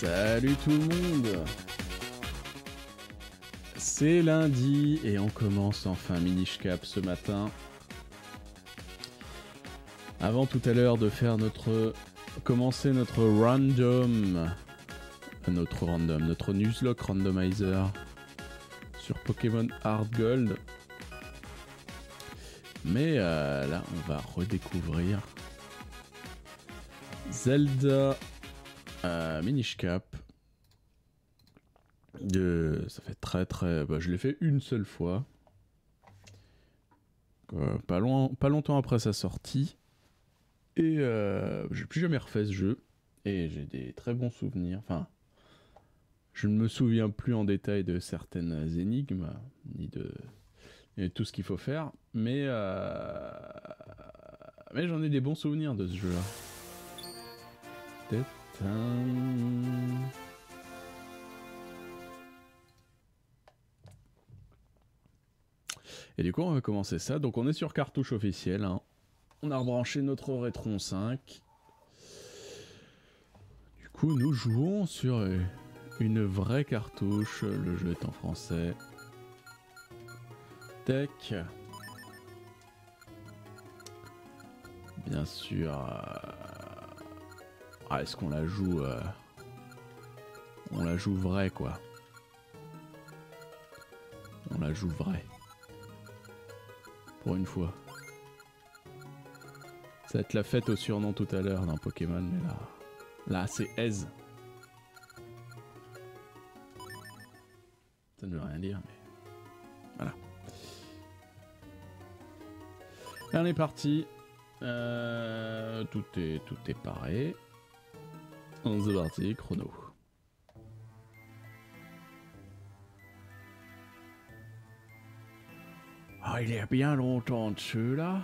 Salut tout le monde C'est lundi et on commence enfin Minish Cap ce matin. Avant tout à l'heure de faire notre... commencer notre random... Notre random, notre Nuzlocke randomizer sur Pokémon Hard Gold. Mais euh, là, on va redécouvrir Zelda euh, Minish Cap. Ça fait très très... Bah, je l'ai fait une seule fois. Euh, pas, longtemps après sa sortie. Et euh, j'ai plus jamais refait ce jeu. Et j'ai des très bons souvenirs. Enfin, je ne me souviens plus en détail de certaines énigmes, ni de, tout ce qu'il faut faire. Mais, euh, mais j'en ai des bons souvenirs de ce jeu-là. Et du coup, on va commencer ça. Donc, on est sur cartouche officielle. hein. On a rebranché notre Retron 5. Du coup, nous jouons sur euh, une vraie cartouche. Le jeu est en français. Tech. Bien sûr. Ah, est-ce qu'on la joue euh, On la joue vrai, quoi? On la joue vrai. Pour une fois. Ça va être la fête au surnom tout à l'heure dans Pokémon, mais là... Là, c'est aise. Ça ne veut rien dire, mais... Voilà. Là, on est parti. Euh, tout est tout est paré. Se parti, chrono. Ah, il y a bien longtemps de ceux-là.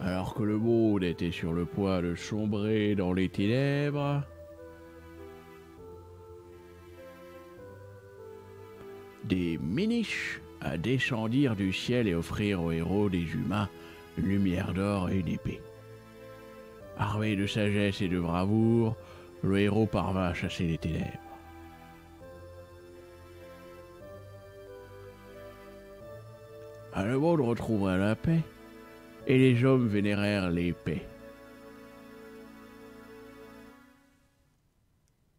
Alors que le monde était sur le point de sombrer dans les ténèbres. Des miniches à descendir du ciel et offrir aux héros des humains une lumière d'or et une épée. Armé de sagesse et de bravoure, le héros parvint à chasser les ténèbres. Ah, le monde retrouvera la paix, et les hommes vénérèrent l'épée.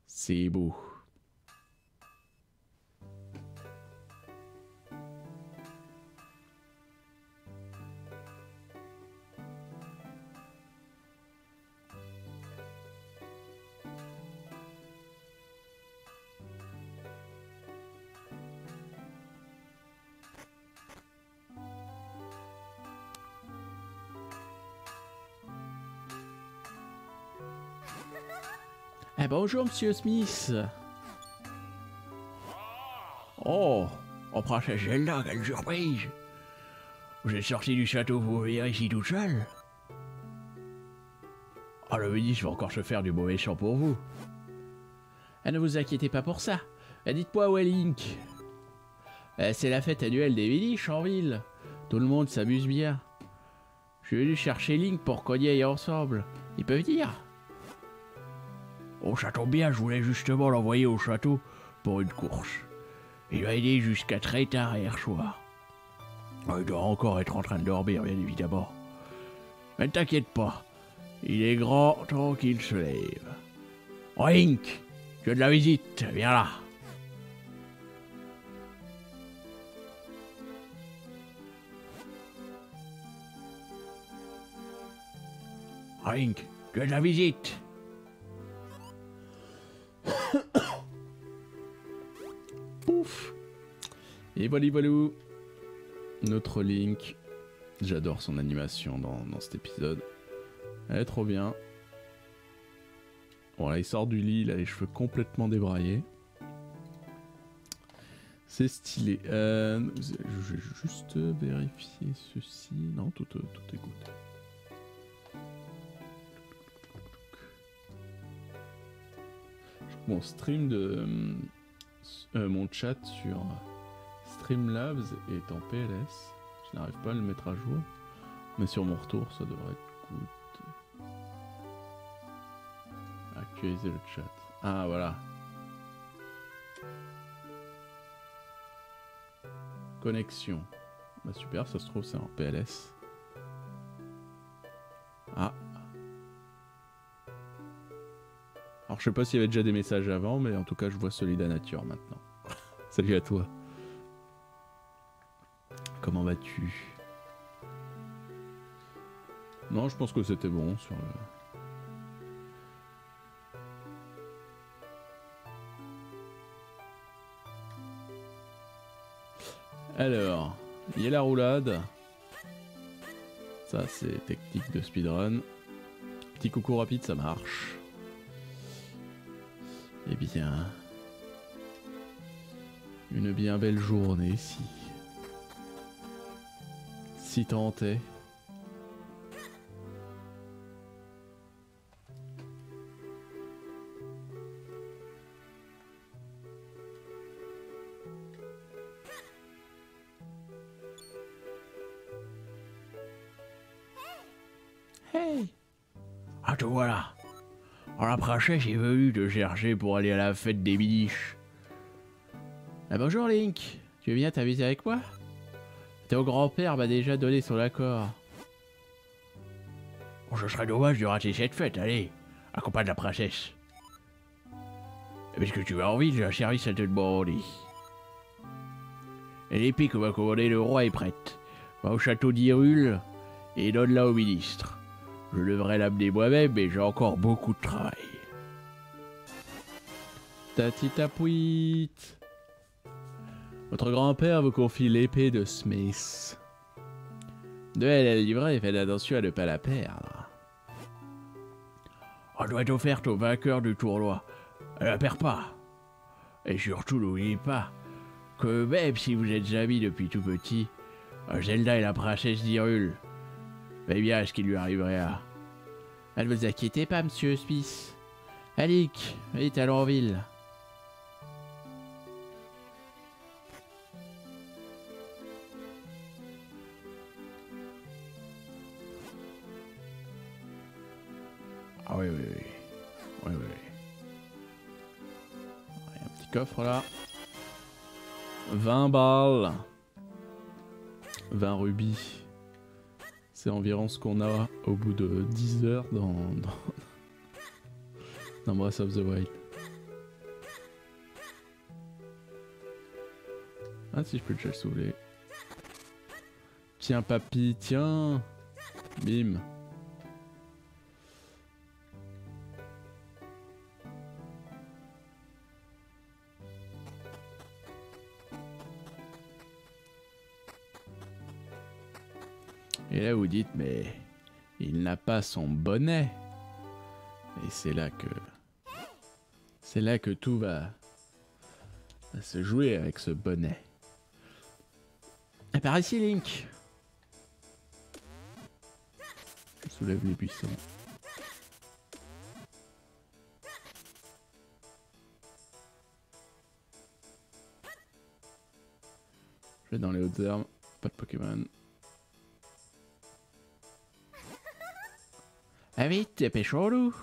C'est beau. Bonjour, monsieur Smith. Oh, on prend chez Zelda, quelle surprise. Vous êtes sorti du château pour venir ici tout seul Ah, le ministre va encore se faire du mauvais champ pour vous. Ah, ne vous inquiétez pas pour ça. Ah, Dites-moi où est Link Ah, C'est la fête annuelle des Village en ville. Tout le monde s'amuse bien. Je suis venu chercher Link pour qu'on y aille ensemble. Il peut venir Oh, ça tombe bien, je voulais justement l'envoyer au château pour une course. Il va aider jusqu'à très tard hier soir. Oh, il doit encore être en train de dormir, bien évidemment. Mais ne t'inquiète pas, il est grand temps qu'il se lève. Oh, tu as de la visite, viens là. Link, tu as de la visite. Et voilà, voilà. Notre Link. J'adore son animation dans, dans cet épisode. Elle est trop bien. Bon là il sort du lit, il a les cheveux complètement débraillés. C'est stylé. Euh, je vais juste vérifier ceci. Non, tout, tout est good. Mon stream de... euh, mon chat sur Streamlabs est en PLS. Je n'arrive pas à le mettre à jour. Mais sur mon retour, ça devrait être good. Tac. sécuriser le chat. Ah, voilà. Connexion. Bah super, ça se trouve c'est en PLS. Ah. Alors je sais pas s'il y avait déjà des messages avant, mais en tout cas je vois celui de nature maintenant. Salut à toi. Comment vas-tu? Non, je pense que c'était bon sur. Alors, il y a la roulade. Ça, c'est technique de speedrun. Petit coucou rapide, ça marche. Eh bien... Une bien belle journée, si... Si tant est. Hey Ah, te voilà. En après j'ai venu te chercher pour aller à la fête des bidiches. Ah bonjour Link, tu veux bien t'amuser avec moi? Ton grand-père m'a déjà donné son accord. Bon, ce serait dommage de rater cette fête, allez, accompagne la princesse. Puisque tu as envie, j'ai un service à te demander. L'épée que m'a commandée le roi est prête. Va au château d'Irule et donne-la au ministre. Je devrais l'amener moi-même, mais j'ai encore beaucoup de travail. Tati tapouite. Votre grand-père vous confie l'épée de Smith. Devez la livrer et faites attention à ne pas la perdre. On doit être offerte au vainqueur du tournoi. Elle la perd pas. Et surtout, n'oubliez pas que même si vous êtes amis depuis tout petit, Zelda est la princesse d'Hyrule. Mais bien ce qui lui arriverait à... Ne vous inquiétez pas, monsieur Smith. Alec, vite à ville. Oui, oui, oui. Oui, oui, oui. Un petit coffre là. 20 balles. 20 rubis. C'est environ ce qu'on a au bout de 10 heures dans, dans, dans Breath of the Wild. Ah si je peux déjà le soulever. Tiens papy, tiens Bim là vous dites mais il n'a pas son bonnet. Et c'est là que c'est là que tout va, se jouer avec ce bonnet. Et ici Link. Soulève les buissons. Je vais dans les hautes herbes, pas de Pokémon. Ah vite, dépêchons-nous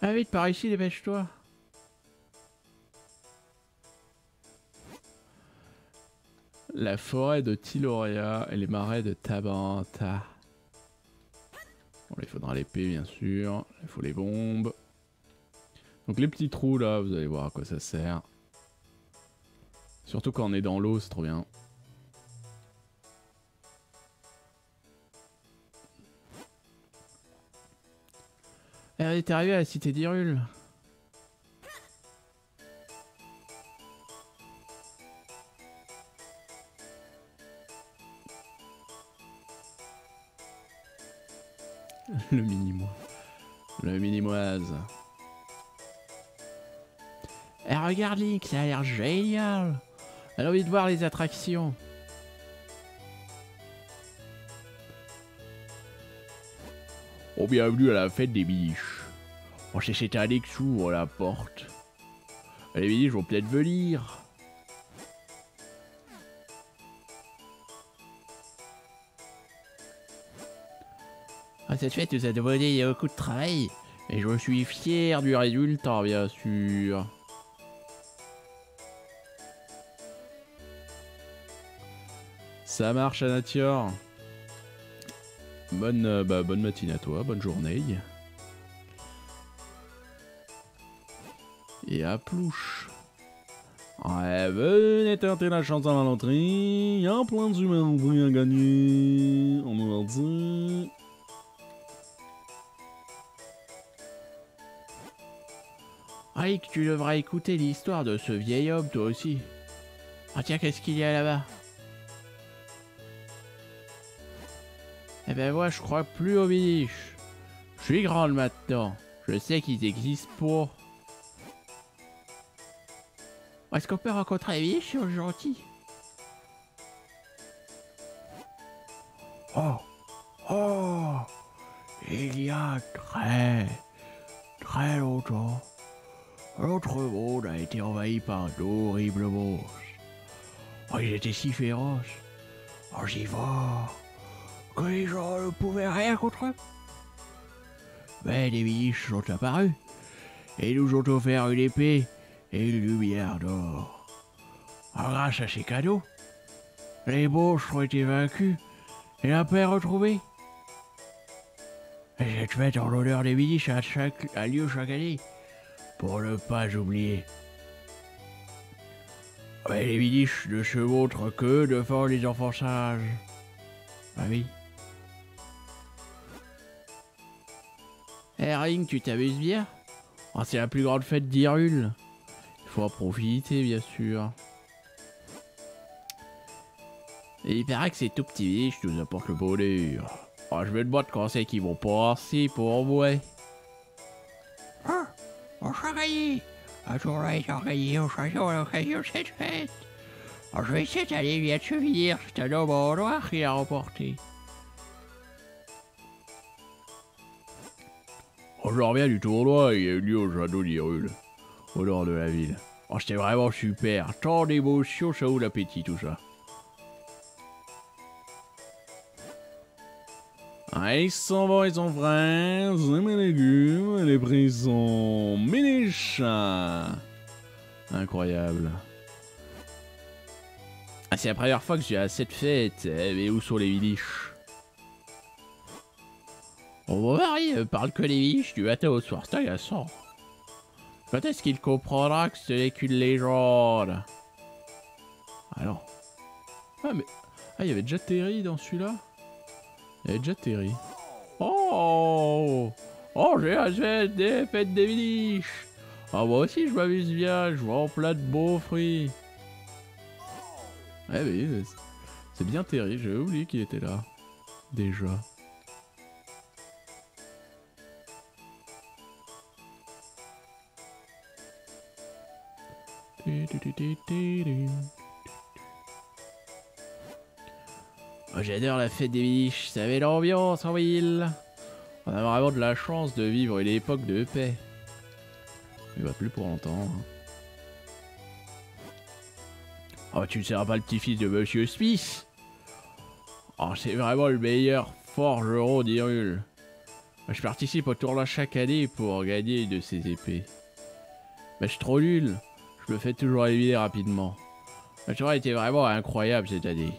Ah vite, par ici, dépêche-toi La forêt de Tiloria et les marais de Tabanta. Bon, il faudra l'épée, bien sûr. Il faut les bombes. Donc les petits trous, là, vous allez voir à quoi ça sert. Surtout quand on est dans l'eau, c'est trop bien. Elle est arrivée à la cité d'Irule. Le mini-moi. Le mini-moise. Eh, regarde Link, ça a l'air génial. Elle a envie de voir les attractions. Oh, bienvenue à la fête des biches. Oh, c'est cette année que s'ouvre la porte. Les biches vont peut-être venir. Ah, cette fête nous a demandé beaucoup de travail. Et je suis fier du résultat, bien sûr. Ça marche, Anatior. Bonne, euh, bah, bonne matinée à toi, bonne journée. Et à plouche. Ouais, venez tenter la chance à la loterie. Y a plein d'humains à gagner. On nous dit. Rick, tu devras écouter l'histoire de ce vieil homme, toi aussi. Ah tiens, qu'est-ce qu'il y a là-bas? Eh ben moi, je crois plus aux biches. Je suis grande maintenant. Je sais qu'ils existent pour... Est-ce qu'on peut rencontrer biches, sont gentils Oh Oh Il y a très, très longtemps, notre monde a été envahi par d'horribles monstres. Oh, ils étaient si féroces, orgivores, que les gens ne pouvaient rien contre eux. Mais les biches sont apparus et nous ont offert une épée et lumière d'or. Grâce à ces cadeaux, les monstres ont été vaincus et la paix retrouvée. Et cette fête en l'honneur des biches a, lieu chaque année pour ne pas oublier. Mais les bidiches ne se montrent que devant les enfants sages. Ah oui. Eh Ring, tu t'amuses bien? Oh, C'est la plus grande fête d'Irul. Faut en profiter, bien sûr. Et il paraît que ces tout petits biches nous apportent le bonheur. Oh, je me demande quand c'est qu'ils vont passer pour moi. Ah, mon chevalier Un jour organisé au château à l'occasion de cette fête. Oh, je vais essayer d'aller vient de se finir, c'est un homme en noir qui l'a remporté. Oh, je reviens du tournoi, il y a eu lieu au château d'Irul, au nord de la ville. Oh, c'était vraiment super, tant d'émotions, ça ouvre l'appétit tout ça. Ah, ils sont bons, ils sont frais, les légumes, les prix sont méchants. Incroyable. Ah, c'est la première fois que je vais à cette fête, eh, mais où sont les bidiches Oh, mon mari ne parle que des bidiches du matin au soir, c'est agaçant. Est-ce qu'il comprendra que ce n'est qu'une légende Alors. Ah, mais. Ah, il y avait déjà Terry dans celui-là? Il y avait déjà Terry. Oh Oh, j'ai la fête des fêtes des Ah, moi aussi, je m'amuse bien, je vois en plein de beaux fruits. Ouais, oui, c'est bien Terry, j'avais oublié qu'il était là. Déjà. Oh, J'adore la fête des biches, ça met l'ambiance en ville. On a vraiment de la chance de vivre une époque de paix. Il va plus pour longtemps. hein. Oh, tu ne seras pas le petit-fils de Monsieur Smith Oh, c'est vraiment le meilleur forgeron d'Irul. Je participe au tournoi chaque année pour gagner de ses épées. Mais je suis trop nul. Je me fais toujours éliminer rapidement. Le tournoi était vraiment incroyable cette année.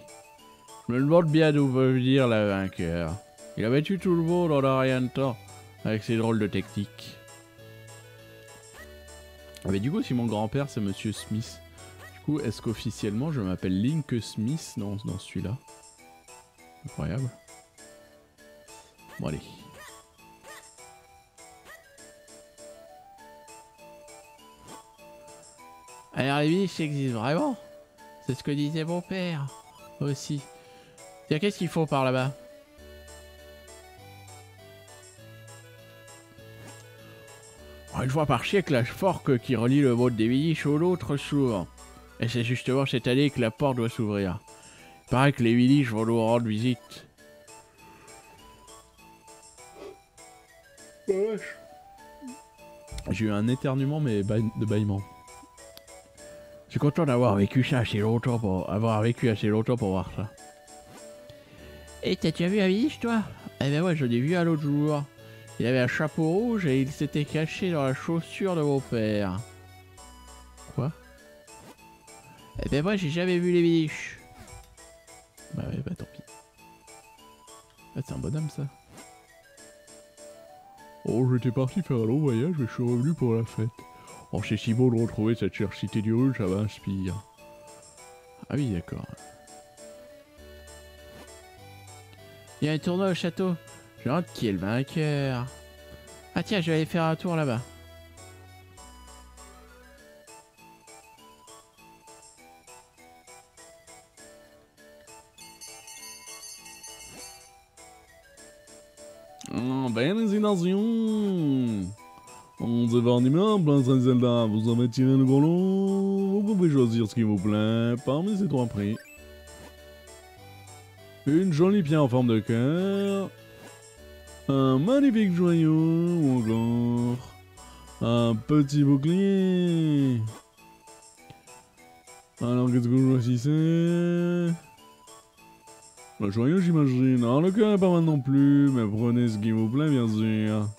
Je me demande bien d'où veut venir le vainqueur. Il a battu tout le monde en rien de temps avec ses drôles de techniques. Ah, mais du coup, si mon grand-père c'est Monsieur Smith, du coup, est-ce qu'officiellement je m'appelle Link Smith dans, dans celui-là? Incroyable. Bon, allez. Alors les biches existent vraiment C'est ce que disait mon père aussi. Tiens, qu'est-ce qu'il faut par là-bas? Oh, Une fois par siècle, la forque qui relie le monde des biches au l'autre s'ouvre. Et c'est justement cette année que la porte doit s'ouvrir. Il paraît que les biches vont nous rendre visite. J'ai eu un éternuement, mais de bâillement. Je suis content d'avoir vécu ça assez longtemps pour avoir vécu assez longtemps pour voir ça. Et t'as déjà vu Avish, toi? Eh ben ouais, je l'ai vu à l'autre jour. Il avait un chapeau rouge et il s'était caché dans la chaussure de mon père. Quoi? Eh ben moi, j'ai jamais vu les biches. Bah ouais, bah tant pis. Ah, c'est un bonhomme ça. Oh, j'étais parti faire un long voyage et je suis revenu pour la fête. Oh, c'est si beau de retrouver cette chère cité du rouge, ça m'inspire. Ah oui, d'accord. Il y a un tournoi au château. Je demande qui est le vainqueur. Ah tiens, je vais aller faire un tour là-bas. Oh, belle hésitation On se va en plein saint Zelda, vous avez tiré le gros lot, vous pouvez choisir ce qui vous plaît parmi ces trois prix. Une jolie pierre en forme de cœur, un magnifique joyau ou encore un petit bouclier. Alors qu'est-ce que vous choisissez Le joyau j'imagine. Alors le cœur pas mal non plus, mais prenez ce qui vous plaît bien sûr.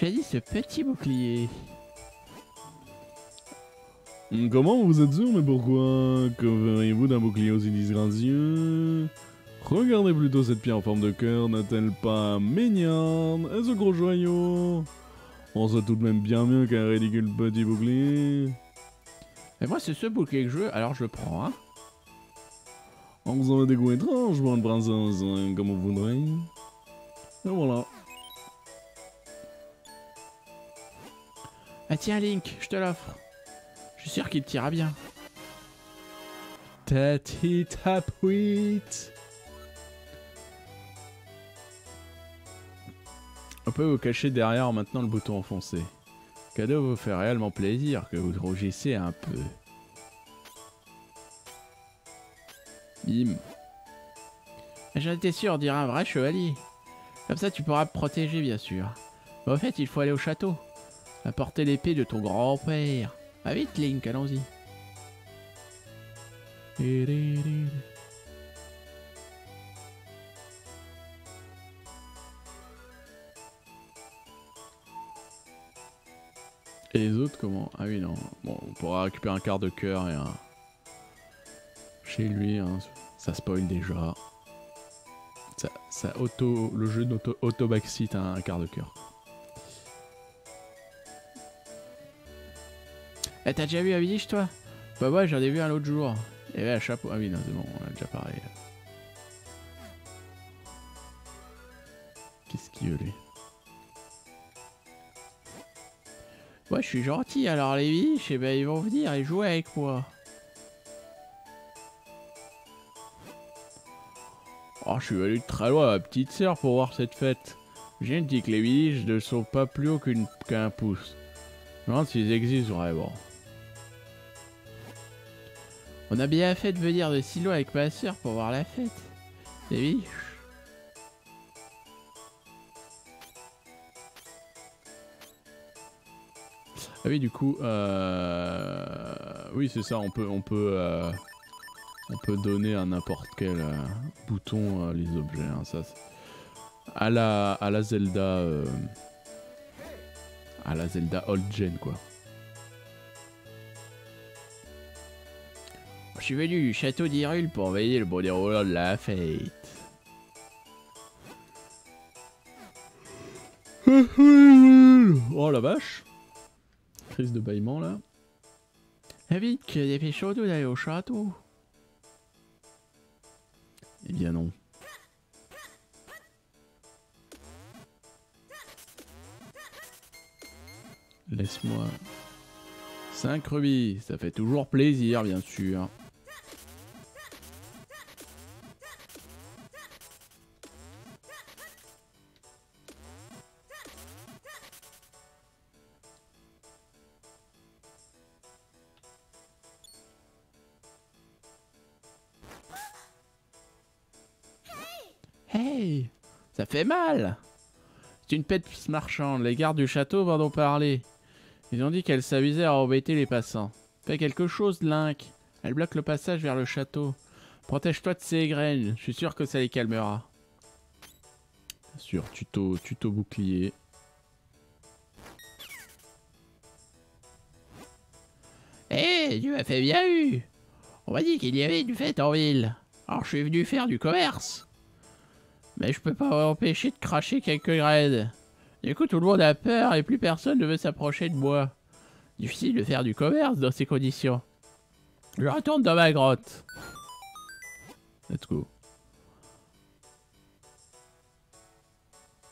J'ai dit ce petit bouclier. Hum, Comment vous êtes sûr, mais pourquoi Que verriez-vous d'un bouclier aussi disgracieux? Regardez plutôt cette pierre en forme de cœur, n'est-elle pas mignonne? Et ce gros joyau? On sait tout de même bien mieux qu'un ridicule petit bouclier. Et moi, c'est ce bouclier que je veux, alors je prends, hein. On vous avez des goûts étranges, bonne princesse, hein, comme vous voudrez. Et voilà. Ah tiens, Link, je te l'offre. Je suis sûr qu'il te ira bien. Tati tapouite On peut vous cacher derrière en maintenant le bouton enfoncé. Cadeau vous fait réellement plaisir que vous rougissez un peu. Bim. J'en étais sûr, dirait un vrai chevalier. Comme ça, tu pourras me protéger, bien sûr. Mais au fait, il faut aller au château. Apporter l'épée de ton grand-père. Va vite, Link, allons-y. Et les autres comment? Ah oui non. Bon, on pourra récupérer un quart de cœur et un. Chez lui, hein, ça spoil déjà. Ça, ça auto. Le jeu d'auto auto un quart de cœur. Eh, t'as déjà vu Avish, toi? Bah ouais, j'en ai vu un l'autre jour. Y avait un chapeau. Ah oui, non, c'est bon, on a déjà parlé. Qu'est-ce qu'il veut lui? Ouais, je suis gentil, alors les biches, eh ben, ils vont venir et jouer avec moi. Oh, je suis allé très loin, ma petite sœur, pour voir cette fête. J'ai dit que les biches ne sont pas plus hauts qu'un pouce. Je me demande s'ils existent vraiment. On a bien fait de venir de si loin avec ma soeur pour voir la fête. Les biches. Ah oui, du coup, euh... oui, c'est ça. On peut, on peut, euh, on peut donner à n'importe quel euh, bouton euh, les objets. hein, ça, à la, à la Zelda, à la Zelda old gen quoi. Je suis venu du château d'Hyrule pour veiller le bon déroulement de la fête. oh la vache. Crise de bâillement là. Vite, dépêchons-nous d'aller au château. Eh bien non. Laisse-moi. 5 rubis, ça fait toujours plaisir, bien sûr. Fait mal C'est une pète marchande, les gardes du château vont en parler. Ils ont dit qu'elle s'amusait à embêter les passants. Fais quelque chose, Link Elle bloque le passage vers le château. Protège-toi de ces graines, je suis sûr que ça les calmera. Bien sûr, tuto, tuto bouclier. Eh, tu m'as fait bien eu On m'a dit qu'il y avait une fête en ville. Alors je suis venu faire du commerce. Mais je peux pas empêcher de cracher quelques graines. Du coup, tout le monde a peur et plus personne ne veut s'approcher de moi. Difficile de faire du commerce dans ces conditions. Je retourne dans ma grotte. Let's go.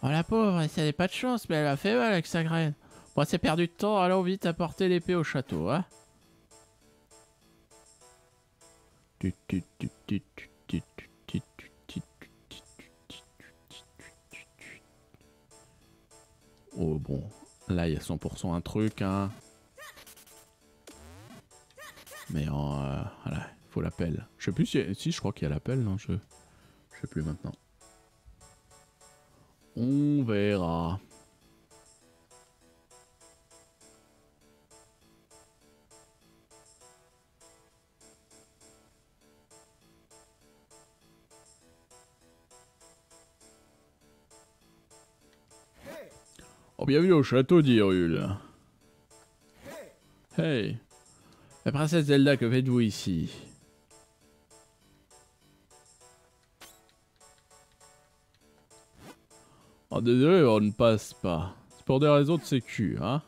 Oh la pauvre, ça n'est pas de chance, mais elle a fait mal avec sa graine. Bon, c'est perdu de temps, allons vite apporter l'épée au château, hein. Oh bon, là il y a 100% un truc, hein. Mais en, euh, voilà, il faut l'appel. Je sais plus si, si je crois qu'il y a l'appel, non, je, je sais plus maintenant. On verra. Oh, bienvenue au château d'Hyrule. Hey La princesse Zelda, que faites-vous ici? Oh, désolé, on ne passe pas. C'est pour des raisons de sécu, hein?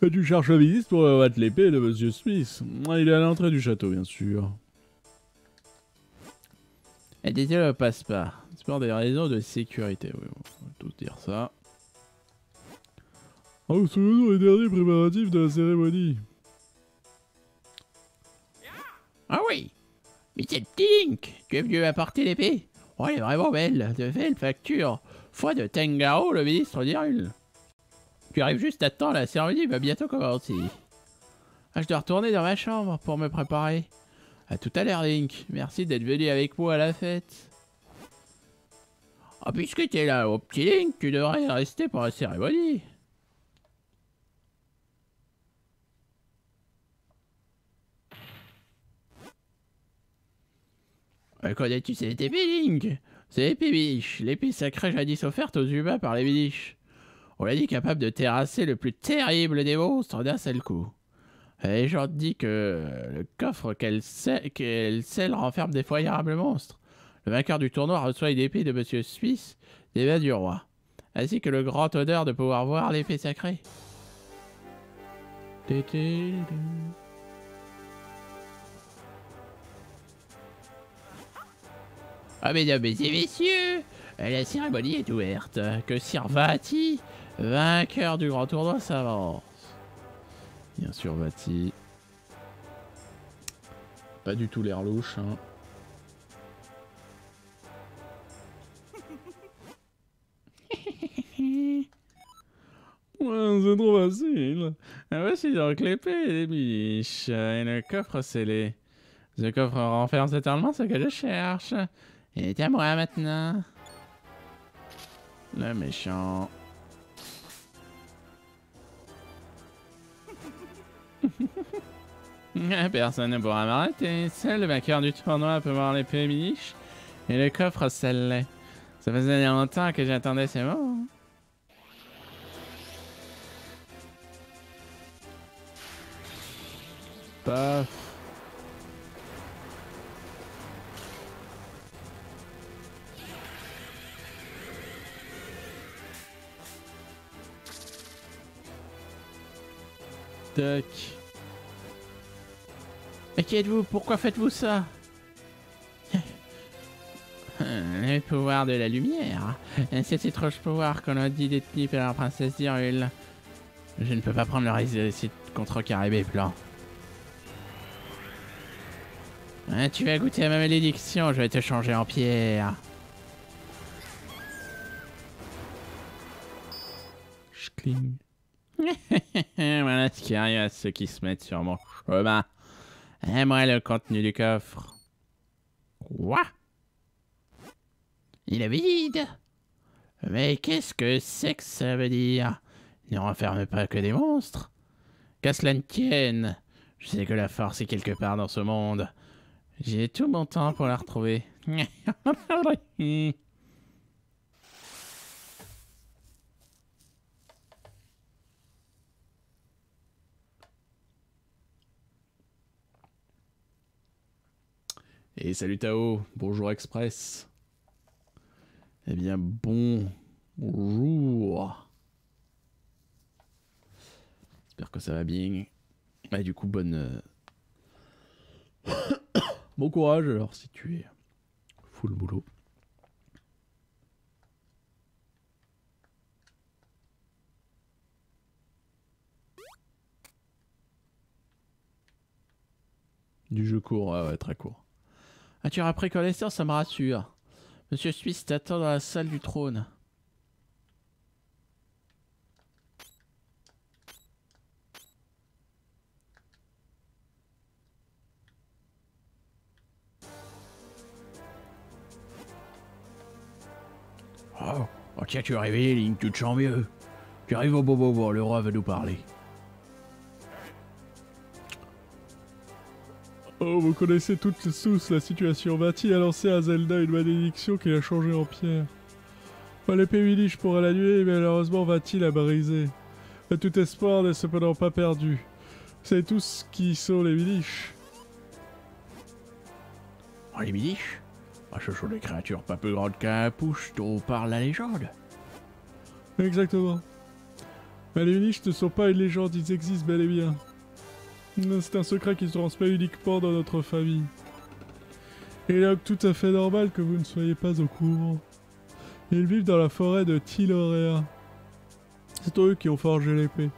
Tu cherches le ministre pour abattre l'épée de Monsieur Smith. Il est à l'entrée du château, bien sûr. Et désolé, on passe pas. C'est pour des raisons de sécurité. Oui, on va tous dire ça. Oh, souvenons les derniers préparatifs de la cérémonie. Ah oui Mais petit Link Tu es venu apporter l'épée? Oh, elle est vraiment belle. De belle facture. Foi de Tengaro, le ministre d'Hyrule. Tu arrives juste à temps, la cérémonie va bientôt commencer. Ah, je dois retourner dans ma chambre pour me préparer. À tout à l'heure, Link. Merci d'être venu avec moi à la fête. Ah, puisque tu es là, au petit Link, tu devrais rester pour la cérémonie. Euh, Connais-tu cette épée, Link? C'est l'épée biche, l'épée sacrée jadis offerte aux humains par les biches. On l'a dit capable de terrasser le plus terrible des monstres d'un seul coup. Et gens dit que le coffre qu'elle scelle, renferme d'effroyables monstres. Le vainqueur du tournoi reçoit une épée de Monsieur Suisse des mains du roi, ainsi que le grand honneur de pouvoir voir l'épée sacrée. Ah mesdames et messieurs, la cérémonie est ouverte. Que Sir Vati, vainqueur du grand tournoi, s'avance. Bien sûr, Vati. Pas du tout l'air louche, hein. Ouais, c'est trop facile. Voici donc l'épée des biches et le coffre scellé. Ce coffre renferme totalement ce que je cherche. Est à moi maintenant. Le méchant. Personne ne pourra m'arrêter. Seul le vainqueur du tournoi peut voir l'épée biche et le coffre scellé. Ça faisait longtemps que j'attendais ces mots. Paf. Tac. Mais qui êtes-vous? Pourquoi faites-vous ça? Le pouvoir de la lumière. Cet étrange pouvoir qu'on a dit détenu par la princesse d'Hyrule. Je ne peux pas prendre le risque de contrecarrer mes plans. Hein, tu vas goûter à ma malédiction, je vais te changer en pierre. Schkling. voilà ce qui arrive à ceux qui se mettent sur mon chemin. Aimerais le contenu du coffre. Quoi? Il est vide Mais qu'est-ce que c'est que ça veut dire? Ne renferme pas que des monstres Qu'à cela ne tienne, je sais que la force est quelque part dans ce monde. J'ai tout mon temps pour la retrouver. Et salut Tao, bonjour Express. Eh bien, bon bonjour. J'espère que ça va bien. Et du coup, bonne. euh, bon courage alors si tu es full boulot. Du jeu court, ouais, ouais, très court. Tu as appris connaissance, ça me rassure. Monsieur Suisse t'attend dans la salle du trône. Oh, oh tiens, tu es réveillé, Link, tu te sens mieux. Tu arrives au bon, le roi va nous parler. Oh, vous connaissez toutes tous la situation. Va-t-il annoncer à Zelda une malédiction qui l'a changé en pierre Pas L'épée Willich pourra la nuer, mais malheureusement va-t-il la briser Mais tout espoir n'est cependant pas perdu. Vous savez tous qui sont les Willich Oh, les miliches Ah, ce sont des créatures pas plus grandes qu'un pouce dont parle la légende. Exactement. Mais les Willich ne sont pas une légende, ils existent bel et bien. C'est un secret qui se transmet uniquement dans notre famille. Il est donc tout à fait normal que vous ne soyez pas au courant. Ils vivent dans la forêt de Tilorea. C'est eux qui ont forgé l'épée.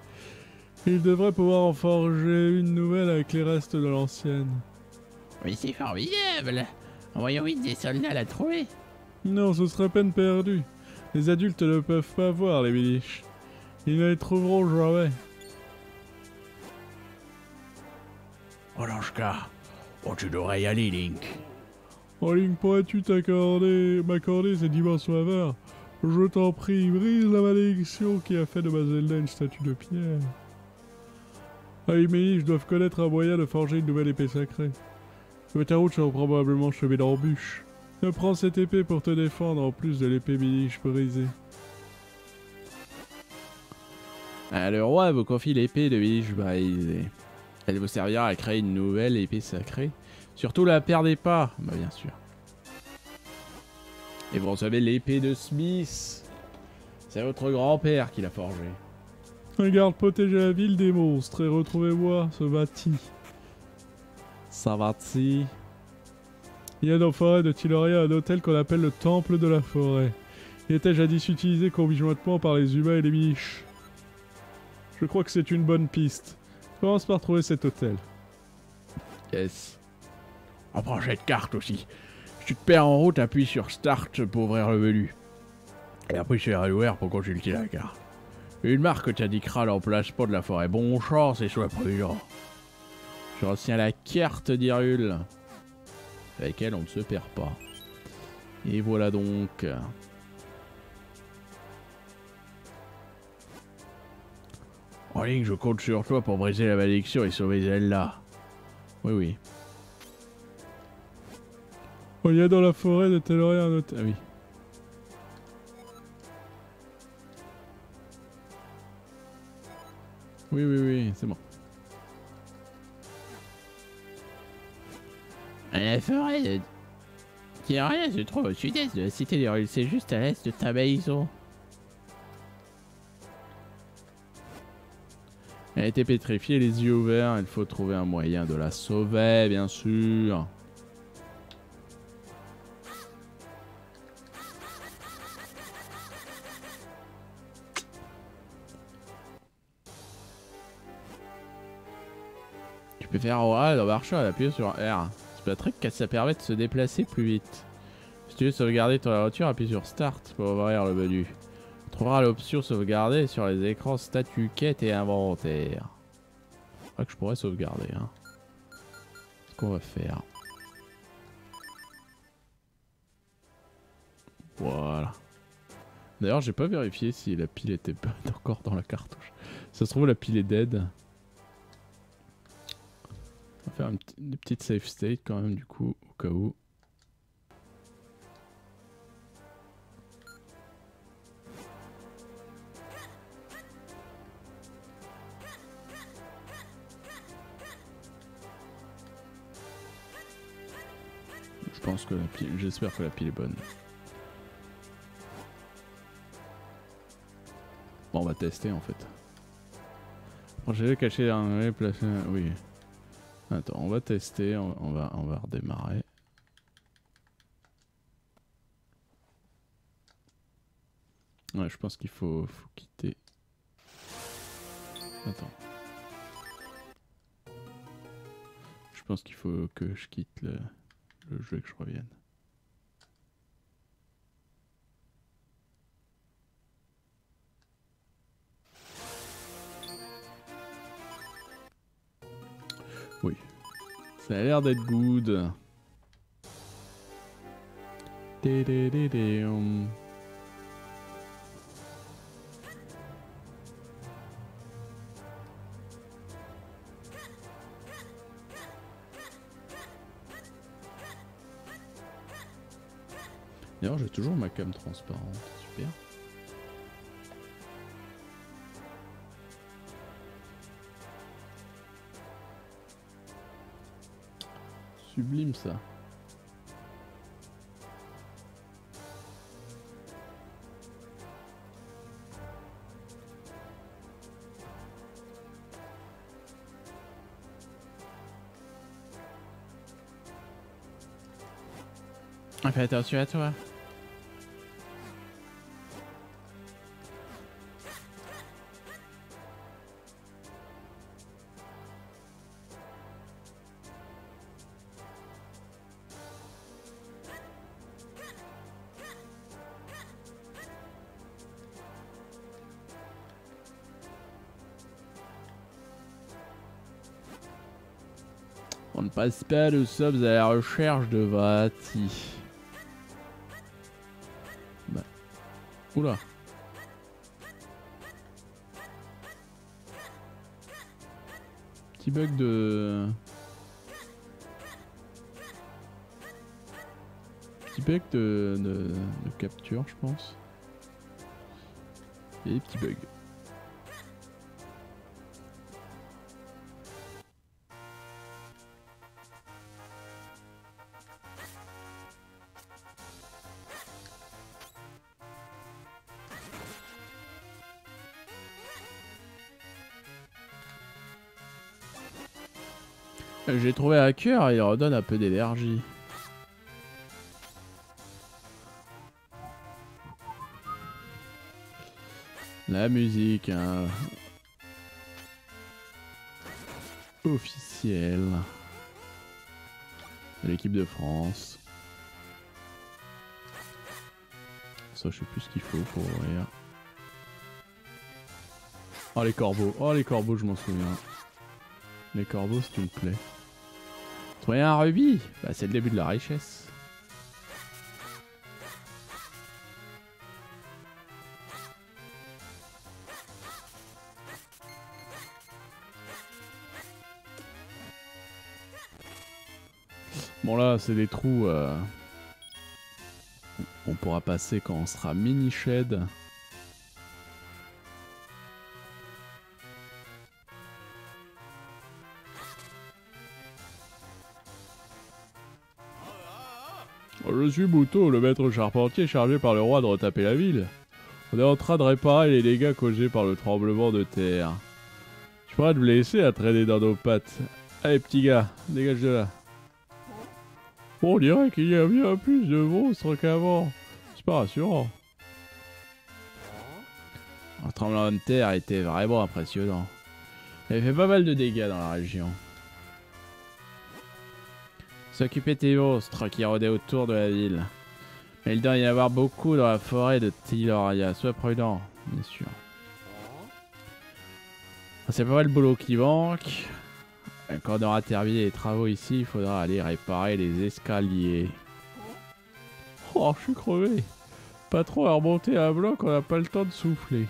Ils devraient pouvoir en forger une nouvelle avec les restes de l'ancienne. Mais c'est formidable Envoyons vite des soldats la trouver. Non, ce serait peine perdue. Les adultes ne peuvent pas voir les Miliches. Ils ne les trouveront jamais. Oh, Lanchka Oh, tu devrais y aller, Link. En ligne, pourrais-tu t'accorder, m'accorder cette immense faveur Je t'en prie, brise la malédiction qui a fait de ma Zelda une statue de pierre. Ah, les Miliches doivent connaître un moyen de forger une nouvelle épée sacrée. Mais ta route sera probablement chevée d'embûches. Ne prends cette épée pour te défendre en plus de l'épée Miliche brisée. Ah, le roi vous confie l'épée de Village brisée. Elle vous servira à créer une nouvelle épée sacrée. Surtout la perdez pas, bah bien sûr. Et vous recevez l'épée de Smith. C'est votre grand-père qui l'a forgée. Regarde protéger la ville des monstres et retrouvez-moi ce bâti. Savati. Il y a dans la forêt de Tiloria un hôtel qu'on appelle le Temple de la Forêt. Il était jadis utilisé conjointement par les humains et les Miliches. Je crois que c'est une bonne piste. Commence par trouver cet hôtel. Yes. On prend cette carte aussi. Si tu te perds en route, appuie sur Start pour ouvrir le menu. Et après sur Anywhere pour consulter la carte. Une marque t'indiquera l'emplacement de la forêt. Bon chance et sois prudent. Je retiens la carte d'Hyrule. Avec elle, on ne se perd pas. Et voilà donc. En ligne, je compte sur toi pour briser la malédiction et sauver Zelda. Oui, oui. Oh, il y a dans la forêt de Tiloria un hôtel. Ah oui. Oui, oui, oui, c'est bon. La forêt de Tiloria se trouve au sud-est de la cité d'Hyrule. C'est juste à l'est de Tabaïso. Elle a été pétrifiée, les yeux ouverts. Il faut trouver un moyen de la sauver, bien sûr. Tu peux faire A dans marchant et appuyer sur R. C'est pas truc que ça permet de se déplacer plus vite. Si tu veux sauvegarder ton aventure, appuie sur Start pour ouvrir le menu. Tu trouveras l'option sauvegarder sur les écrans statut, quête et inventaire. Je crois que je pourrais sauvegarder. Hein. Ce qu'on va faire. Voilà. D'ailleurs, j'ai pas vérifié si la pile était pas encore dans la cartouche. Ça se trouve, la pile est dead. On va faire une, une petite save state quand même, du coup, au cas où. Pense que la pile, j'espère que la pile est bonne. Bon, on va tester en fait. Bon, j'avais caché un, j'avais placé oui. Attends, on va tester, on, on va, on va redémarrer. Ouais, je pense qu'il faut, faut quitter. Attends. Je pense qu'il faut que je quitte le, le jeu et que je revienne. Oui. Ça a l'air d'être good. Dédédédéum. D'ailleurs, j'ai toujours ma cam transparente. Super. Sublime ça. Fais attention à toi. On ne passe pas, nous sommes à la recherche de Vati. Bah. Oula. Petit bug de... Petit bug de, de, capture, je pense. Et des petits J'ai trouvé un hacker, il redonne un peu d'énergie. La musique, hein. Officielle. L'équipe de France. Ça, je sais plus ce qu'il faut pour ouvrir. Oh, les corbeaux. Oh, les corbeaux, je m'en souviens. Les corbeaux, c'est une plaie. Trouver un rubis Bah, c'est le début de la richesse. Bon là, c'est des trous. euh, On pourra passer quand on sera mini suis le maître charpentier chargé par le roi de retaper la ville. On est en train de réparer les dégâts causés par le tremblement de terre. Tu pourras te blesser à traîner dans nos pattes. Allez, petit gars, dégage de là. On dirait qu'il y a bien plus de monstres qu'avant. C'est pas rassurant. Le tremblement de terre était vraiment impressionnant. Il avait fait pas mal de dégâts dans la région. S'occuper des monstres qui rôdaient autour de la ville. Mais il doit y avoir beaucoup dans la forêt de Tiloria. Sois prudent, bien sûr. C'est pas mal le boulot qui manque. Quand on aura terminé les travaux ici, il faudra aller réparer les escaliers. Oh, je suis crevé. Pas trop à remonter à bloc, on n'a pas le temps de souffler.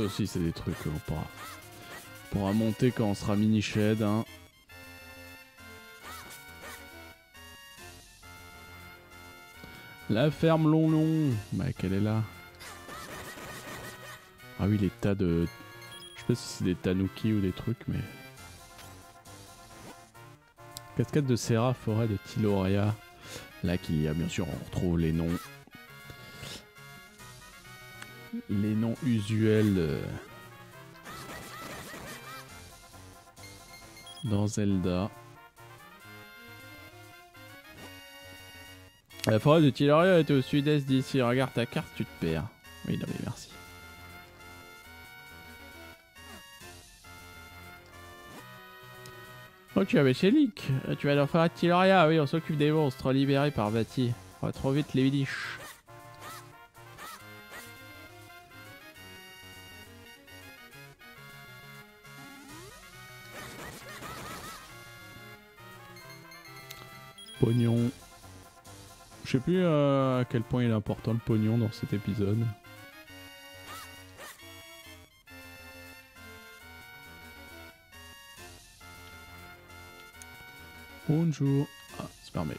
Aussi, c'est des trucs qu'on pourra, on pourra monter quand on sera mini shed. Hein. La ferme long long. Bah, qu'elle est là. Ah oui, les tas de. Je sais pas si c'est des tanuki ou des trucs, mais. Cascade de Serra, forêt de Tiloria. Là, qu'il y a bien sûr, on retrouve les noms les noms usuels euh, dans Zelda. La forêt de Tiloria est au sud-est d'ici. Regarde ta carte, tu te perds. Oui, non mais merci. Oh, tu avais chez Link. Tu vas la forêt de Tiloria. Oui, on s'occupe des monstres libérés par Vati. On va trop vite les bidiches. Pognon. Je sais plus euh, à quel point il est important le pognon dans cet épisode. Bonjour. Ah, c'est fermé.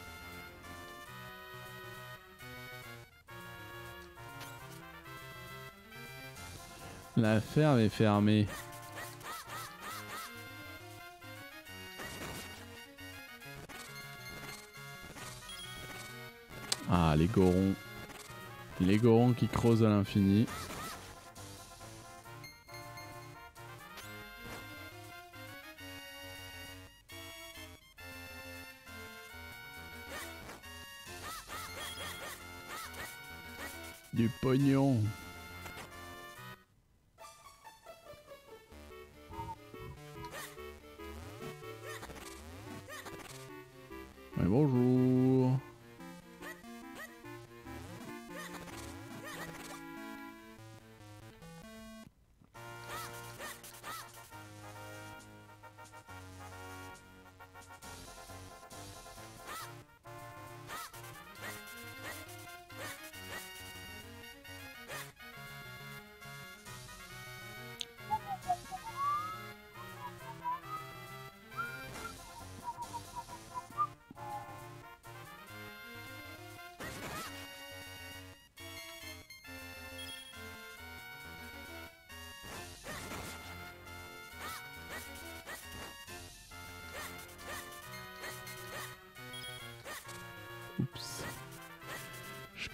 La ferme est fermée. Ah, les gorons. Les gorons qui creusent à l'infini. Du pognon.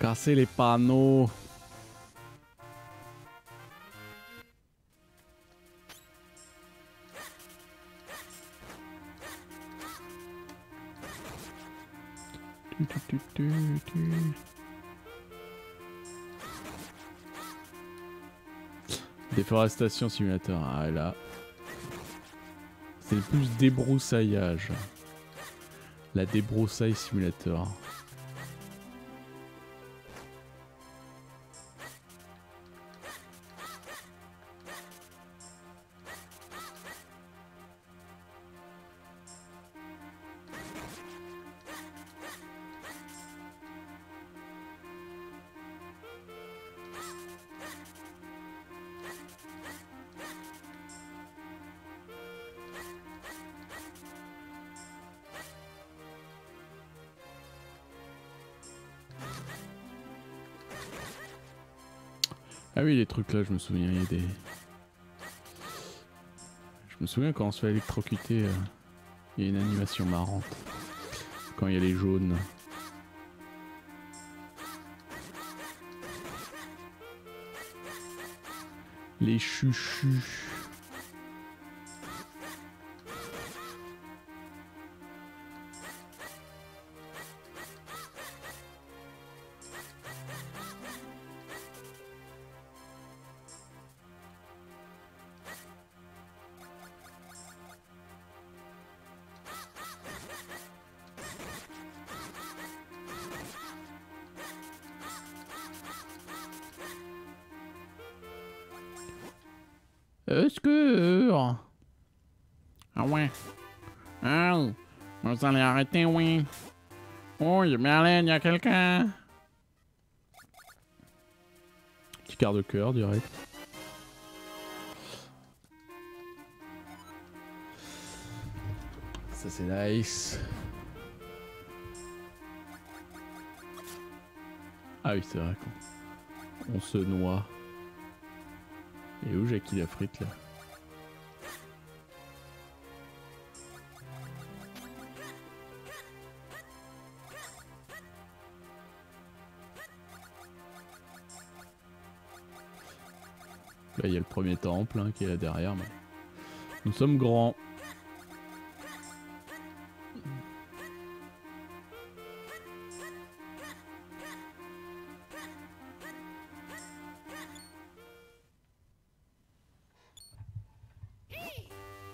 Cassais les panneaux. Déforestation simulateur. Ah là. C'est le plus débroussaillage. La débroussaille simulator. Ah oui, les trucs là, je me souviens, il y a des. Je me souviens quand on se fait électrocuter, euh, il y a une animation marrante. Quand il y a les jaunes. Les chuchus. Oui, Merlin, y a quelqu'un Petit quart de cœur direct. Ça c'est nice. Ah oui, c'est vrai qu'on on se noie. Et où Jackie la frite là? Il y a le premier temple hein, qui est là derrière. Nous sommes grands.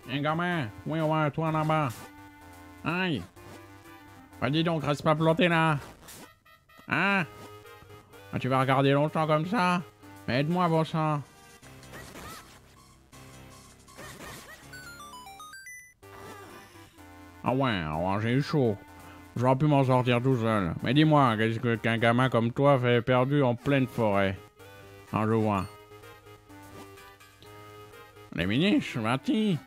Un gamin Oui, ouais, toi en bas. Aïe Bah dis donc, reste pas planté là Hein? Ah, Tu vas regarder longtemps comme ça? Mais aide-moi, bon sang ah ouais j'ai eu chaud. J'aurais pu m'en sortir tout seul. Mais dis-moi, qu'est-ce qu'un gamin comme toi fait perdu en pleine forêt? En jouant Les miniches, Marty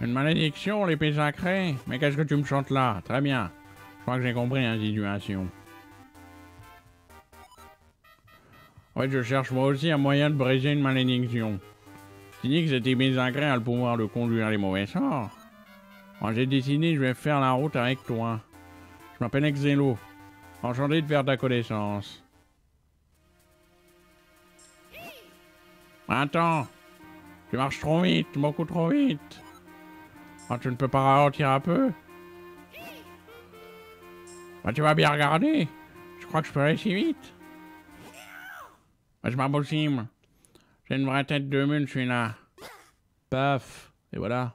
Une malédiction, l'épée sacrée Mais qu'est-ce que tu me chantes là? Très bien. Je crois que j'ai compris l'insinuation. En fait, je cherche moi aussi un moyen de briser une malédiction. Tu dis que cette épée sacrée a le pouvoir de conduire les mauvais sorts j'ai décidé, je vais faire la route avec toi. Je m'appelle Exelo. Enchanté de faire ta connaissance. Attends. Tu marches trop vite, beaucoup trop vite. Ah, tu ne peux pas ralentir un peu bah, tu vas bien regarder. Je crois que je peux aller si vite. Bah, c'est. J'ai une vraie tête de mule, celui-là. Paf. Et voilà.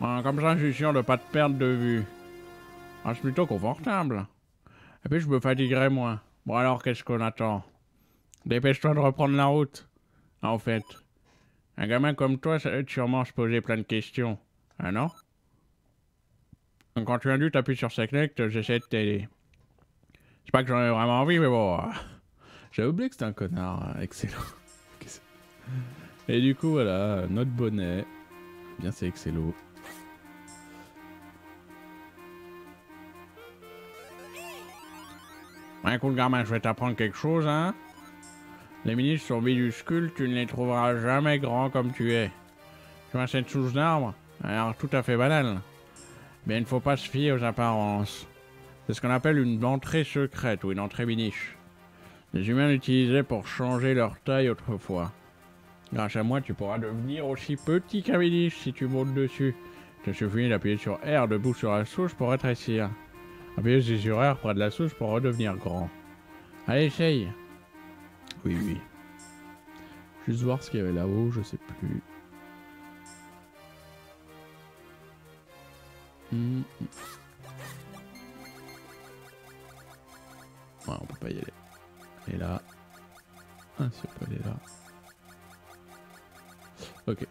Comme ça, je suis sûr de pas te perdre de vue. Ah, c'est plutôt confortable. Et puis, je me fatiguerai moins. Bon, alors, qu'est-ce qu'on attend? Dépêche-toi de reprendre la route. En fait, un gamin comme toi, ça va sûrement se poser plein de questions. Ah non? Quand tu as dû t'appuyer sur cette connect, j'essaie de t'aider. C'est pas que j'en ai vraiment envie, mais bon... J'avais oublié que c'était un connard. Excellent. Et du coup, voilà, notre bonnet. Bien, c'est excellent. Écoute, gamin, je vais t'apprendre quelque chose, hein? Les ministres sont minuscules, tu ne les trouveras jamais grands comme tu es. Tu vois cette souche d'arbre? Alors, tout à fait banal. Mais il ne faut pas se fier aux apparences. C'est ce qu'on appelle une entrée secrète ou une entrée miniche. Les humains l'utilisaient pour changer leur taille autrefois. Grâce à moi, tu pourras devenir aussi petit qu'un miniche si tu montes dessus. Il te suffit d'appuyer sur R debout sur la souche pour rétrécir. Appuyez sur R près de la souche pour redevenir grand. Allez, essaye. Oui, oui. Juste voir ce qu'il y avait là-haut, je sais plus. Hmm. Ouais, on peut pas y aller. Et là. Ah, si on peut aller là. Ok.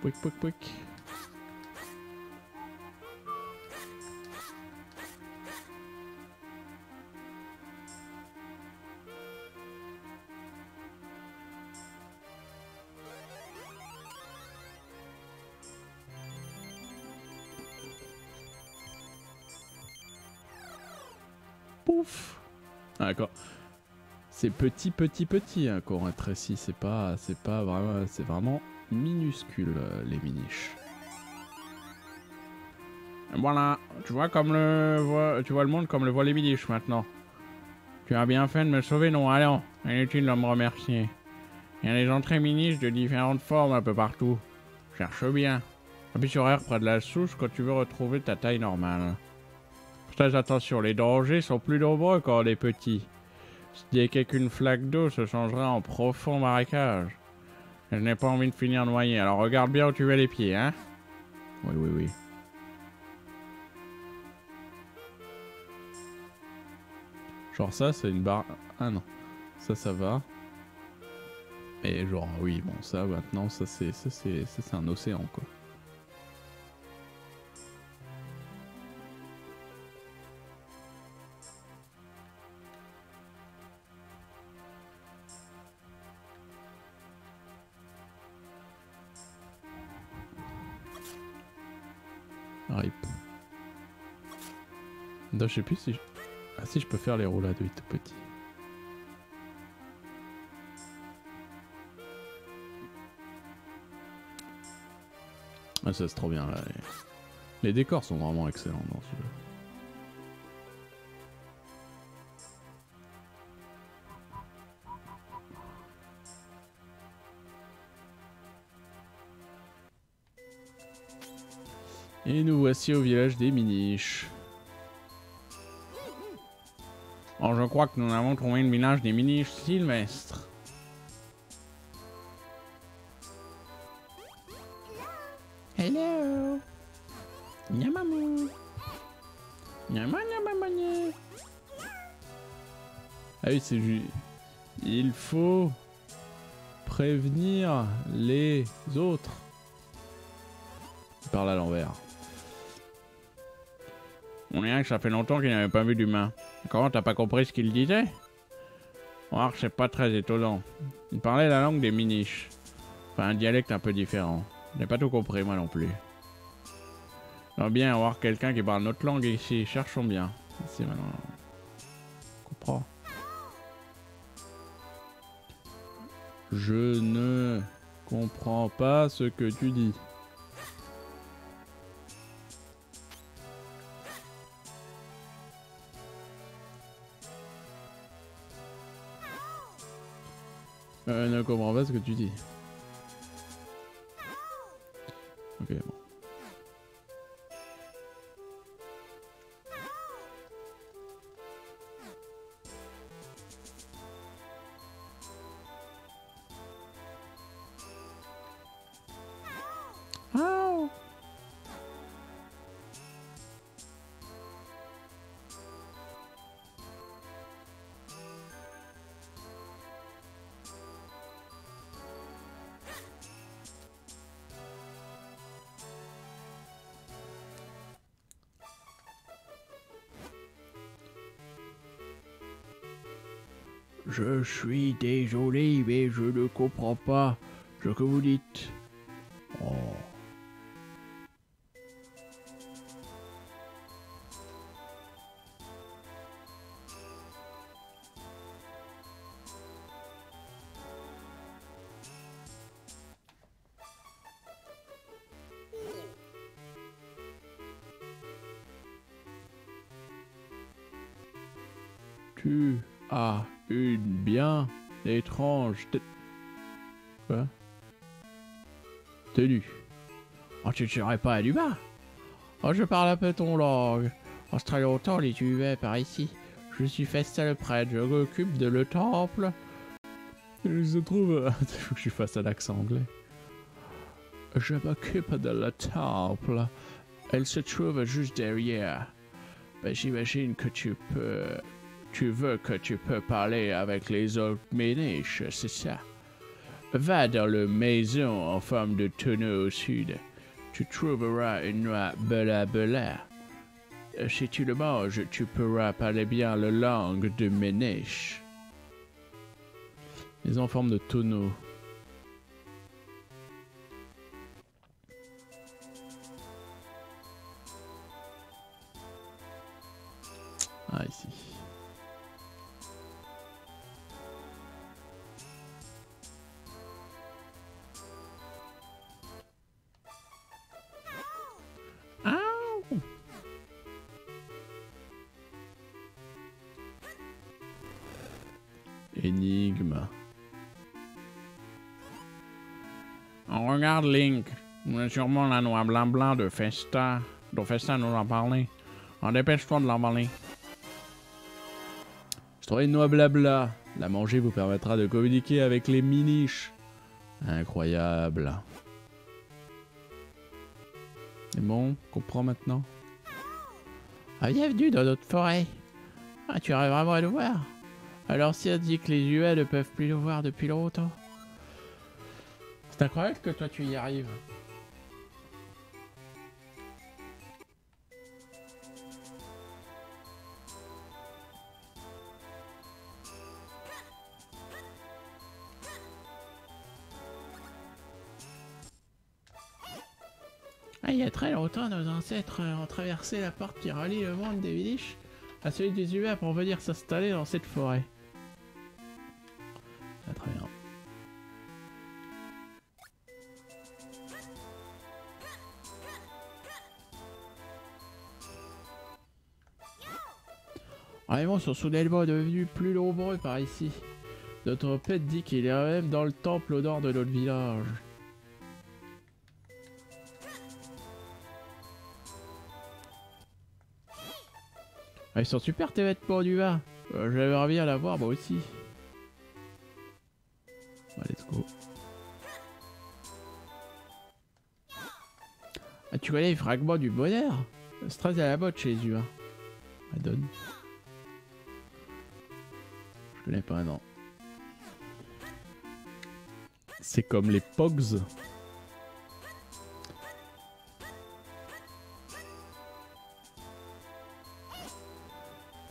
Pouic, pouic, pouic. D'accord. C'est petit, petit, petit, hein, qu'on rétrécit. C'est pas, c'est pas vraiment, c'est vraiment minuscule, euh, les miniches. Voilà, tu vois comme le, tu vois le monde comme le voit les miniches maintenant. Tu as bien fait de me sauver, non Allons, inutile de me remercier. Il y a des entrées miniches de différentes formes un peu partout. Cherche bien. Appuie sur R près de la souche quand tu veux retrouver ta taille normale. Attention, les dangers sont plus nombreux quand on est petit. Qu'une flaque d'eau se changera en profond marécage. Je n'ai pas envie de finir noyé, alors regarde bien où tu mets les pieds, hein Oui, oui, oui. Genre ça, c'est une barre... Ah non. Ça, ça va. Et genre, oui, bon, ça, maintenant, ça, c'est ça, c'est un océan, quoi. Je sais plus si je... Ah si, je peux faire les roulades, oui, tout petit. Ah ça c'est trop bien là. Les... les décors sont vraiment excellents dans ce jeu. Et nous voici au village des Miniches. Oh, je crois que nous avons trouvé le village des Miniches Sylvestres. Hello nyama nya. Ah oui, c'est juste... Il faut prévenir les autres. Il parle à l'envers. On dirait que ça fait longtemps qu'il n'avait pas vu d'humain. Comment t'as pas compris ce qu'il disait? Voir, c'est pas très étonnant. Il parlait la langue des Miniches. Enfin, un dialecte un peu différent. Je n'ai pas tout compris, moi non plus. J'aimerais bien avoir quelqu'un qui parle notre langue ici. Cherchons bien. Ici, maintenant. Je ne comprends pas ce que tu dis. Euh, ne comprends pas ce que tu dis. Ok, bon. Je suis désolé, mais je ne comprends pas ce que vous dites. Tu serais pas un humain Oh, je parle un peu ton langue. En très longtemps, les humains par ici. Je suis Festin le prêtre, je m'occupe de le temple. Il se trouve. Il faut que je fasse un accent anglais. Je m'occupe de le temple. Elle se trouve juste derrière. Ben, j'imagine que tu peux... Tu veux que tu peux parler avec les autres méniches, c'est ça? Va dans la maison en forme de tonneau au sud. Tu trouveras une noix bela bela. Euh, Si tu le manges, tu pourras parler bien la langue de méniche. Maison en forme de tonneau. On regarde Link. On a sûrement la noix blanc-blanc de Festa. dont Festa nous en parlait. En dépêche-toi de l'emballer. Je trouve une noix blabla. La manger vous permettra de communiquer avec les miniches. Incroyable. C'est bon, comprends maintenant Ah, bienvenue dans notre forêt. Ah, tu arrives vraiment à le voir Alors si on dit que les humains ne peuvent plus le voir depuis longtemps. C'est incroyable que toi tu y arrives. Ah, il y a très longtemps, nos ancêtres ont traversé la porte qui relie le monde des Vilish à celui des humains pour venir s'installer dans cette forêt. Sont soudainement devenus plus nombreux par ici. Notre pète dit qu'il est même dans le temple au nord de notre village. Ah, ils sont super tes vêtements du bas. Euh, J'aimerais bien l'avoir moi aussi. Bah, let's go. Ah, tu connais les fragments du bonheur? Très à la mode chez les humains. Adonne. C'est comme les Pogs.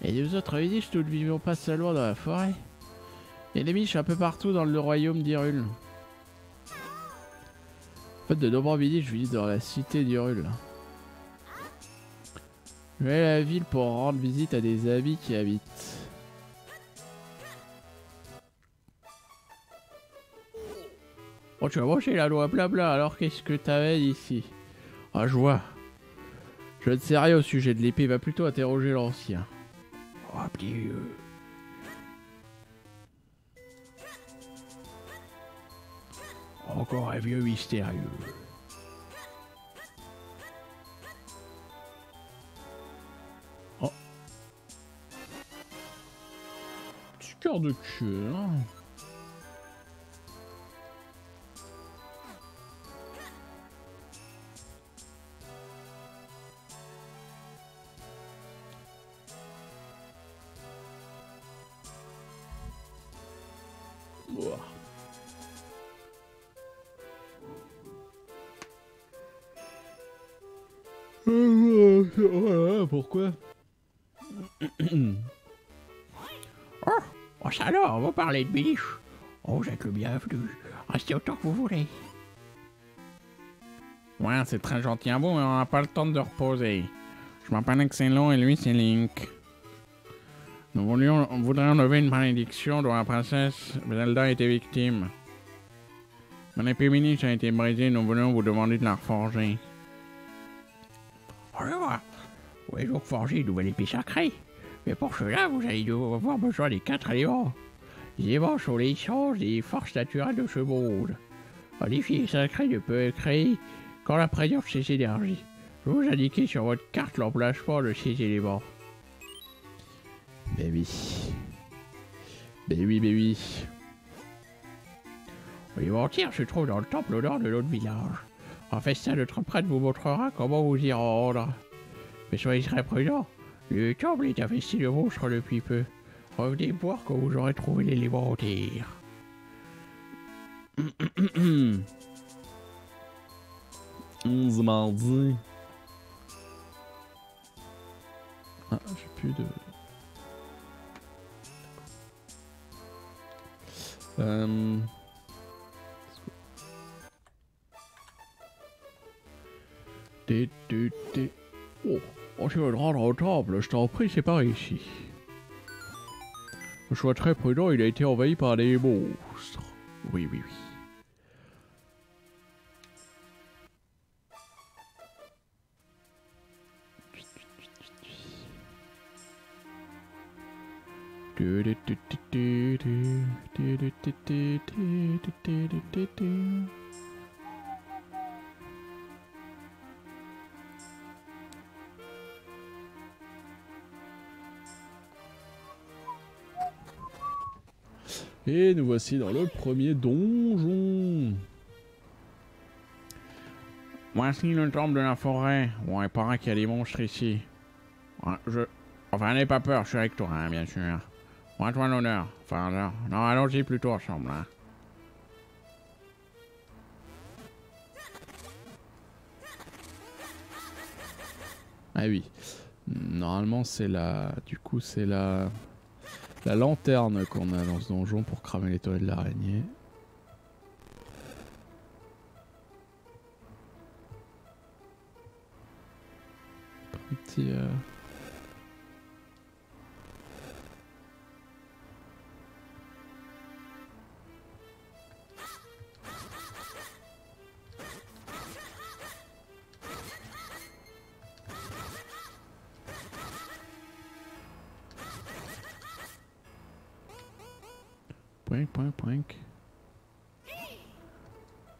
Et les autres Yiddish, nous ne vivons pas seulement dans la forêt. Il y a des miches un peu partout dans le royaume d'Hyrule. En fait, de nombreux Yiddish vivent dans la cité d'Hyrule. Je vais à la ville pour rendre visite à des amis qui habitent. Oh, tu as branché la loi blabla, alors qu'est-ce que t'avais ici Ah, je vois. Je ne sais rien au sujet de l'épée, va plutôt interroger l'ancien. Oh, vieux. Encore un vieux mystérieux. Petit cœur de queue, hein. Parler de Biliche. Oh, vous êtes le bienvenu. Restez autant que vous voulez. Ouais, c'est très gentil à vous, mais on n'a pas le temps de reposer. Je m'appelle Excellent et lui, c'est Link. Nous voulions, on voudrait enlever une malédiction dont la princesse Zelda était victime. Mon épée mini a été brisée, nous voulons vous demander de la reforger. Vois. Vous voulez donc forger une nouvelle épée sacrée? Mais pour cela, vous allez avoir besoin des quatre éléments. Les éléments sont les changes des forces naturelles de ce monde. Un défi sacré ne peut être créé qu'en la présence de ces énergies. Je vais vous indiquer sur votre carte l'emplacement de ces éléments. Baby. Baby, baby. Les mentir se trouve dans le temple au nord de notre village. Un festin de notre prêtre vous montrera comment vous y rendre. Mais soyez très prudents. Le temple est investi de monstres depuis peu. Revenez voir quand vous aurez trouvé l'élément entier. Onze mardi. Ah, j'ai plus de. Euh... Oh, on se veut le rendre au temple, je t'en prie, c'est par ici. Sois très prudent, il a été envahi par des monstres. Oui, oui, oui. Et nous voici dans le premier donjon. Voici le temple de la forêt. Ouais, il paraît qu'il y a des monstres ici. Je... Enfin, n'aie pas peur, je suis avec toi, hein, bien sûr. Moi, toi l'honneur. Enfin, non, non allons-y plutôt ensemble, hein. Ah oui. Normalement, c'est la. Du coup, c'est la. La lanterne qu'on a dans ce donjon pour cramer les toilettes de l'araignée. Petit. euh, Poink, poink, poink.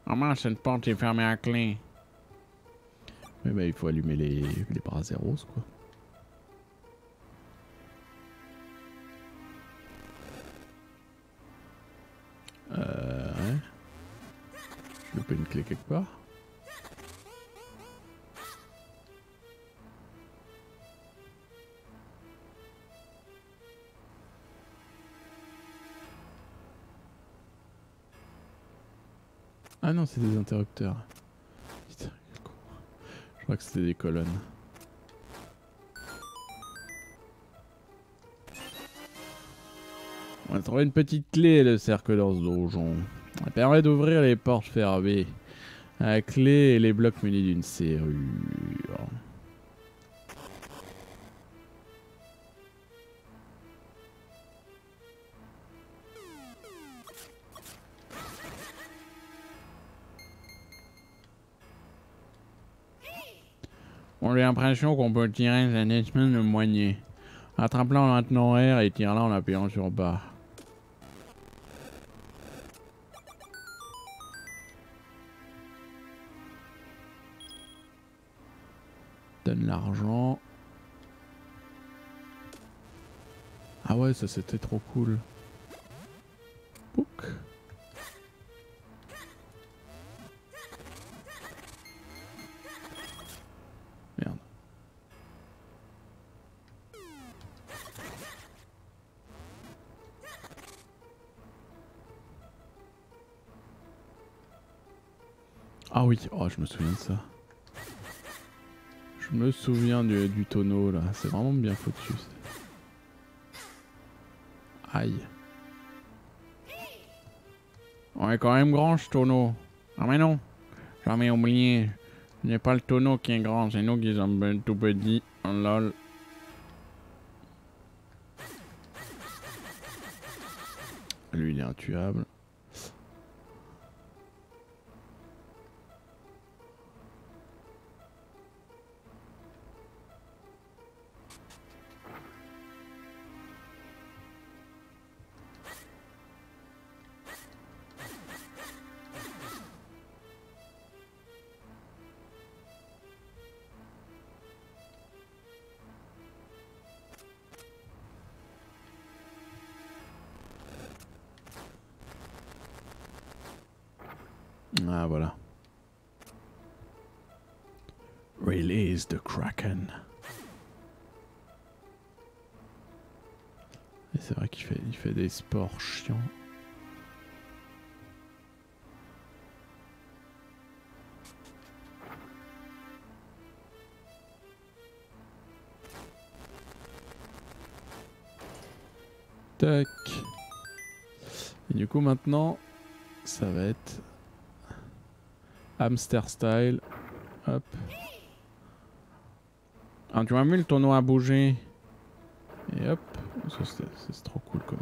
Mince, cette porte est fermée à clé. Oui, bah, il faut allumer les, les brasers roses, quoi. Euh. Ouais. Je loupé une clé quelque part? Ah non, c'est des interrupteurs. Je crois que c'était des colonnes. On a trouvé une petite clé, le cercle dans ce donjon. Elle permet d'ouvrir les portes fermées. La clé et les blocs munis d'une serrure. On a l'impression qu'on peut tirer un espèce de moignet. Attrape-la en maintenant R et tire-la en appuyant sur bas. Donne l'argent. Ah ouais, ça c'était trop cool. Pouc. Oui, oh, je me souviens de ça. Je me souviens du, tonneau là, c'est vraiment bien foutu. Aïe. On est quand même grand ce tonneau. Ah mais non, jamais oublié. Ce n'est pas le tonneau qui est grand, c'est nous qui sommes tout petits. Oh lol. Lui il est intuable. Des sports chiants. Tac. Et du coup maintenant, ça va être hamster style. Hop. Ah, tu as vu le tonneau a bougé Et hop. C'est trop cool comme.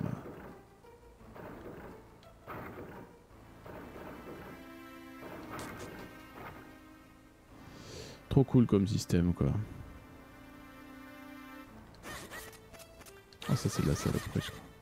Trop cool comme système quoi. Ah ça c'est de la saloperie je crois.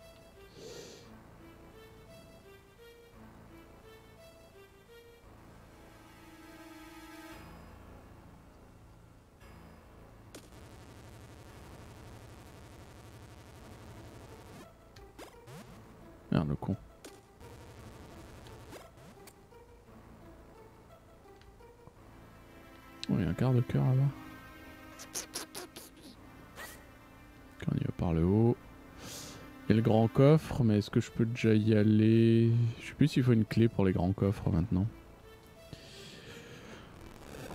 Il y a le grand coffre, mais est-ce que je peux déjà y aller? Je sais plus s'il faut une clé pour les grands coffres maintenant.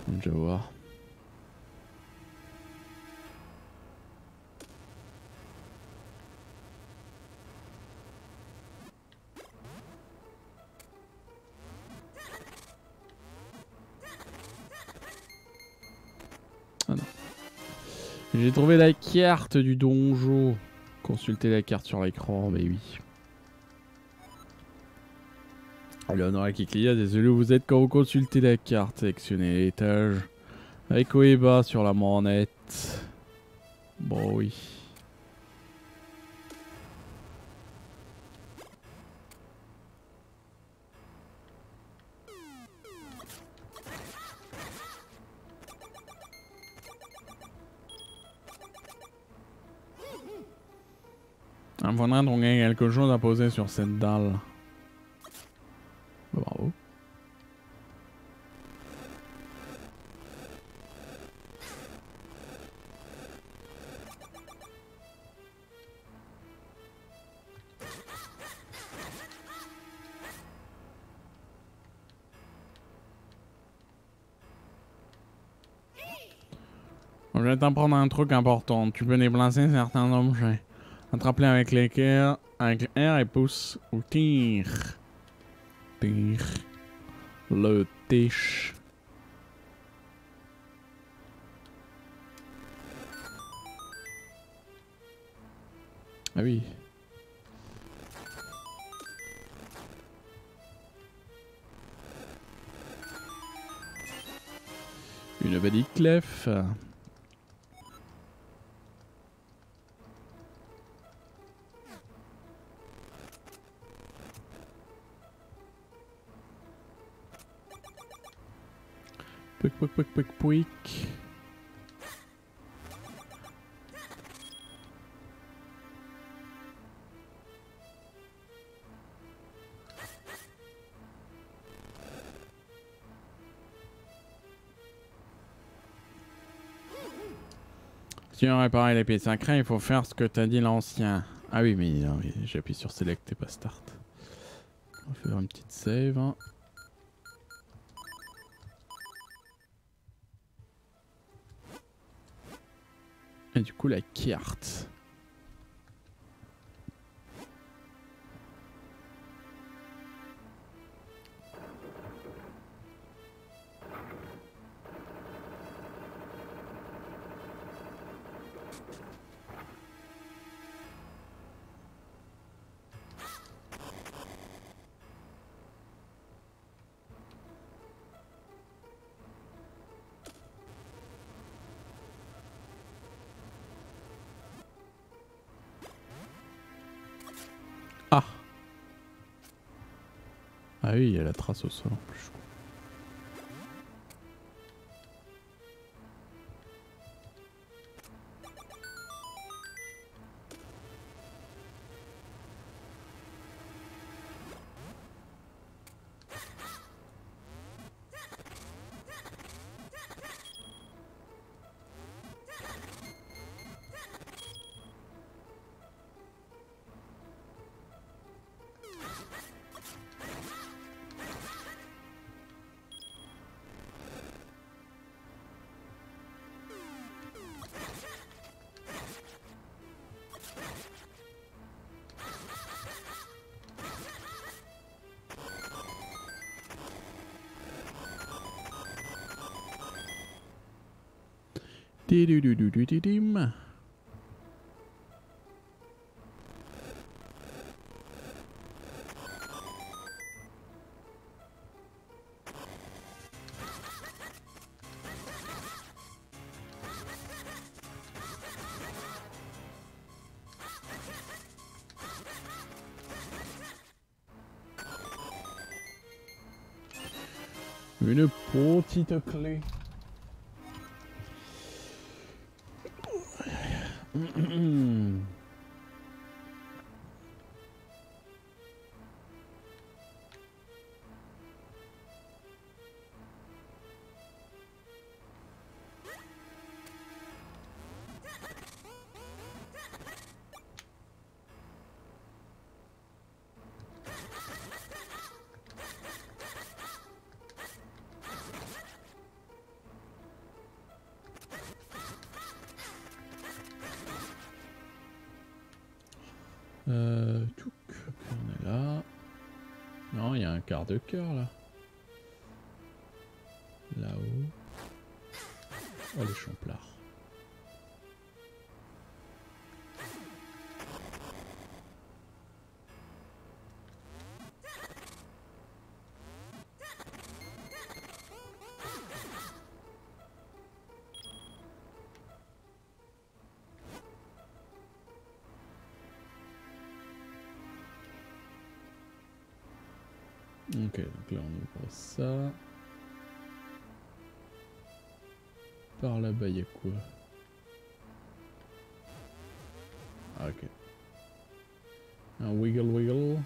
On va déjà voir. J'ai trouvé la carte du donjon. Consultez la carte sur l'écran, mais oui. Léonora Kiklia, désolé où vous êtes quand vous consultez la carte. Sélectionnez l'étage. Avec bas sur la manette. Bon, oui. Il faudrait donc quelque chose à poser sur cette dalle. Bravo. Je vais t'apprendre un truc important. Tu peux déplacer certains objets. Attrape-les avec cœurs, avec R et pouce ou tire. Tire. Le tiche. Ah oui. Une belle clef. Pouic, pouic, pouic. Si on réparer les pieds sacrés, il faut faire ce que t'as dit l'ancien. Ah oui, mais j'appuie sur Select et pas Start. On va faire une petite save. hein. Et du coup, la carte. Oui, il y a la trace au sol en plus. Une petite clé. De cœur là. Ok, donc là on ouvre ça. Par là-bas, il y a quoi? Ah, ok. Un wiggle wiggle.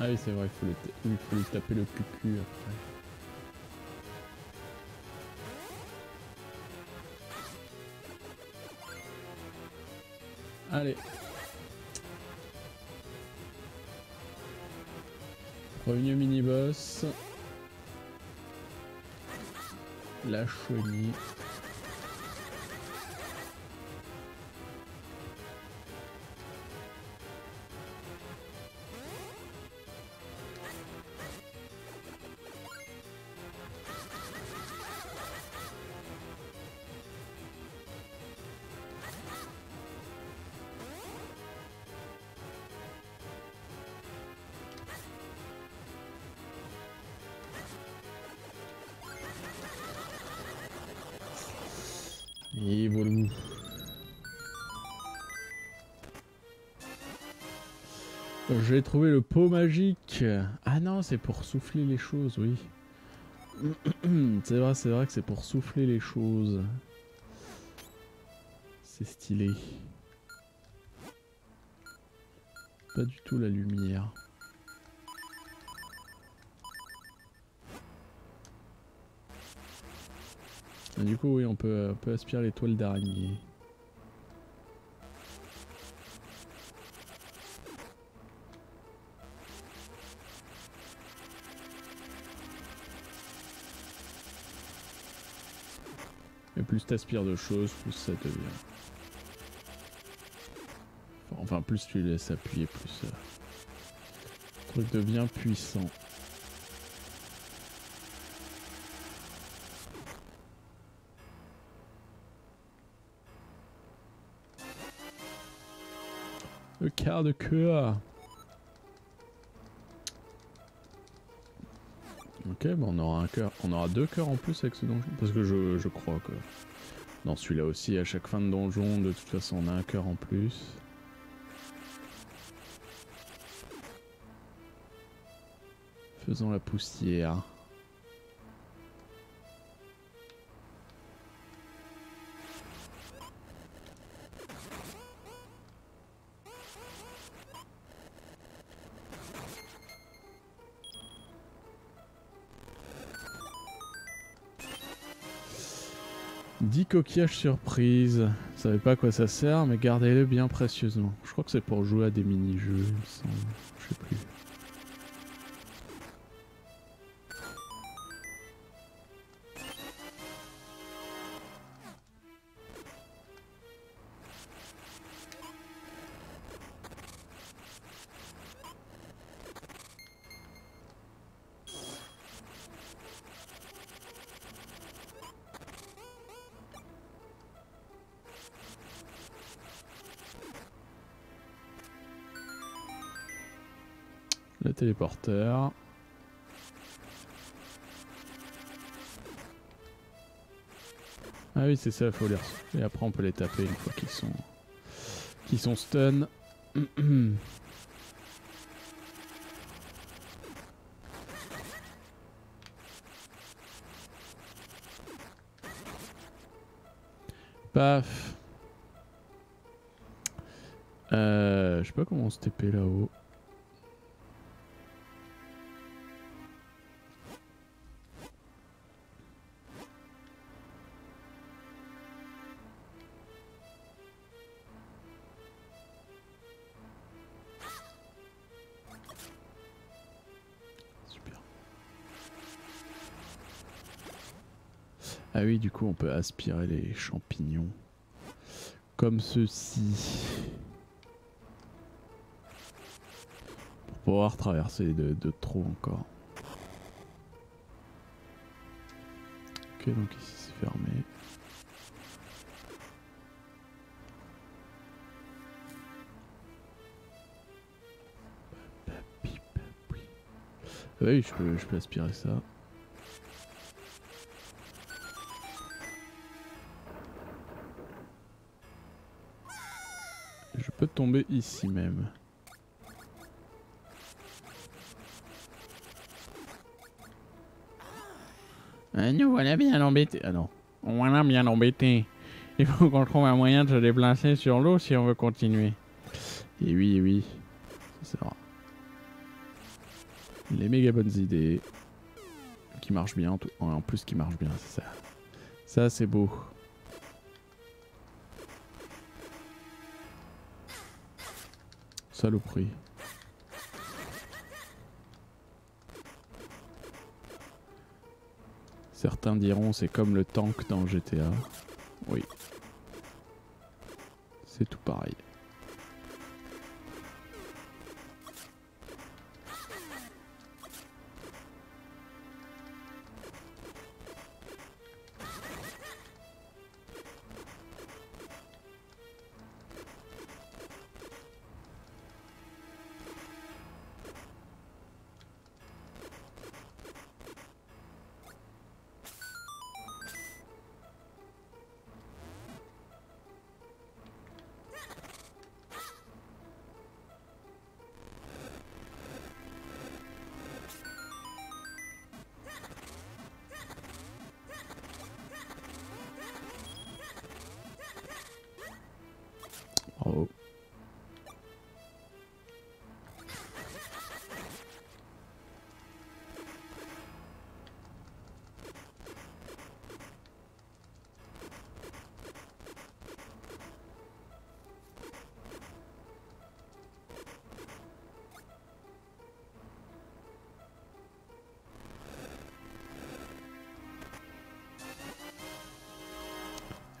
Ah oui, c'est vrai, il faut, lui taper le cucu après. Allez. Revenu mini-boss. La chenille. Et voilà. J'ai trouvé le pot magique. Ah non, c'est pour souffler les choses, oui. c'est vrai, c'est vrai que c'est pour souffler les choses. C'est stylé. Pas du tout la lumière. Du coup, oui, on peut, peut aspirer les toiles d'araignée. Et plus t'aspires de choses, plus ça devient. Enfin, plus tu laisses appuyer, plus euh, le truc devient puissant. De cœur. Ok, bon, on aura un cœur. On aura deux cœurs en plus avec ce donjon. Parce que je, je crois que dans celui-là aussi, à chaque fin de donjon, de toute façon, on a un cœur en plus. Faisons la poussière. Dix coquillages surprises. Je savais pas à quoi ça sert, mais gardez-le bien précieusement. Je crois que c'est pour jouer à des mini-jeux. Je sais plus. Téléporteur. Ah oui, c'est ça, faut les Et après, on peut les taper une fois qu'ils sont, qu'ils sont stun. Paf. Euh, je sais pas comment on se TP là-haut. Peut aspirer les champignons. Comme ceci. Pour pouvoir traverser de, de trous encore. Ok, donc ici c'est fermé. Oui, je peux, je peux aspirer ça. Ici même. Ah, nous voilà bien embêtés. Ah non. Voilà bien embêtés. Il faut qu'on trouve un moyen de se déplacer sur l'eau si on veut continuer. Et oui, et oui. C'est vrai. Les méga bonnes idées. Qui marchent bien, en tout- en plus qui marchent bien, c'est ça. Ça, c'est beau. Saloperie. Certains diront c'est comme le tank dans GTA. Oui. C'est tout pareil.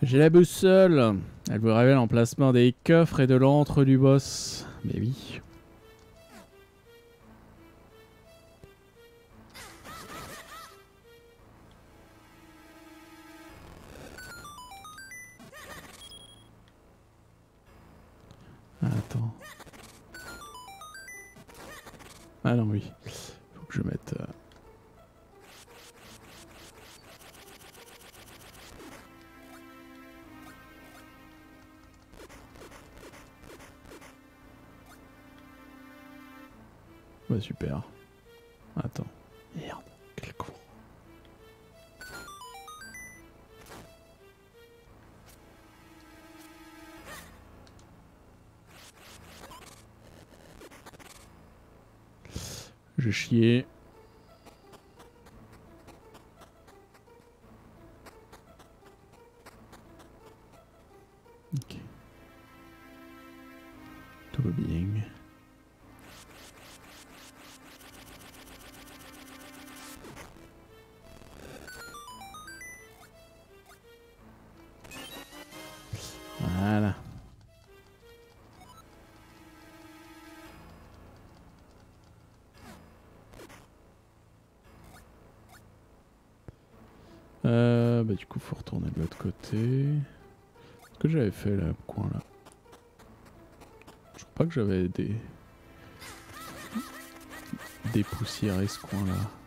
J'ai la boussole. Elle vous révèle l'emplacement des coffres et de l'antre du boss. Mais oui. Je chier. Du coup faut retourner de l'autre côté. Ce que j'avais fait là, coin là. Je crois pas que j'avais des dépoussiéré ce coin là.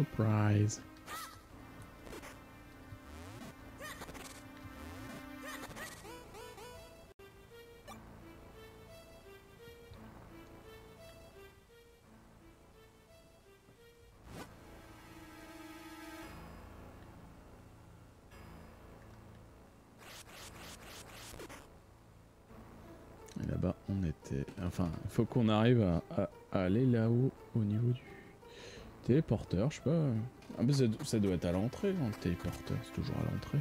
Surprise. Là-bas, on était... Enfin, il faut qu'on arrive à, à aller là-haut au niveau du téléporteur, je sais pas. Ah mais ça, doit être à l'entrée, hein, le téléporteur, c'est toujours à l'entrée.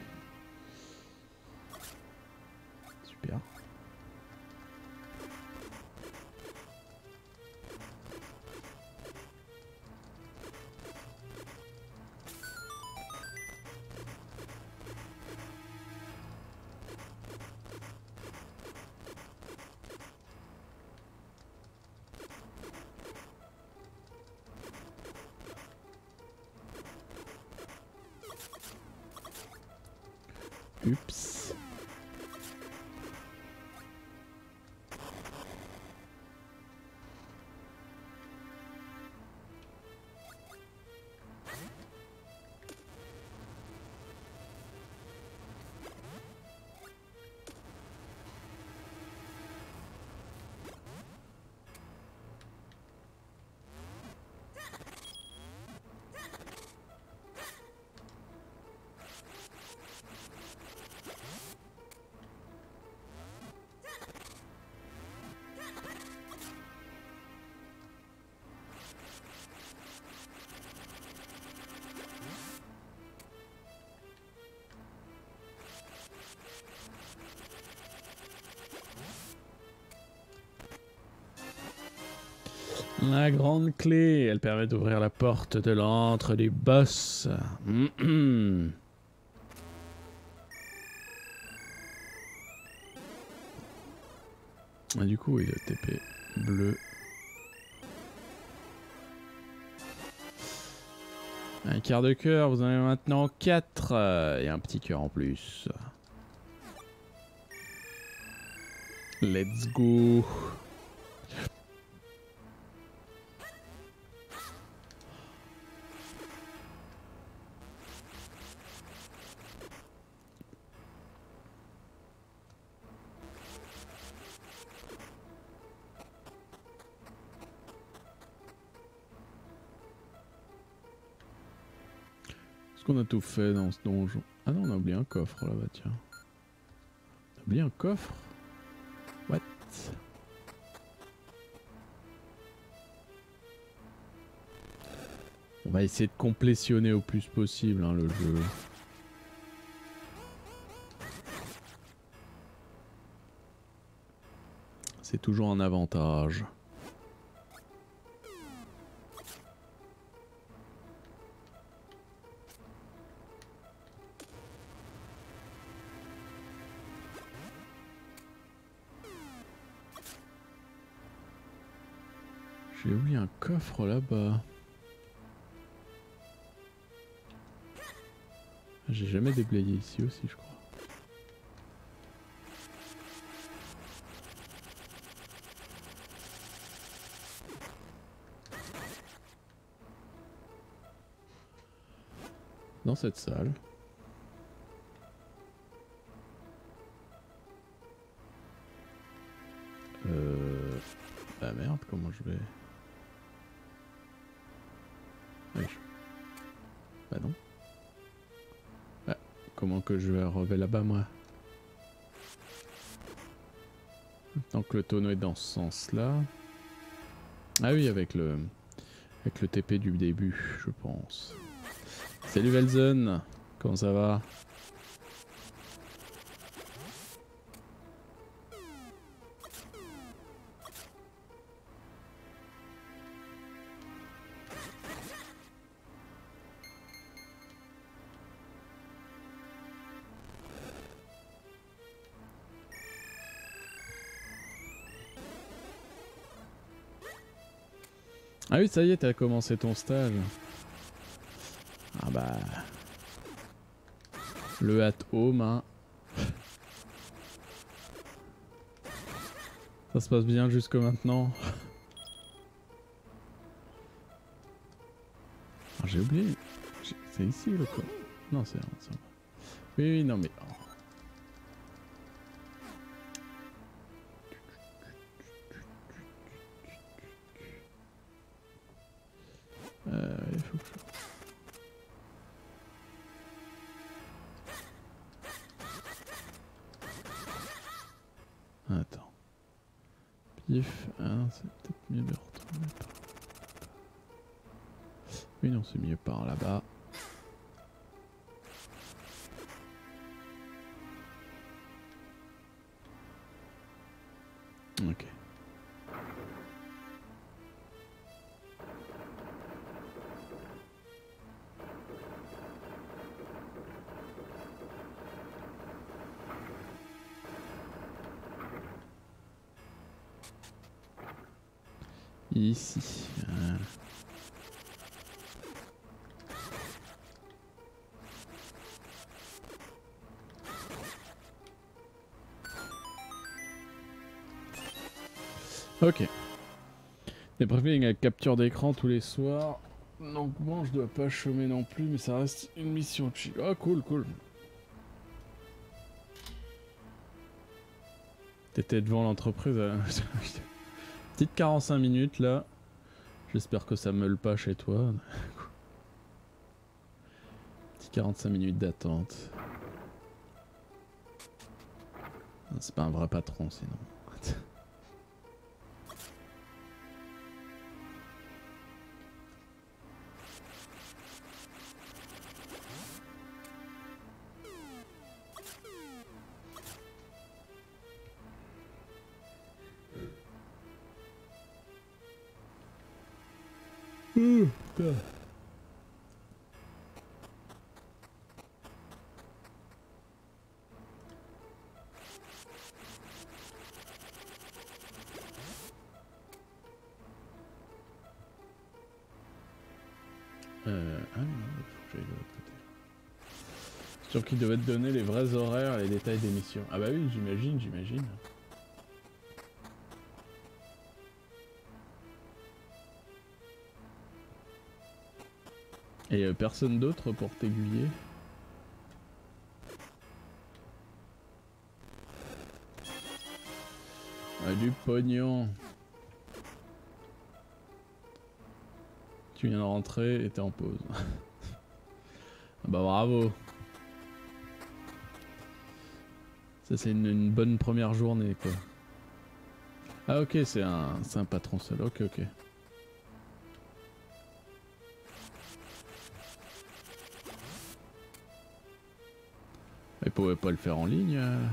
Grande clé, elle permet d'ouvrir la porte de l'antre du boss. Du coup, oui, le TP bleu. Un quart de cœur, vous en avez maintenant 4 et un petit cœur en plus. Let's go. Tout fait dans ce donjon Ah non, on a oublié un coffre là-bas, tiens. On a oublié un coffre What? On va essayer de complétionner au plus possible hein, le jeu. C'est toujours un avantage. Coffre là-bas. J'ai jamais déblayé ici aussi, je crois. Dans cette salle. Euh... Bah merde, comment je vais... je vais là-bas, moi. Tant que le tonneau est dans ce sens-là... Ah oui, avec le... Avec le TP du début, je pense. Salut Velzen. Comment ça va? Ça y est, t'as commencé ton stage. Ah bah... Le at home, hein. Ça se passe bien jusque maintenant. Ah, J'ai oublié. C'est ici le quoi Non, c'est bas. Oui, oui, non mais... Voilà. Ok. Des briefings avec capture d'écran tous les soirs. Donc bon, je dois pas chômer non plus, mais ça reste une mission chill. Ah cool, cool. T'étais devant l'entreprise. euh, Petite 45 minutes là. J'espère que ça meule pas chez toi. Petit 45 minutes d'attente. C'est pas un vrai patron sinon. Qu'il devait te donner les vrais horaires et les détails des missions. Ah bah oui, j'imagine, j'imagine. Et euh, personne d'autre pour t'aiguiller? Ah, du pognon. Tu viens de rentrer et t'es en pause. ah bah bravo. Ça c'est une, bonne première journée quoi. Ah ok c'est un, un patron seul. Ok ok. Il pouvait pas le faire en ligne. euh.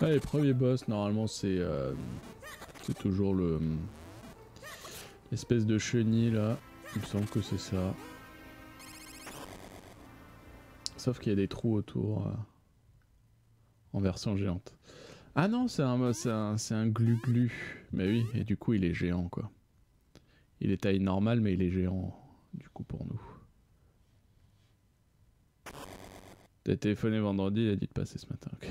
Allez, premier boss, normalement c'est euh, c'est toujours le l'espèce de chenille là. Il me semble que c'est ça. Sauf qu'il y a des trous autour euh, en version géante. Ah non, c'est un un, un glu-glu. Mais oui, et du coup il est géant quoi. Il est taille normale mais il est géant du coup pour nous. T'as téléphoné vendredi, il a dit de passer ce matin, ok.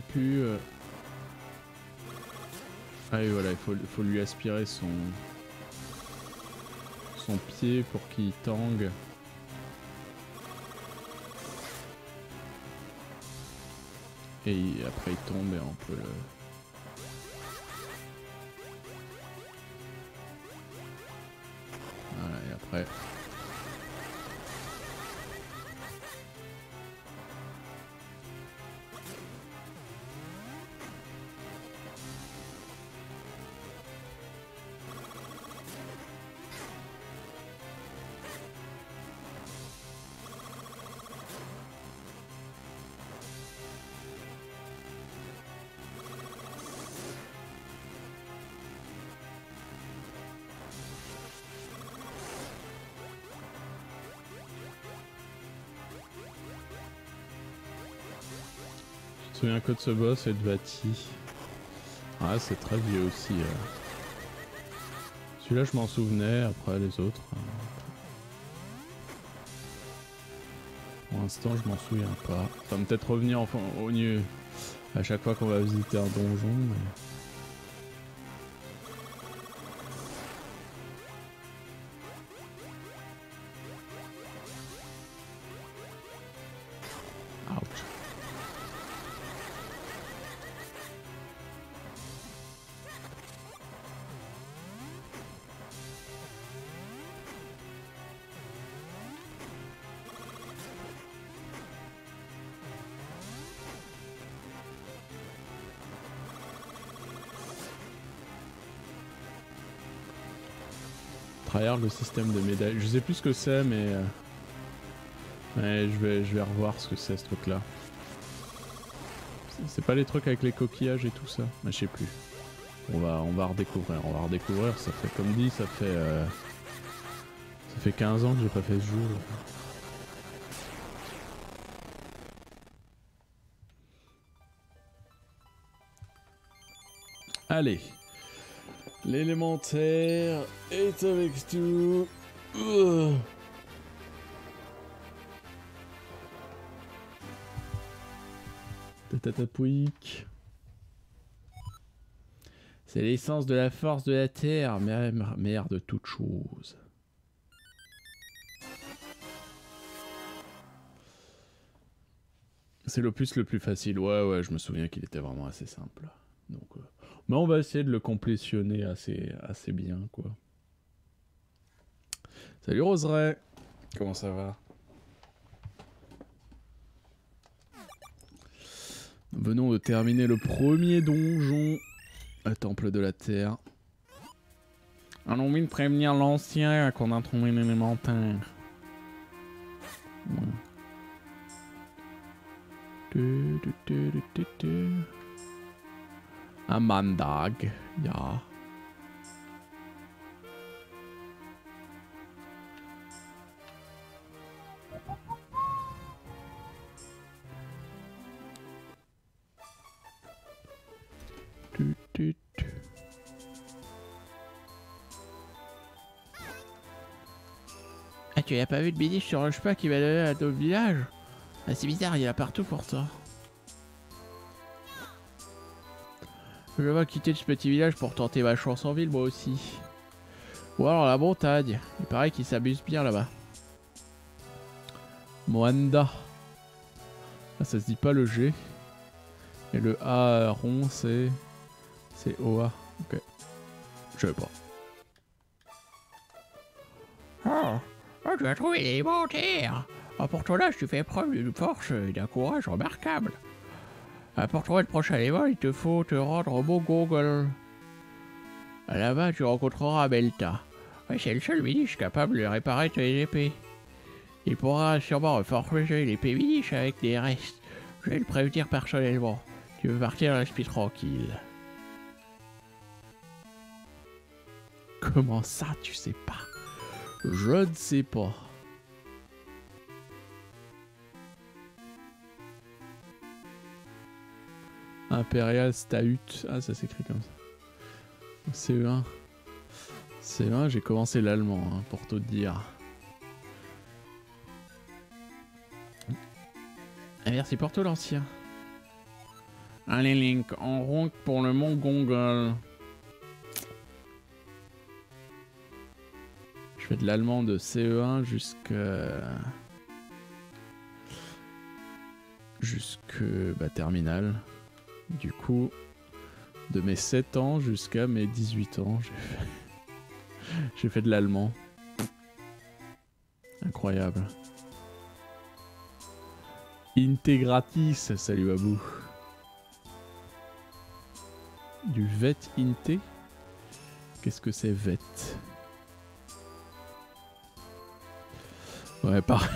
Plus. euh. Ah oui voilà, il faut, lui aspirer son son pied pour qu'il tangue. Et après il tombe et on peut le. Voilà, et après. Que de ce boss et de Vati. Ah, c'est très vieux aussi. euh. Celui-là, je m'en souvenais, après les autres. euh, Pour l'instant, je m'en souviens pas. Ça va peut-être revenir au mieux à chaque fois qu'on va visiter un donjon. Mais... le système de médailles. Je sais plus ce que c'est, mais. euh, Ouais, je vais, je vais revoir ce que c'est ce truc-là. C'est- pas les trucs avec les coquillages et tout ça? Mais je sais plus. On va, on va redécouvrir. On va redécouvrir. Ça fait, comme dit, ça fait. euh, Ça fait 15 ans que j'ai pas fait ce jeu. Allez. L'élémentaire est avec tout. C'est l'essence de la force de la terre, mère, mère de toute chose. C'est l'opus le plus facile. Ouais, ouais, je me souviens qu'il était vraiment assez simple. Mais on va essayer de le complétionner assez, assez bien, quoi. Salut Roseret. Comment ça va? Venons de terminer le premier donjon, le temple de la terre. On a envie de prévenir l'ancien qu'on a trouvé l'élémentaire. Ouais. Un mandag, ja. Ah, tu l'as pas vu de Billy sur le chemin qui va aller à notre village Ah, c'est bizarre, il y a partout pour toi. Je vais quitter ce petit village pour tenter ma chance en ville, moi aussi. Ou alors la montagne. Il paraît qu'ils s'amusent bien là-bas. Moanda. Ah, ça se dit pas le G. Et le A rond, c'est. C'est OA. Ok. Je sais pas. Oh, oh tu as trouvé l'élémentaire ah, Pour ton âge, tu fais preuve d'une force et d'un courage remarquable. Ah, pour trouver le prochain élément, il te faut te rendre au mont Google. Là-bas, tu rencontreras Belta. C'est le seul miniche capable de réparer tes épées. Il pourra sûrement reforger l'épée miniche avec des restes. Je vais le prévenir personnellement. Tu veux partir l'esprit tranquille. Comment ça, tu sais pas? Je ne sais pas. Imperial Staut. Ah, ça s'écrit comme ça. CE1. CE1, j'ai commencé l'allemand, hein, pour tout dire. Ah, merci pour tout l'ancien. Allez Link, en route pour le mont Gongol. Je fais de l'allemand de CE1 jusqu'à. jusque bah, terminale. Du coup, de mes 7 ans jusqu'à mes 18 ans, j'ai fait, de l'allemand. Incroyable. Integratis, salut Abou. Du vet inte? Qu'est-ce que c'est vet? Ouais, pareil.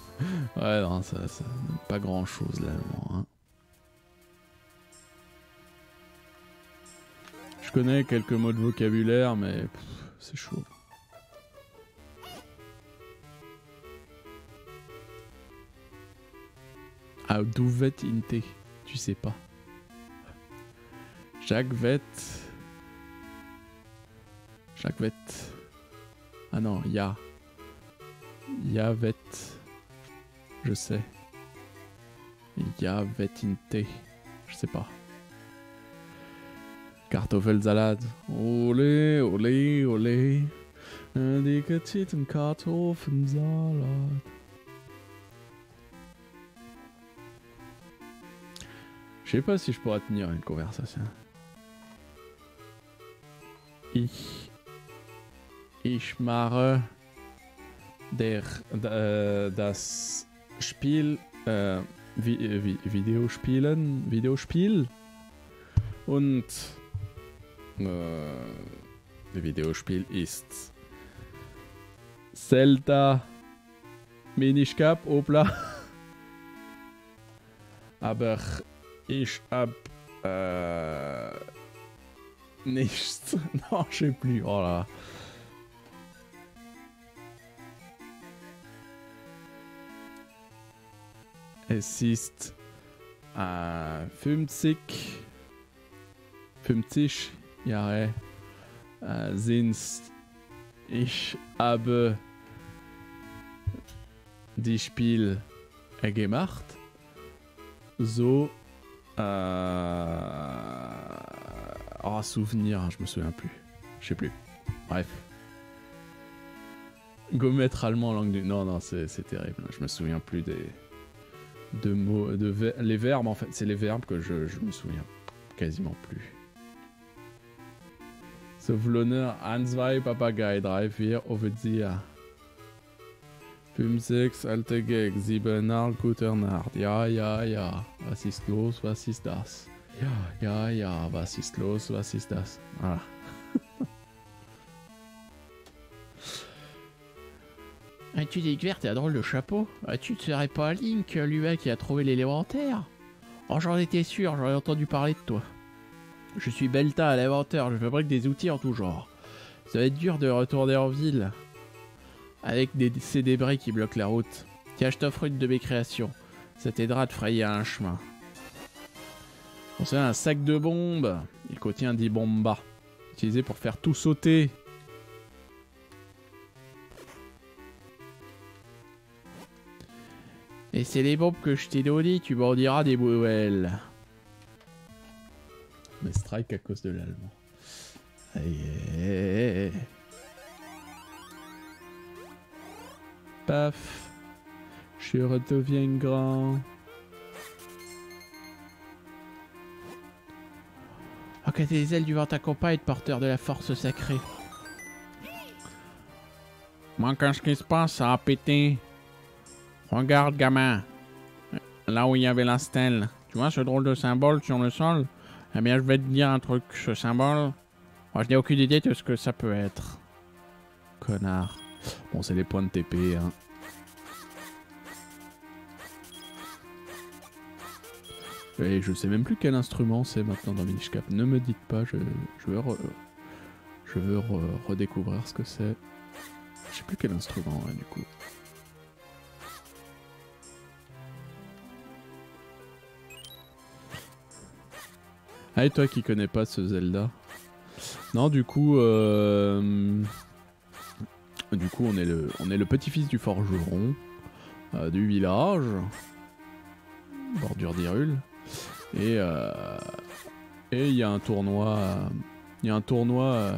ouais, non, ça, ça pas grand chose l'allemand. Hein. Je connais quelques mots de vocabulaire, mais c'est chaud. Ah, d'où inte Tu sais pas. Jacques vet. Jacques. Ah non, ya. Yavet. Je sais. Yavetinte. Je sais pas. Kartoffelsalat. Olé, olé, olé. Die gezielten Kartoffelsalat. Je sais pas si je pourrais tenir une conversation. Ich. Ich mache der, äh, das Spiel, äh, äh, vi, Videospielen, Videospiel und äh, Videospiel ist Zelda. Minish Cap, là. Aber ich hab äh, nichts. Non, je plus. Oh. Es ist äh, 50, 50 Jahre äh, ich habe die Spiel äh, gemacht. So. Euh... Oh, souvenir, je me souviens plus. Je sais plus. Bref. Go mettre allemand langue du. Non, non, c'est terrible. Je me souviens plus des. De mots. De Les verbes, en fait. C'est les verbes que je, je me souviens quasiment plus. Sauvlonner, 1, 2, Papagei, 3, 4, Offizier. 5, 6, alte Gag, 7, Nacht, guter Nacht. Ja, ja, ja. Was ist los? Was ist das? Ja, ja, ja. Was ist los? Was ist das? Voilà. As-tu découvert un drôle de chapeau? Ah, Tu ne serais pas Link, lui qui a trouvé l'élémentaire? Oh, j'en étais sûr, j'aurais entendu parler de toi. Je suis Belta, l'inventeur, je fabrique des outils en tout genre. Ça va être dur de retourner en ville. Avec des, ces débris qui bloquent la route. Tiens, je t'offre une de mes créations. Ça t'aidera à te frayer un chemin. C'est un sac de bombes. Il contient 10 bombes bas. Utilisé pour faire tout sauter. Et c'est les bombes que je t'ai données, tu m'en des nouvelles. Mais strike à cause de l'allemand. Aïe. Paf. Je redeviens grand. Que tes ailes du vent t'accompagnent, porteur de la force sacrée. Moi, qu'est-ce qui se passe? Ça a pété. Regarde, gamin. Là où il y avait la stèle. Tu vois ce drôle de symbole sur le sol? Eh bien, je vais te dire un truc. Ce symbole, moi, je n'ai aucune idée de ce que ça peut être. Connard. Bon, c'est les points de TP, hein. Et je sais même plus quel instrument c'est maintenant dans Minish Cap. Ne me dites pas, je, veux, re- je veux re- redécouvrir ce que c'est. Je sais plus quel instrument, ouais, du coup. Ah, et toi qui connais pas ce Zelda. Non, du coup, euh, du coup, on est le, on est le petit-fils du forgeron euh, du village, bordure d'Hyrule, et euh, et il y a un tournoi, il y a un tournoi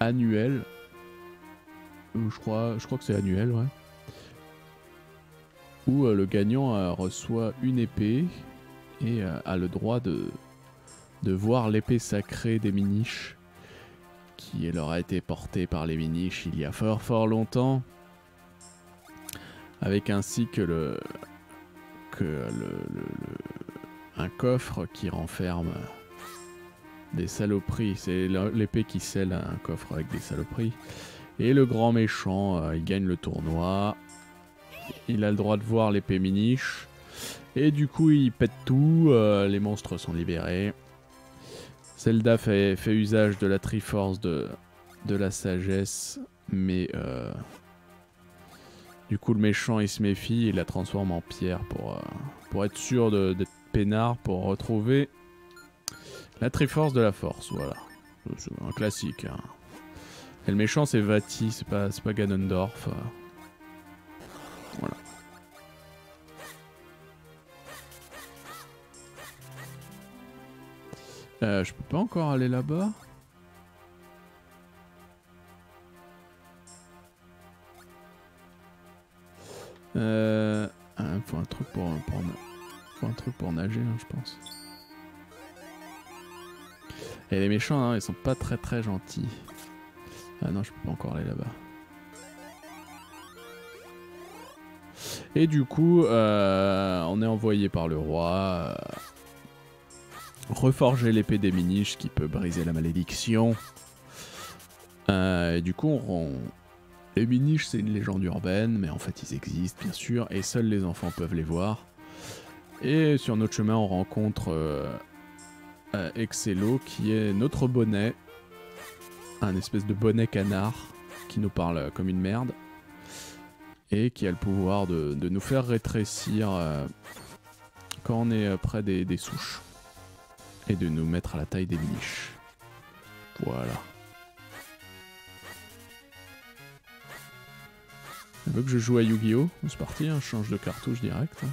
annuel, je crois, je crois que c'est annuel, ouais, où le gagnant reçoit une épée et a le droit de de voir l'épée sacrée des Miniches qui leur a été portée par les Miniches il y a fort fort longtemps avec ainsi que le que le, un coffre qui renferme des saloperies. C'est l'épée qui scelle un coffre avec des saloperies. Et le grand méchant euh, il gagne le tournoi. Il a le droit de voir l'épée Miniche. Et du coup il pète tout euh, les monstres sont libérés Zelda fait, usage de la Triforce de, la sagesse, mais euh, du coup le méchant il se méfie, il la transforme en pierre pour, euh, être sûr d'être peinard, pour retrouver la Triforce de la Force, voilà. C'est un classique. hein. Et le méchant c'est Vati, c'est pas, pas Ganondorf. euh. Euh, je peux pas encore aller là-bas Euh... ah, faut un truc pour, pour un truc pour nager, hein, je pense. Et les méchants, hein, ils sont pas très très gentils. Ah non, je peux pas encore aller là-bas. Et du coup, euh, on est envoyé par le roi. euh, reforger l'épée des miniches qui peut briser la malédiction. Euh, et du coup, on, Les miniches, c'est une légende urbaine, mais en fait, ils existent, bien sûr, et seuls les enfants peuvent les voir. Et sur notre chemin, on rencontre euh, euh, Excello, qui est notre bonnet, un espèce de bonnet canard, qui nous parle comme une merde, et qui a le pouvoir de, nous faire rétrécir euh, quand on est près des souches, et de nous mettre à la taille des miniches. Voilà. Elle veut que je joue à Yu-Gi-Oh C'est parti, hein, change de cartouche direct. hein.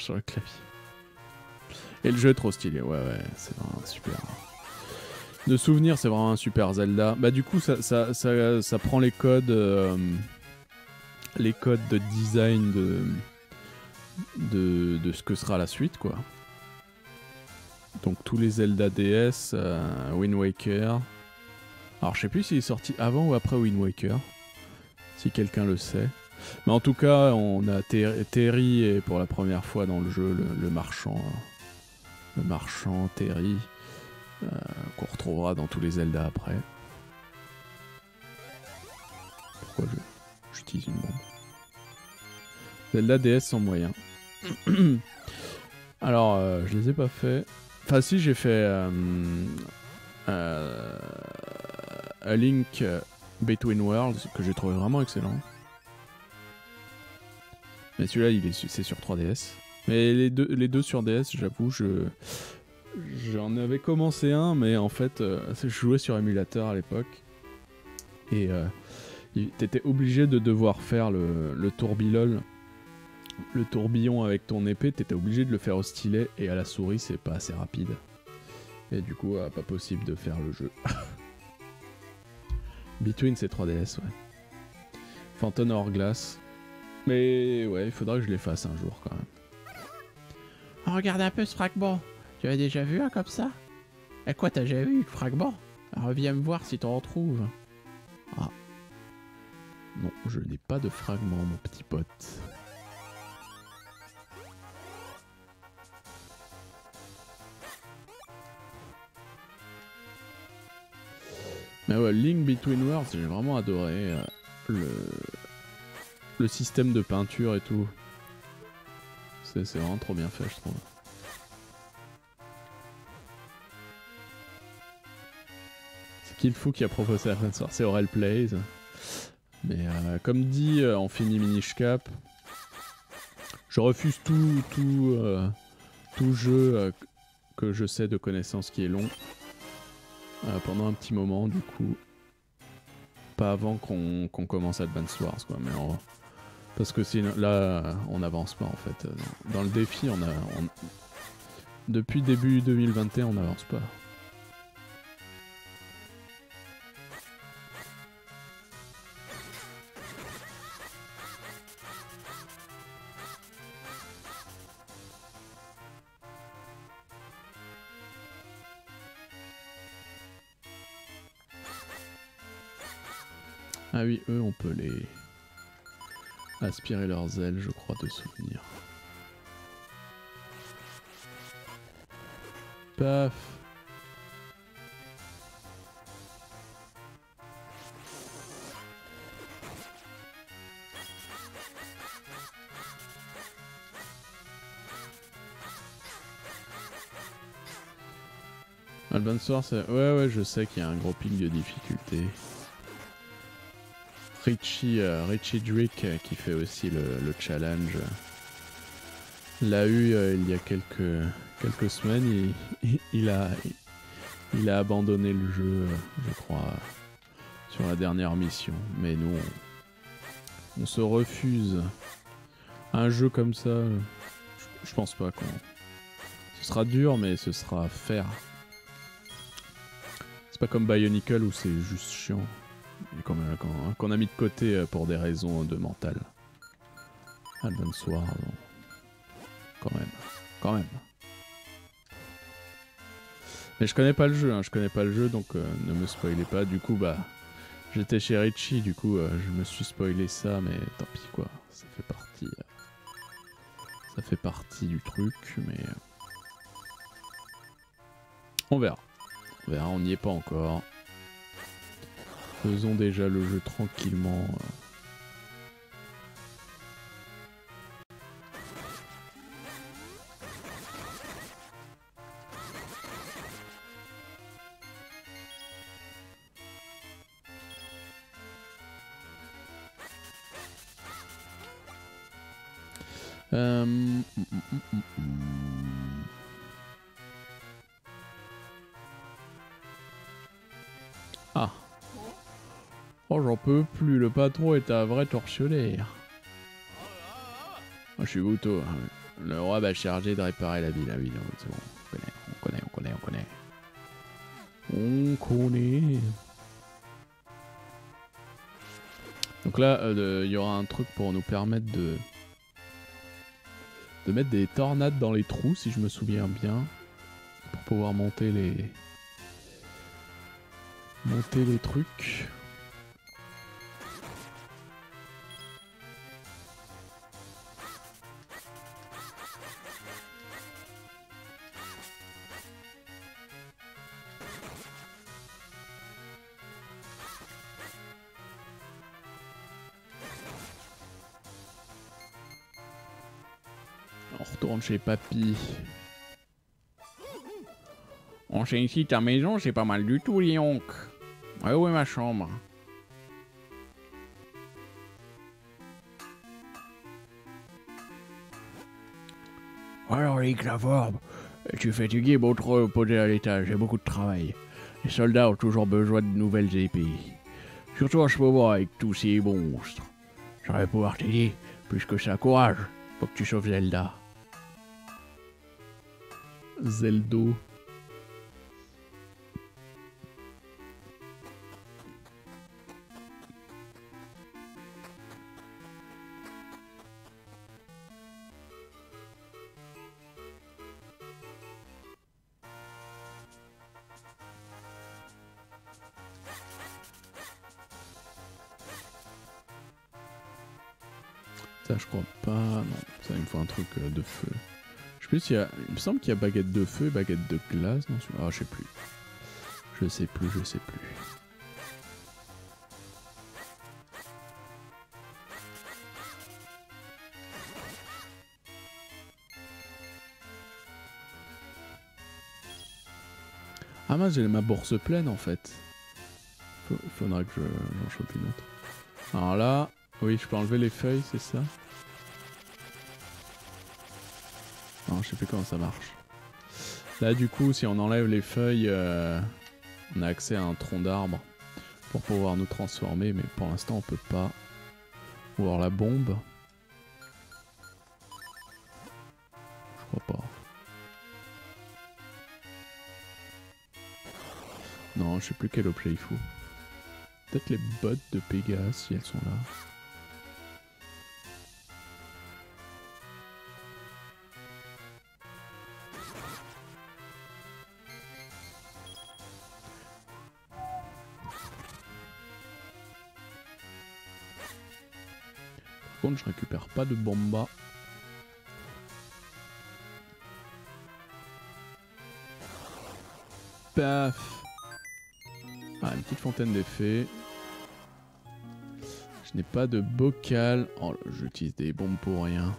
Sur le clavier. Et le jeu est trop stylé, ouais, ouais, c'est vraiment super. De souvenir, c'est vraiment un super Zelda. Bah, du coup, ça, ça, ça, prend les codes. euh, les codes de design de, de. de ce que sera la suite, quoi. Donc, tous les Zelda DS, euh, Wind Waker. Alors, je sais plus s'il est sorti avant ou après Wind Waker. Si quelqu'un le sait. Mais en tout cas, on a Ter- Terry et pour la première fois dans le jeu, le, marchand. le marchand Terry. euh, qu'on retrouvera dans tous les Zelda après. Pourquoi j'utilise une bombe? Zelda DS sans moyen. Alors, euh, je les ai pas fait. Enfin, si, j'ai fait euh, euh, A Link Between Worlds que j'ai trouvé vraiment excellent. Mais celui-là, il est c'est sur 3DS. Mais les deux, sur DS, j'avoue, je j'en avais commencé un, mais en fait, euh, je jouais sur émulateur à l'époque. Et euh, t'étais obligé de devoir faire le, le tourbilol, le tourbillon avec ton épée, t'étais obligé de le faire au stylet, et à la souris, c'est pas assez rapide. Et du coup, euh, pas possible de faire le jeu. Between, c'est 3DS, ouais. Phantom Hourglass. Mais ouais, il faudra que je les fasse un jour quand même. Oh, regarde un peu ce fragment. Tu as déjà vu un comme ça? Et quoi, t'as déjà vu le fragment? Reviens me voir si t'en retrouves. Non, je n'ai pas de fragment, mon petit pote. Mais ouais, Link Between Worlds, j'ai vraiment adoré euh, le... le système de peinture et tout. C'est vraiment trop bien fait, je trouve. C'est Killfou qui a proposé la fin c'est Aurel Plays. Mais euh, comme dit euh, en fini Minish Cap, je refuse tout, tout, euh, tout jeu euh, que je sais de connaissance qui est long pendant un petit moment, du coup. Pas avant qu'on qu'on commence Advance Wars, quoi. Mais en- parce que sinon, là, on n'avance pas en fait. Dans, dans le défi, on a. on- Depuis début 2021, on n'avance pas. Ah oui, eux, on peut les aspirer leurs ailes, je crois, de souvenir. Paf. Alban c'est... Ouais, ouais, je sais qu'il y a un gros pic de difficulté. Richie, euh, Richie Drake euh, qui fait aussi le, le challenge l'a eu euh, il y a quelques, quelques semaines. Il, il- a, il a abandonné le jeu, je crois, sur la dernière mission. Mais nous, on, on se refuse un jeu comme ça. Je, je pense pas qu'on. Ce sera dur, mais ce sera faire. C'est pas comme Bionicle où c'est juste chiant. Et qu'on a, mis de côté euh, pour des raisons de mental. Alban Soir, non. Quand même. Quand même. Mais je connais pas le jeu, hein, je connais pas le jeu, donc euh, ne me spoilez pas. Du coup, bah, j'étais chez Richie, du coup, euh, je me suis spoilé ça, mais tant pis quoi. Ça fait partie, ça fait partie du truc, mais on verra. On verra, on n'y est pas encore. Faisons déjà le jeu tranquillement. euh. Ah. Oh, j'en peux plus, le patron est un vrai tortionnaire. Ah, je suis Bouto. hein. Le roi m'a chargé de réparer la ville. Ah oui, non, c'est bon. On connaît, on connaît, on connaît, on connaît. On connaît. Donc là, euh, il y aura un truc pour nous permettre de de mettre des tornades dans les trous, si je me souviens bien, pour pouvoir monter les monter les trucs. Papy. On sait ici ta maison, c'est pas mal du tout, Lionk. Ouais, où est ma chambre Alors, les Claforbe, tu es fatigué pour te reposer à l'étage, j'ai beaucoup de travail. Les soldats ont toujours besoin de nouvelles épées. Surtout en ce moment avec tous ces monstres. J'aurais pouvoir t'aider, puisque ça courage, pour que tu sauves Zelda. Zeldo. Je. Il me semble qu'il y a baguette de feu et baguette de glace. Non, ah, je sais plus. Je sais plus, je sais plus. Ah mince, j'ai ma bourse pleine en fait. Faudra que je- j'en chope une autre. Alors là, oui, je peux enlever les feuilles, c'est ça? Je sais plus comment ça marche. Là, du coup, si on enlève les feuilles, euh, on a accès à un tronc d'arbre pour pouvoir nous transformer, mais pour l'instant, on peut pas. Alors la bombe. Je crois pas. Non, je sais plus quel objet il faut. Peut-être les bottes de Pégase si elles sont là. Je récupère pas de bomba. Paf Ah, une petite fontaine d'effet. Je n'ai pas de bocal. Oh, j'utilise des bombes pour rien.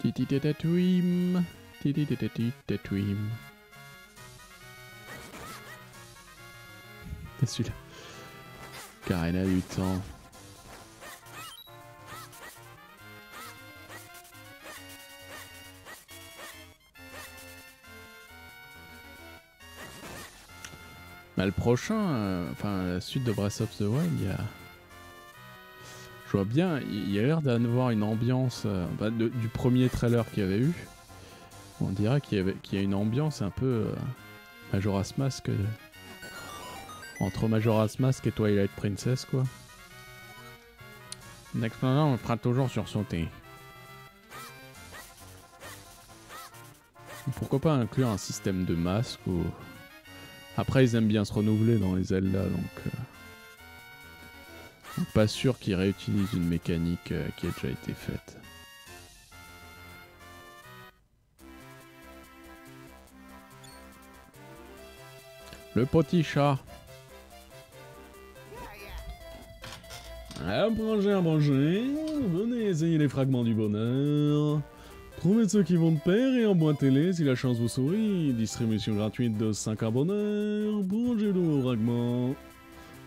Tititatouim. C'est celui-là. Karina du temps. Bah, le prochain, euh, enfin la suite de Breath of the Wild, il y a. Je vois bien, il y a l'air d'avoir une ambiance. euh, bah, du premier trailer qu'il y avait eu. On dirait qu'il y, a une ambiance un peu. euh, Majora's Mask. Entre Majora's Mask et Twilight Princess, quoi. L'explosion me fera toujours sursauter. Pourquoi pas inclure un système de masque ou... Après, ils aiment bien se renouveler dans les Zelda, donc... euh, Pas sûr qu'ils réutilisent une mécanique euh, qui a déjà été faite. Le petit chat. À manger, à manger, venez essayer les fragments du bonheur. Trouvez ceux qui vont de pair et emboîtez-les si la chance vous sourit. Distribution gratuite de 5 à bonheur. Aux fragments.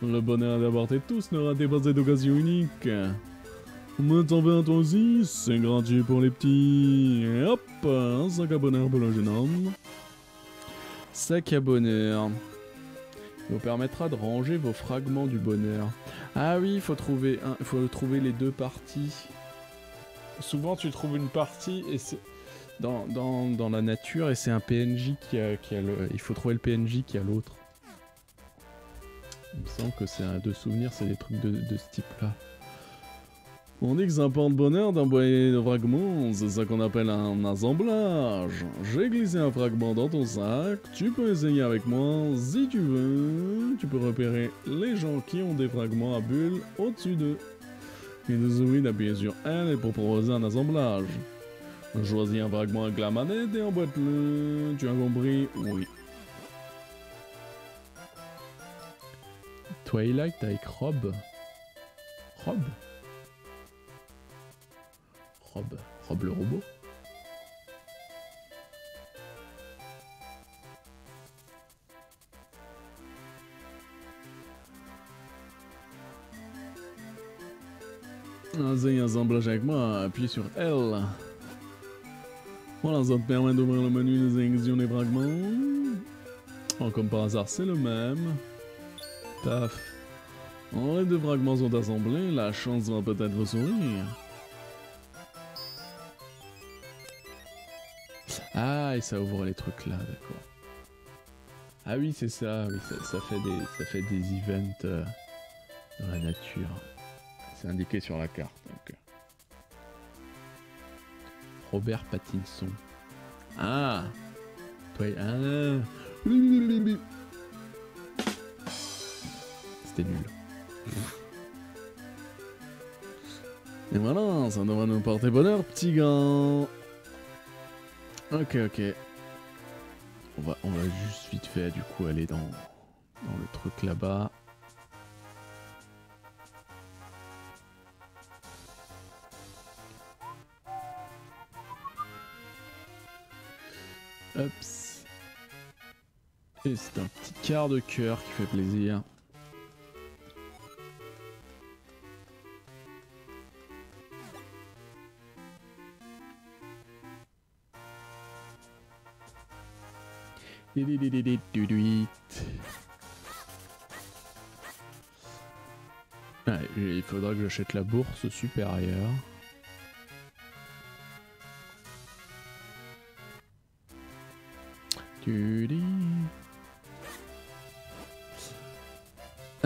Le bonheur d'aborder tous ne ratez pas cette occasion unique. Mais t'en veux un toi aussi, c'est gratuit pour les petits. Et hop, un sac à bonheur pour le jeune homme. Sac à bonheur. Vous permettra de ranger vos fragments du bonheur. Ah oui, il faut trouver un, faut trouver les deux parties. Souvent, tu trouves une partie et c'est dans, la nature et c'est un PNJ qui a, qui a le. Il faut trouver le PNJ qui a l'autre. Il me semble que c'est un de souvenir, c'est des trucs de, de ce type-là. On dit que ça porte bonheur d'envoyer de fragments, c'est ça qu'on appelle un assemblage. J'ai glissé un fragment dans ton sac, tu peux essayer avec moi si tu veux. Tu peux repérer les gens qui ont des fragments à bulles au-dessus d'eux. Il te suffit d'appuyer sur L pour proposer un assemblage. Choisis un fragment avec la manette et emboîte-le. Tu as compris? Oui. Twilight avec Rob. Rob? Rob. Rob le robot un assemblage avec moi, appuie sur L. Voilà, ça te permet d'ouvrir le menu des sélections des fragments. Oh, comme par hasard, c'est le même. Paf. Oh, les deux fragments sont assemblés, la chance va peut-être vous sourire. Ah, et ça ouvre les trucs là, d'accord. Ah oui, c'est ça, oui, ça, fait des, ça fait des events euh, dans la nature. C'est indiqué sur la carte. donc. Robert Pattinson. Ah Toi, ah C'était nul. Et voilà, ça devrait nous porter bonheur, petit gars. Ok, ok. On va, on va juste vite fait, du coup, aller dans, le truc là-bas. Ups. Et c'est un petit quart de cœur qui fait plaisir. Il faudra que j'achète la bourse supérieure.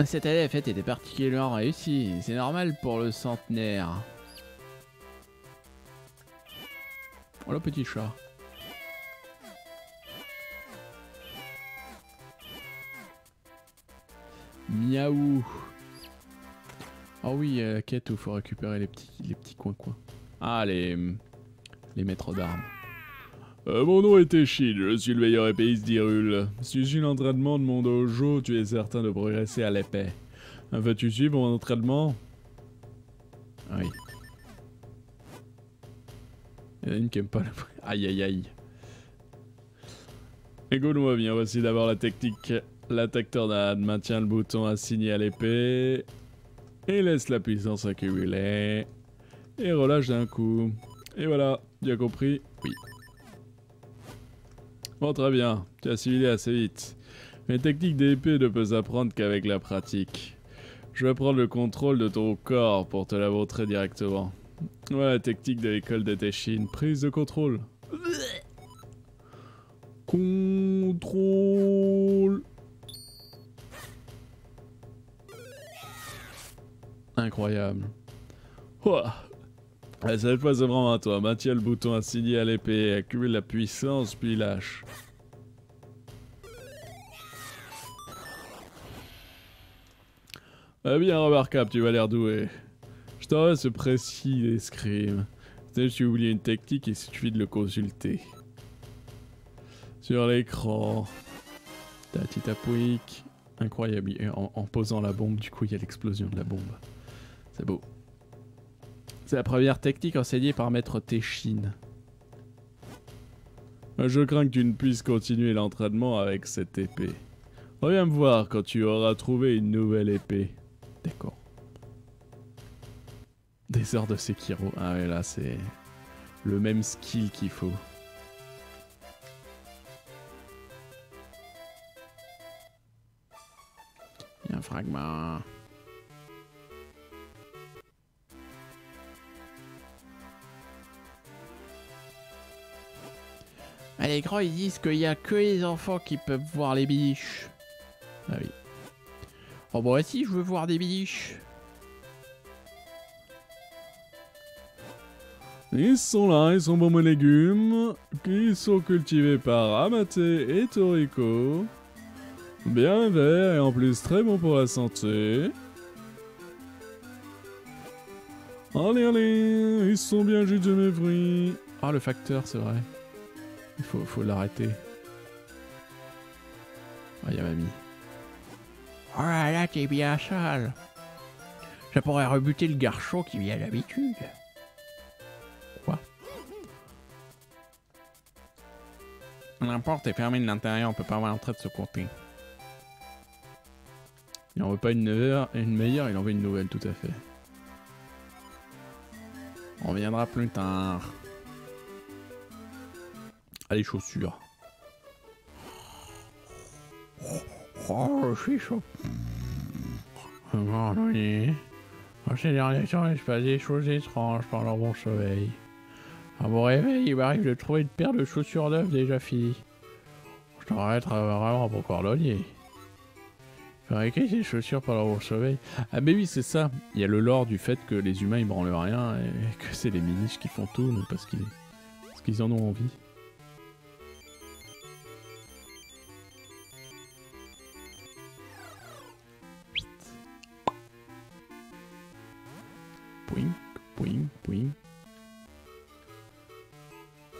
Cette année, la fête était particulièrement réussie. C'est normal pour le centenaire. Oh le petit chat. Miaou. Ah oui, euh, la quête où il faut récupérer les petits, les petits coins-coins. Ah, les, les maîtres d'armes. Euh, mon nom est Téchid, je suis le meilleur épéiste d'Hyrule. Si tu l'entraînement de mon dojo, tu es certain de progresser à l'épée. Veux-tu suivre mon entraînement? Oui. Il y en a une qui aime pas le... Aïe aïe aïe. Écoute-moi bien, voici d'abord la technique. L'attaque tornade, maintiens le bouton assigné à l'épée. Et laisse la puissance accumuler. Et relâche d'un coup. Et voilà, tu as compris? Oui. Bon, très bien, tu as assimilé assez vite. Mais technique d'épée ne peut s'apprendre qu'avec la pratique. Je vais prendre le contrôle de ton corps pour te la montrer directement. Ouais, technique de l'école de Teshin, prise de contrôle. Contrôle. Incroyable. Ouah. Ah, Cette fois, c'est vraiment à toi. Maintiens le bouton assigné à l'épée, accumule la puissance, puis lâche. Ah bien, remarquable, tu vas l'air doué. Je t'envoie ce précis escrime. Peut-être que j'ai oublié une technique il suffit de le consulter. Sur l'écran. Tati tapouic. Incroyable. En, en posant la bombe, du coup, il y a l'explosion de la bombe. C'est beau. C'est la première technique enseignée par Maître Téchine. Je crains que tu ne puisses continuer l'entraînement avec cette épée. Reviens me voir quand tu auras trouvé une nouvelle épée. D'accord. Des heures de Sekiro. Ah ouais, là, c'est le même skill qu'il faut. Il y a un fragment. Ah, les grands, ils disent qu'il y a que les enfants qui peuvent voir les biches. Ah oui. Oh, moi aussi, je veux voir des biches. Ils sont là, ils sont bons mes légumes, qui sont cultivés par Amate et Toriko. Bien verts et en plus très bons pour la santé. Allez, allez, ils sont bien juste de mes fruits. Ah, le facteur, c'est vrai. Il faut, faut l'arrêter. Ah, il y a mamie. Oh là là, t'es bien sale. Je pourrais rebuter le garçon qui vient d'habitude. La porte est fermée de l'intérieur, on peut pas rentrer de ce côté. Il en veut pas une meilleure, une meilleure, il en veut une nouvelle, tout à fait. On reviendra plus tard. Ah, les chaussures. Oh, je suis chaud. Ces derniers temps, il se passe des choses étranges pendant mon sommeil. À mon réveil, il m'arrive de trouver une paire de chaussures neuves déjà finies. Je être vraiment mon cordonnier. Fabriquer ces chaussures pendant mon sommeil. Ah, mais oui, c'est ça. Il y a le lore du fait que les humains ils branlent rien et que c'est les miniches qui font tout, mais parce qu'ils en ont envie. Pouing, pouing, pouing.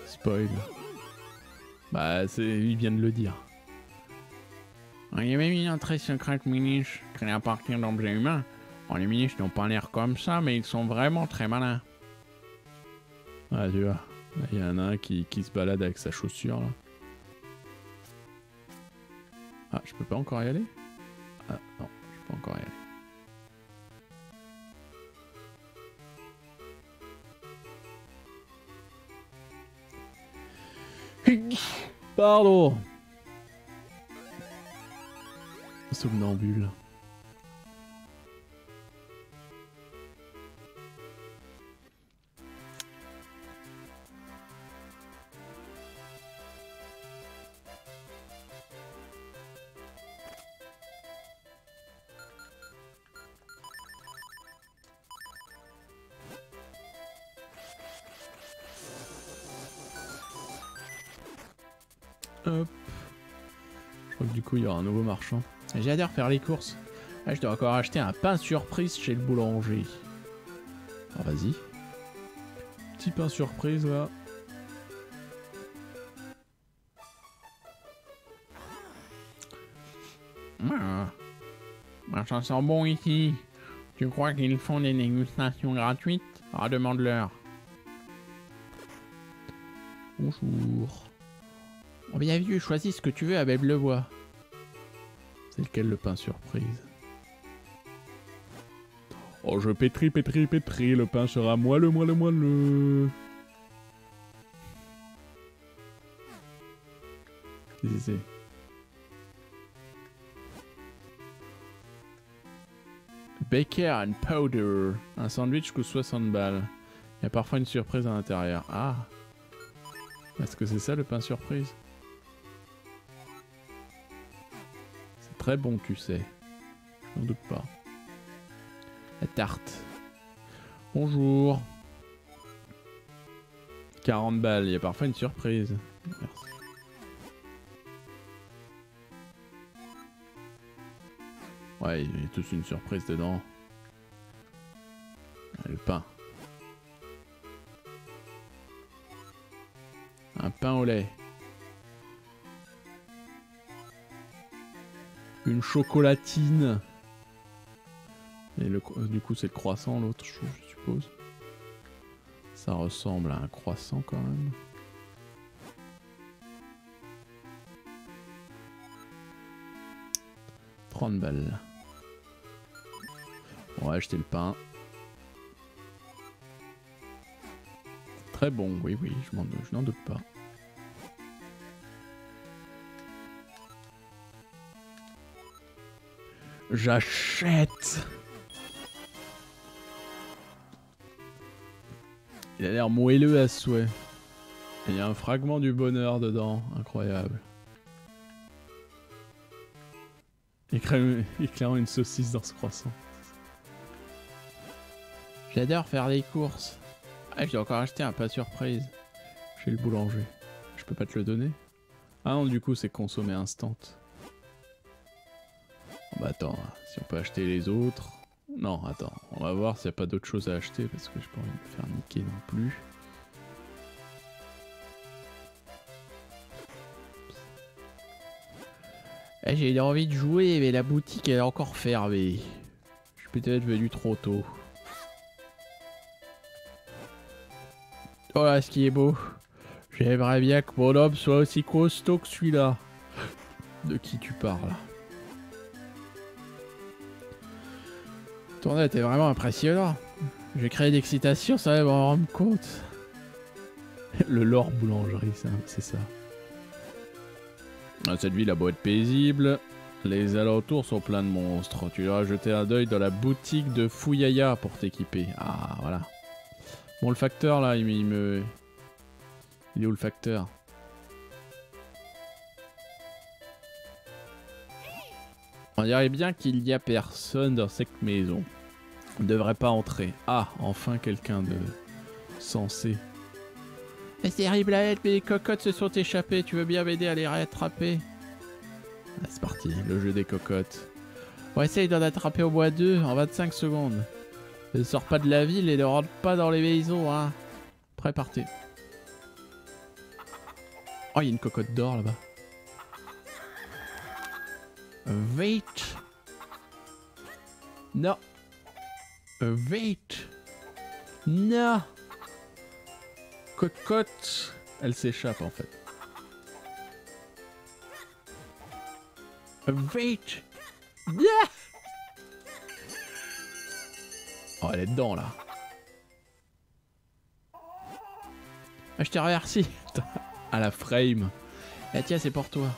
Spoil. Bah, c'est, il vient de le dire. Il y avait une entrée secrète miniche créée à partir d'objets humains. Bon, les miniches n'ont pas l'air comme ça, mais ils sont vraiment très malins. Ah, tu vois. Il y en a un qui, qui se balade avec sa chaussure, là. Ah, je peux pas encore y aller? Ah, non, je peux pas encore y aller. Pardon Somnambule. Hop. Je crois que du coup, il y aura un nouveau marchand. J'adore faire les courses. Ah, je dois encore acheter un pain surprise chez le boulanger. Ah, vas-y. Petit pain surprise, là. Ah. Ah, ça sent bon ici. Tu crois qu'ils font des dégustations gratuites? Ah, demande-leur. Bonjour. Oh, bien vu, choisis ce que tu veux à le Bois. C'est lequel le pain surprise Oh, je pétris, pétris, pétris, le pain sera moelleux, moelleux, moelleux. C'est Baker and Powder. Un sandwich coûte 60 balles. Il y a parfois une surprise à l'intérieur. Ah Est-ce que c'est ça le pain surprise? Très bon, tu sais. Je n'en doute pas. La tarte. Bonjour. 40 balles, il y a parfois une surprise. Merci. Ouais, il y a tous une surprise dedans. Ah, le pain. Un pain au lait. Une chocolatine. Et le, du coup, c'est le croissant, l'autre, je suppose. Ça ressemble à un croissant quand même. « 30 balles. On va acheter le pain. Très bon, oui, oui, je n'en doute pas. J'achète Il a l'air moelleux à souhait. Et Il y a un fragment du bonheur dedans, incroyable. Éclairant une saucisse dans ce croissant. J'adore faire des courses. Ah, dois encore acheter un pain surprise. Chez le boulanger. Je peux pas te le donner? Ah non, du coup, c'est consommé instant. Oh, bah attends, si on peut acheter les autres. Non, attends, on va voir s'il n'y a pas d'autre chose à acheter parce que je pas envie de me faire niquer non plus. Eh, J'ai envie de jouer, mais la boutique elle est encore fermée. Je suis peut-être venu trop tôt. Voilà ce qui est beau. J'aimerais bien que mon homme soit aussi costaud que celui-là. De qui tu parles? Ton était vraiment impressionnant. J'ai créé d'excitation, ça va m'en rendre compte. Le lore boulangerie, ça, c'est ça. Ah, Cette ville a beau être paisible, les alentours sont pleins de monstres. Tu dois jeter un deuil dans la boutique de Fouyaya pour t'équiper. Ah, voilà. Bon, le facteur, là, il me... Il, me... il est où le facteur? On dirait bien qu'il n'y a personne dans cette maison. On ne devrait pas entrer. Ah, enfin quelqu'un de sensé. C'est terrible à être, mais les cocottes se sont échappées. Tu veux bien m'aider à les rattraper Ah, C'est parti, le jeu des cocottes. On essaye d'en attraper au moins deux en 25 secondes. Ne sors pas de la ville et ne rentre pas dans les maisons, hein. Prêt, partez. Oh, il y a une cocotte d'or là-bas. Wait. Non. Wait. Non. Cocotte. Elle s'échappe en fait. Wait. Yeah. Oh, elle est dedans là. Ah, je te remercie. à la frame. Eh tiens, c'est pour toi.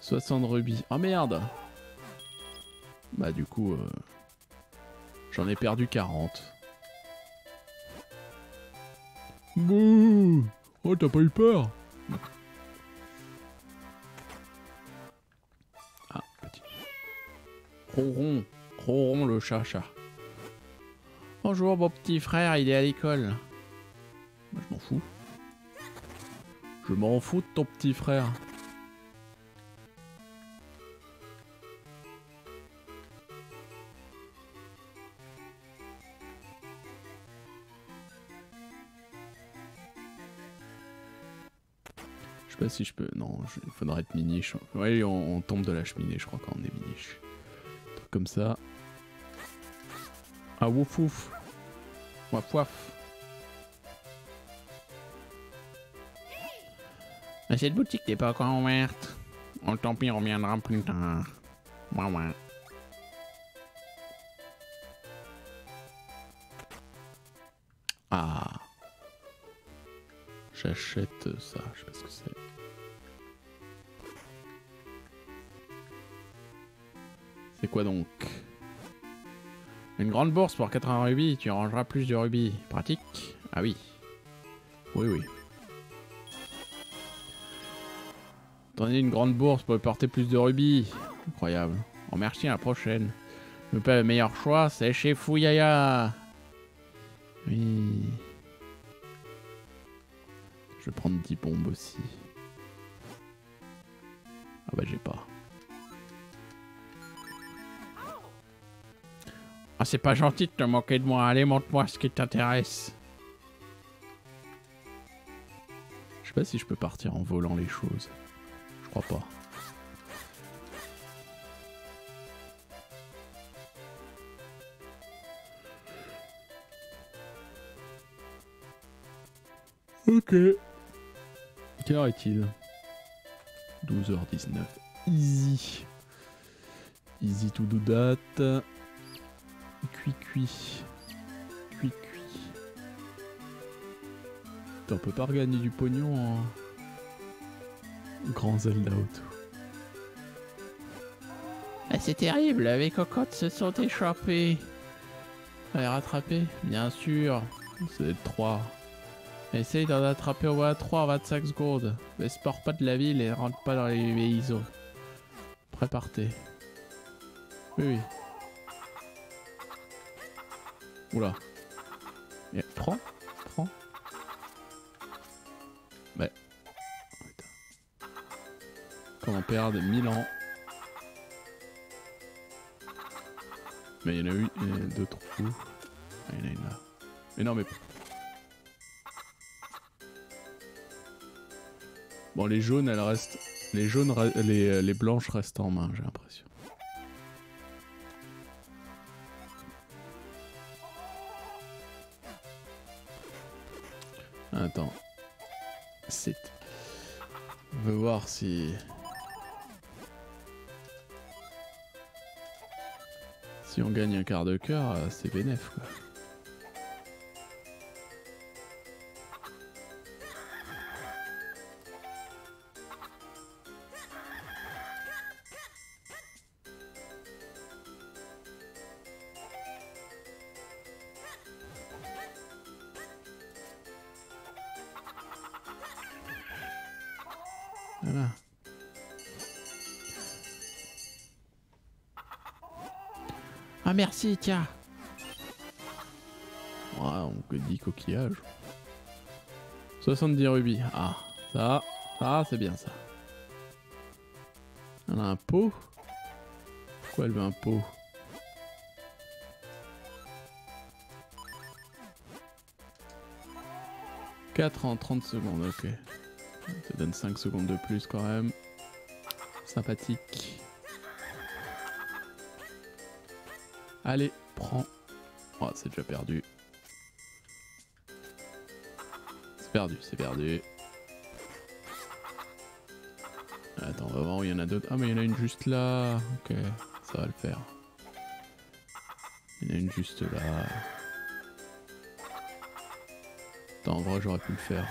60 rubis. Oh merde Bah du coup, euh, j'en ai perdu 40. Bouh Oh, t'as pas eu peur Ah, petit. Ronron. Ronron le chat-chat. Bonjour, mon petit frère, il est à l'école. Moi, je m'en fous. Je m'en fous de ton petit frère. Si je peux. Non, il faudrait être miniche. Ouais, on, on tombe de la cheminée, je crois, quand on est miniche. Comme ça. Ah, wouf wouf. Waf waf. Cette boutique n'est pas encore ouverte. Oh, tant pis, on reviendra plus tard. Ouais, ouais. Ah. J'achète ça, je sais pas ce que c'est. C'est quoi donc? Une grande bourse pour 80 rubis, tu rangeras plus de rubis. Pratique? Ah oui. Oui, oui. Donner une grande bourse pour porter plus de rubis. Incroyable. Oh merci, à la prochaine. Le meilleur choix, c'est chez Fouyaya. Oui. Je vais prendre 10 bombes aussi. Ah bah j'ai pas. Ah, c'est pas gentil de te moquer de moi. Allez, montre-moi ce qui t'intéresse. Je sais pas si je peux partir en volant les choses. Je crois pas. Ok. Quelle heure est-il 12h19. Easy. Easy to do that. Cuit cuit. Cuit cuit. Putain, on peut pas regagner du pognon en grand Zelda auto. Ah, c'est terrible, les cocottes se sont échappées. Les rattraper Bien sûr. C'est 3. Essaye d'en attraper au moins 3 en 25 secondes. Mais sport pas de la ville et rentre pas dans les ISO. Prépartez. Oui, oui. Oula. Prends, prends. Ouais. Putain. Comment perdre 1000 ans Mais il y en a eu il y en a deux. Ah, il y en a une là. Mais non, mais. Bon, les jaunes, elles restent. Les jaunes, les, les blanches restent en main, j'ai l'impression. Attends. C'est. On veut voir si. Si on gagne un quart de cœur, euh, c'est bénef quoi. Voilà. Ah merci, tiens. Ouais, on que 10 coquillages. 70 rubis. Ah, ça, ça c'est bien ça. Elle a un pot Pourquoi elle veut un pot « 4 en 30 secondes, ok. Ça donne 5 secondes de plus quand même. Sympathique. Allez, prends. Oh, c'est déjà perdu. C'est perdu, c'est perdu. Attends, on va voir il y en a d'autres. Ah, mais il y en a une juste là. Ok, ça va le faire. Il y en a une juste là. Attends, en vrai, j'aurais pu le faire.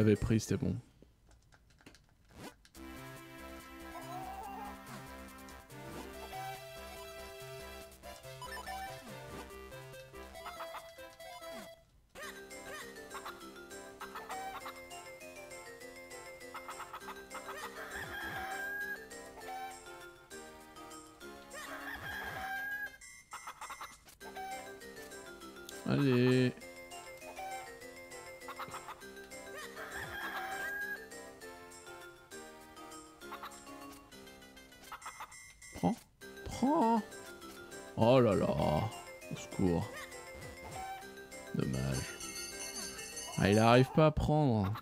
Avait pris, c'était bon. j'arrive pas à prendre.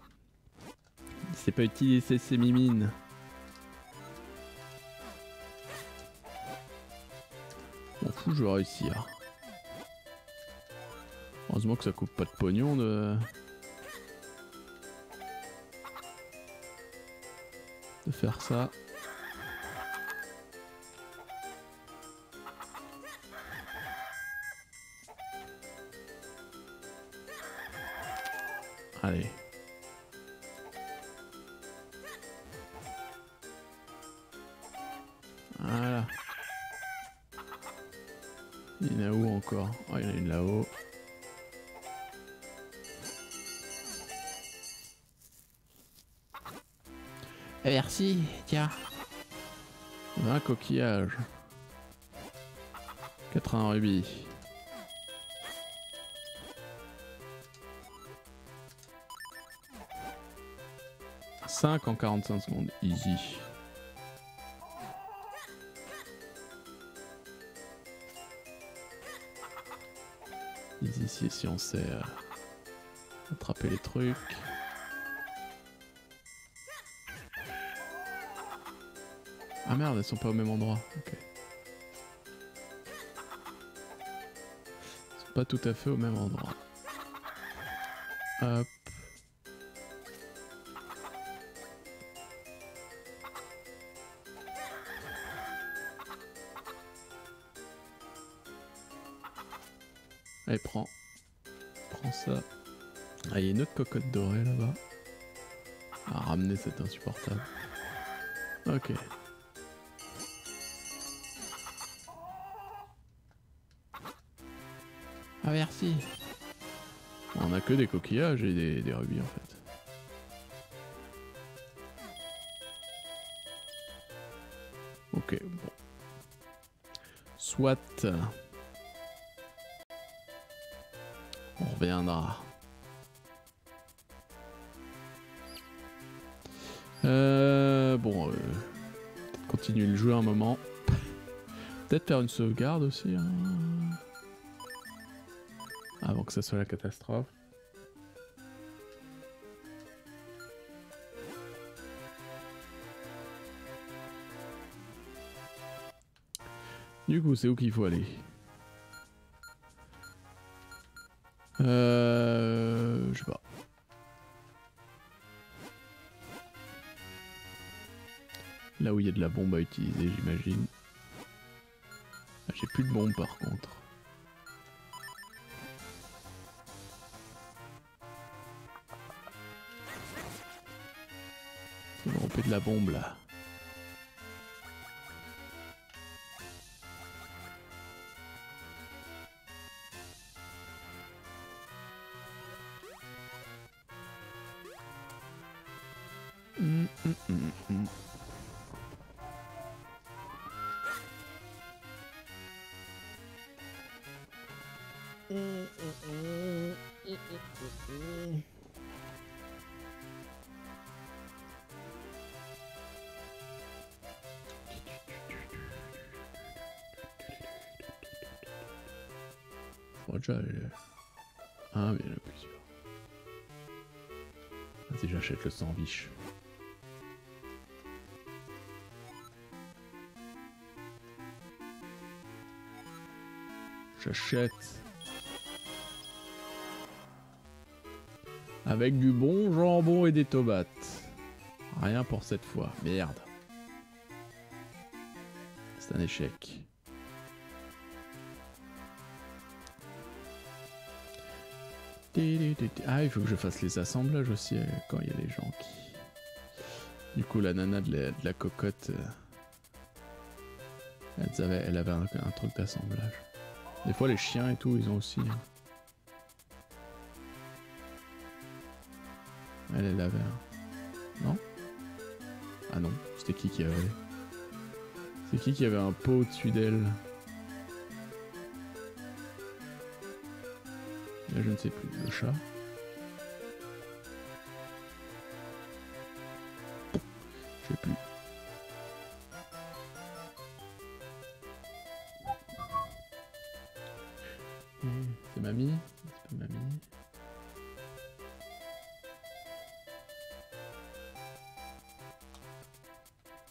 C'est pas utiliser ces mimines. M'en fous, je vais réussir. Heureusement que ça coupe pas de pognon. De faire ça. Allez. Voilà. Il y en a où encore? Oh, il y en a une là-haut. Eh, Merci, tiens. Un coquillage. 80 rubis. Cinq en 45 secondes. Easy. Easy si, si on sait euh, attraper les trucs. Ah merde, elles sont pas au même endroit. Ok. Elles sont pas tout à fait au même endroit. Hop. Cocotte dorée là-bas. À ramener, c'est insupportable. Ok. Ah, merci. On a que des coquillages et des, des rubis en fait. Ok, bon. Soit. On reviendra. Euh, bon, euh, continuer le jeu un moment. Peut-être faire une sauvegarde aussi. hein. Avant que ça soit la catastrophe. Du coup, c'est où qu'il faut aller? La bombe à utiliser, j'imagine. Ah, J'ai plus de bombe par contre. Faut dropper de la bombe là. Le sandwich. J'achète. Avec du bon jambon et des tomates. Rien pour cette fois. Merde. C'est un échec. Ah, il faut que je fasse les assemblages aussi euh, quand il y a les gens qui. Du coup, la nana de la, cocotte. euh, Elle avait, elle avait un, un truc d'assemblage. Des fois, les chiens et tout, ils ont aussi. hein. Elle, elle avait un. Non? Ah non, c'était qui qui avait C'est qui qui avait un pot au-dessus d'elle? Là, je ne sais plus. Le chat Je sais plus. Hmm, C'est mamie C'est pas mamie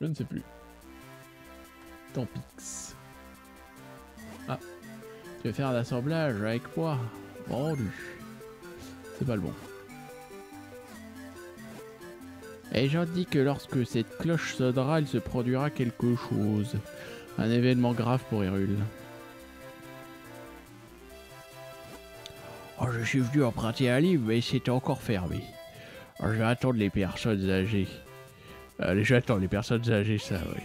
Je ne sais plus. Tant pis. Ah. Tu veux faire l'assemblage avec moi? Vendu. C'est pas le bon. Et j'en dis que lorsque cette cloche sonnera, il se produira quelque chose. Un événement grave pour Hyrule. Oh, je suis venu emprunter un livre, mais c'est encore fermé. Alors, je vais attendre les personnes âgées. Allez, j'attends les personnes âgées, ça, oui.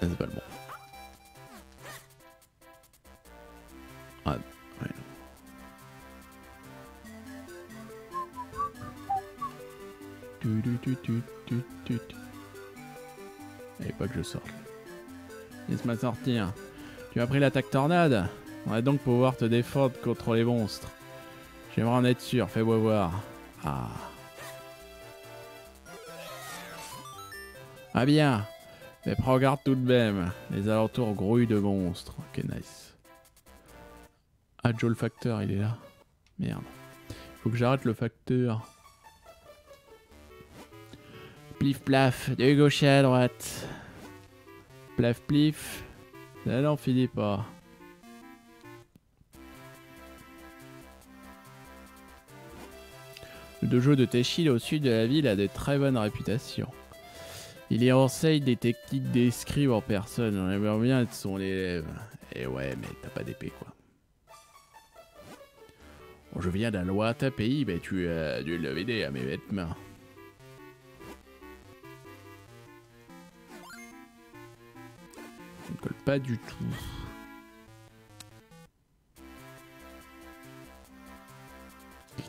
C'est pas le bon. Laisse-moi sortir. Tu as pris l'attaque tornade On va donc pouvoir te défendre contre les monstres. J'aimerais en être sûr, fais-moi voir. Ah. Ah bien. Mais prends garde tout de même. Les alentours grouillent de monstres. Ok, nice. Ah, Joe le facteur, il est là. Merde. Faut que j'arrête le facteur. Plif plaf, de gauche à droite. Plaf plif. Ça n'en finit pas. Le dojo de Teshi au sud de la ville a de très bonnes réputations. Il y enseigne des techniques d'escrime en personne. On aimerait bien être son élève. Eh ouais, mais t'as pas d'épée, quoi. Bon, je viens d'un lointain pays, mais tu as dû le vider à mes vêtements. Pas du tout.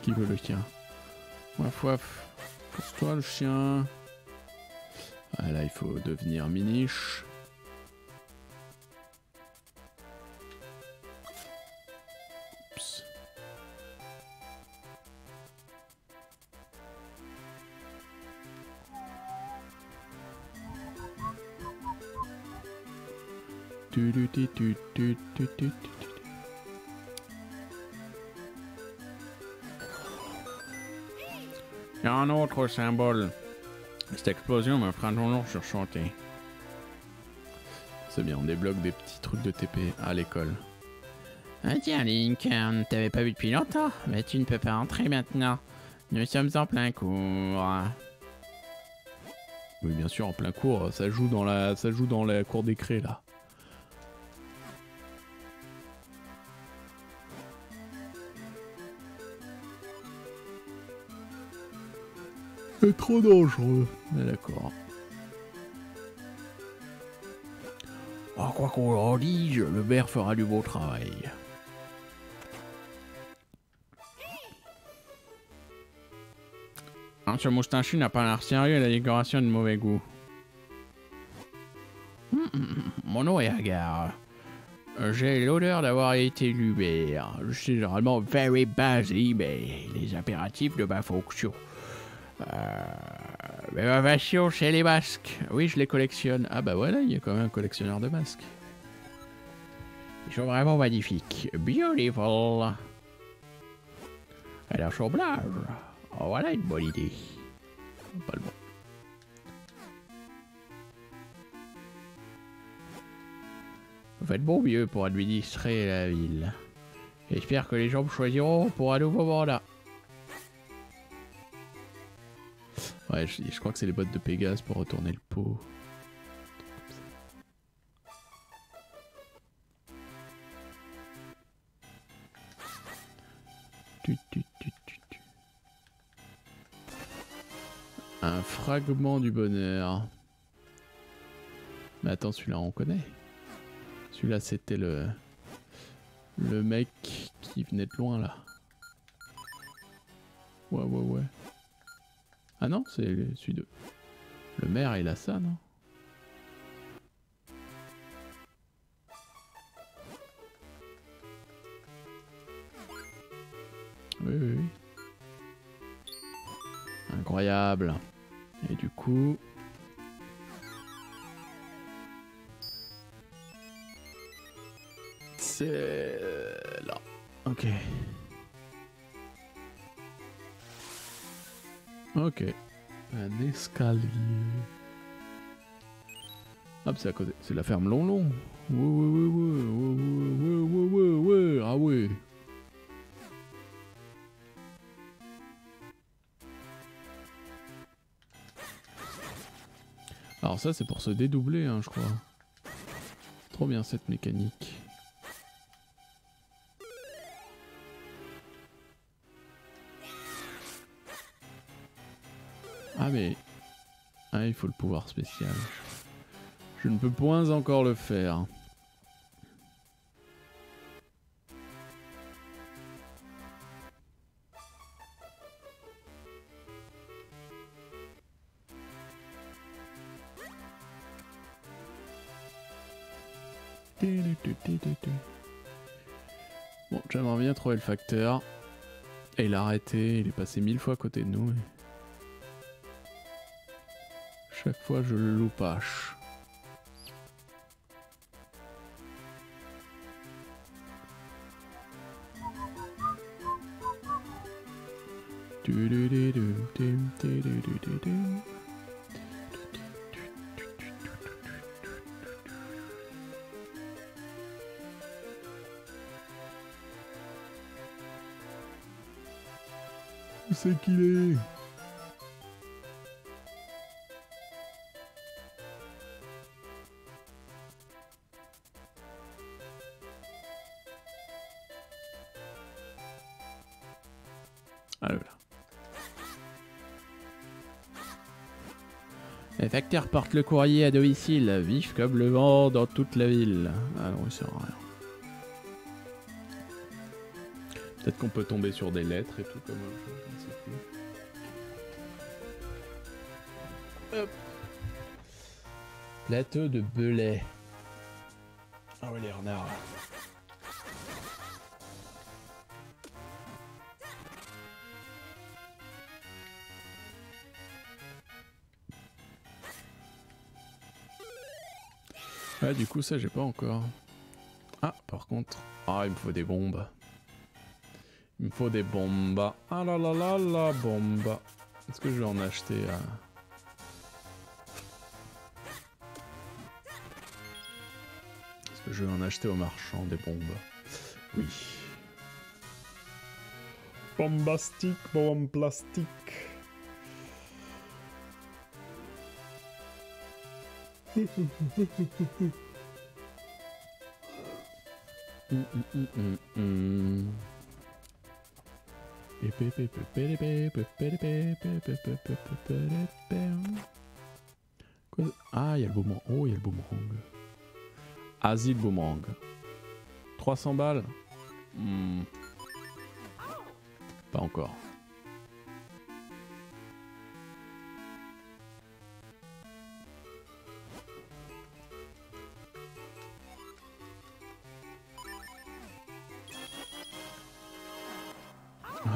Qui veut le chien? Ma foi, Pousse-toi le chien. Ah là, il faut devenir miniche. Il y a un autre symbole. Cette explosion me fera toujours surchanter. C'est bien, on débloque des petits trucs de TP à l'école. Ah tiens Link, on ne t'avait pas vu depuis longtemps, mais tu ne peux pas entrer maintenant. Nous sommes en plein cours. Oui, bien sûr, en plein cours, ça joue dans la, ça joue dans la cour des craies là. C'est trop dangereux. Mais d'accord. Oh, quoi qu'on en dise, le maire fera du beau travail. Hein, ce moustachu n'a pas l'air sérieux et la décoration de mauvais goût. Mon nom est Agar. J'ai l'honneur d'avoir été maire. Je suis généralement very busy, mais les impératifs de ma fonction. Euh, ma passion, c'est les masques. Oui, je les collectionne. Ah bah voilà, il y a quand même un collectionneur de masques. Ils sont vraiment magnifiques. Beautiful. Et l'assemblage. Oh, voilà une bonne idée. Pas le bon. Vous faites bon mieux pour administrer la ville. J'espère que les gens me choisiront pour un nouveau mandat. Ouais, je, crois que c'est les bottes de Pégase pour retourner le pot. Un fragment du bonheur. Mais attends, celui-là on connaît. Celui-là c'était le le mec qui venait de loin là. Ouais ouais ouais. Ah non, c'est celui de. Le maire, il a ça, non? Oui, oui, oui. Incroyable. Et du coup... C'est là. Ok. Ok. Un escalier. Ah, c'est à côté. C'est la ferme Long Long. Ouais, ouais, ouais, ouais, ouais, ouais, ouais, ouais, ouais, Ah ouais. Alors ça, c'est pour se dédoubler, hein, je crois. Trop bien cette mécanique. Ah mais... Ah, il faut le pouvoir spécial. Je ne peux point encore le faire. Bon, j'aimerais bien trouver le facteur. Et l'arrêter, il est passé mille fois à côté de nous. Chaque fois, je le loupache. Où c'est qu'il est? Facteurs portent le courrier à domicile, vif comme le vent dans toute la ville. Ah non, sert à rien. Peut-être qu'on peut tomber sur des lettres et tout comme je. Hop. Plateau de Belay. Ah ouais, les renards. Ah, du coup, ça, j'ai pas encore. Ah, par contre. Ah, il me faut des bombes. Il me faut des bombes. Ah là là là là, bomba. Est-ce que je vais en acheter. Est-ce que je vais en acheter au marchand des bombes? Oui. Bombastique, bombe plastique. Mm, mm, Ah, il y a le boomerang. Oh, il y a le boomerang. Asile boomerang. 300 balles Hmm. Pas encore.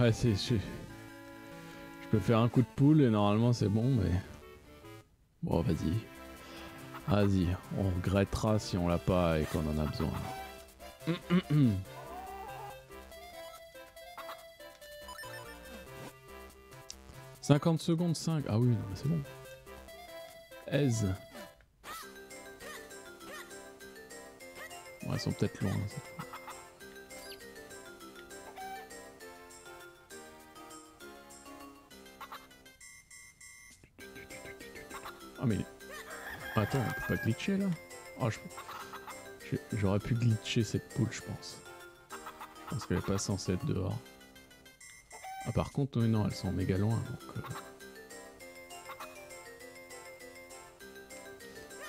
Ouais, c'est. Je... je peux faire un coup de poule et normalement c'est bon, mais. Bon, vas-y. Vas-y, on regrettera si on l'a pas et qu'on en a besoin. 50 secondes 5. Ah oui, non, mais c'est bon. Aise. Bon, elles sont peut-être loin. cette Attends, on peut pas glitcher là? Oh, je... J'aurais pu glitcher cette poule, je pense. Parce qu'elle est pas censée être dehors. Ah par contre, non, elles sont méga loin, donc... euh,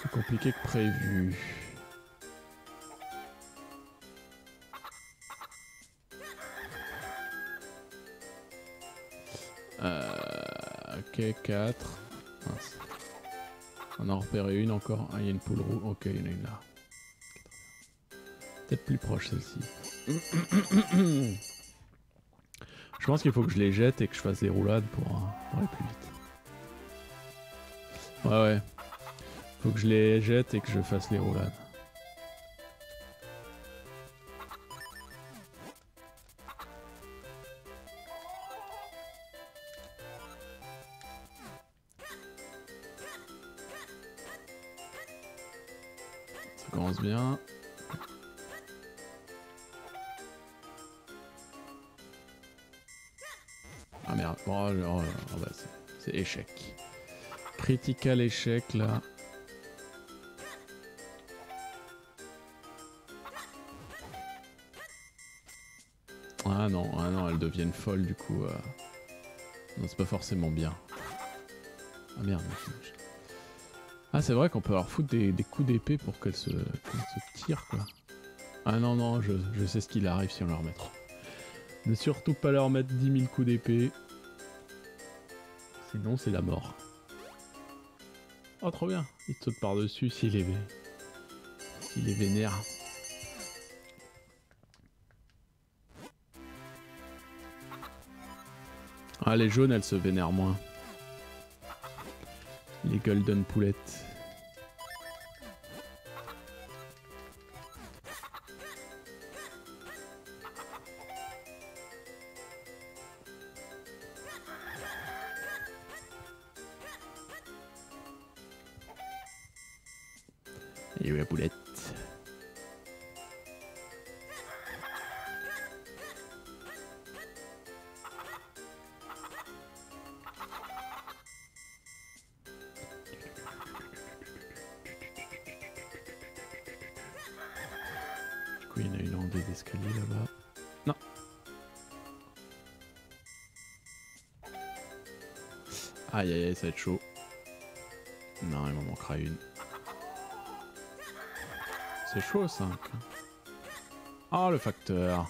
C'est compliqué que prévu. Euh... Ok, 4. On a repéré une encore. Ah, il y a une poule rouge. Ok, il y en a une là. Peut-être plus proche celle-ci. je pense qu'il faut que je les jette et que je fasse des roulades pour, euh, aller plus vite. Ouais, ouais. Faut que je les jette et que je fasse les roulades. Critical échec là. Ah non, ah non, elles deviennent folles du coup. euh. Non, c'est pas forcément bien. Ah merde. Ah c'est vrai qu'on peut leur foutre des, coups d'épée pour qu'elles se, tirent quoi. Ah non, non, je, sais ce qu'il arrive si on leur met. Ne surtout pas leur mettre 10 000 coups d'épée. Sinon c'est la mort. Oh trop bien, il te saute par-dessus s'il est, s'il est vénère. Ah les jaunes elles se vénèrent moins. Les golden poulettes. 5. Oh le facteur.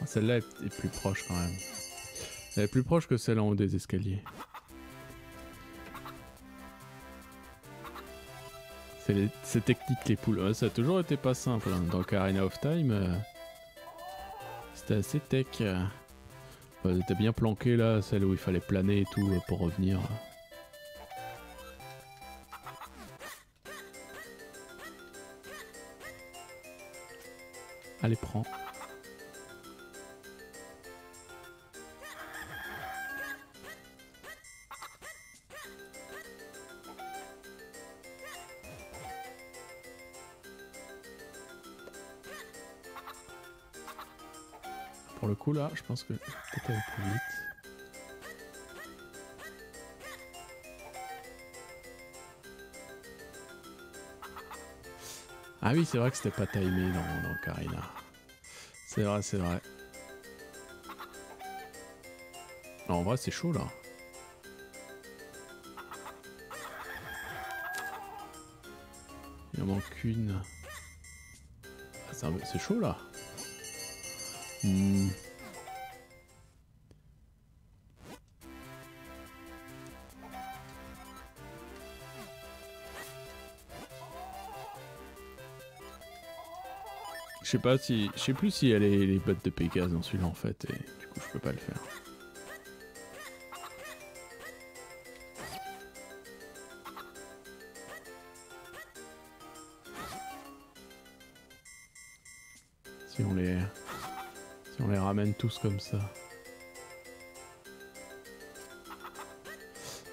Ah, Celle-là est, plus proche quand même. Elle est plus proche que celle en haut des escaliers. C'est technique les poules. Ça a toujours été pas simple. hein. Dans Arena of Time, euh, c'était assez tech. euh. Était bien planquée là, celle où il fallait planer et tout euh, pour revenir. Allez, prends. Pour le coup là, je pense que peut-être plus vite. Ah oui, c'est vrai que c'était pas timé dans, dans Karina. C'est vrai, c'est vrai. En vrai, c'est chaud là. Il en manque une. Ah, c'est chaud là. Hmm. Je sais pas si, je sais plus si elle est les bottes de Pégase dans celui-là en fait, et du coup je peux pas le faire. Si on les, si on les ramène tous comme ça.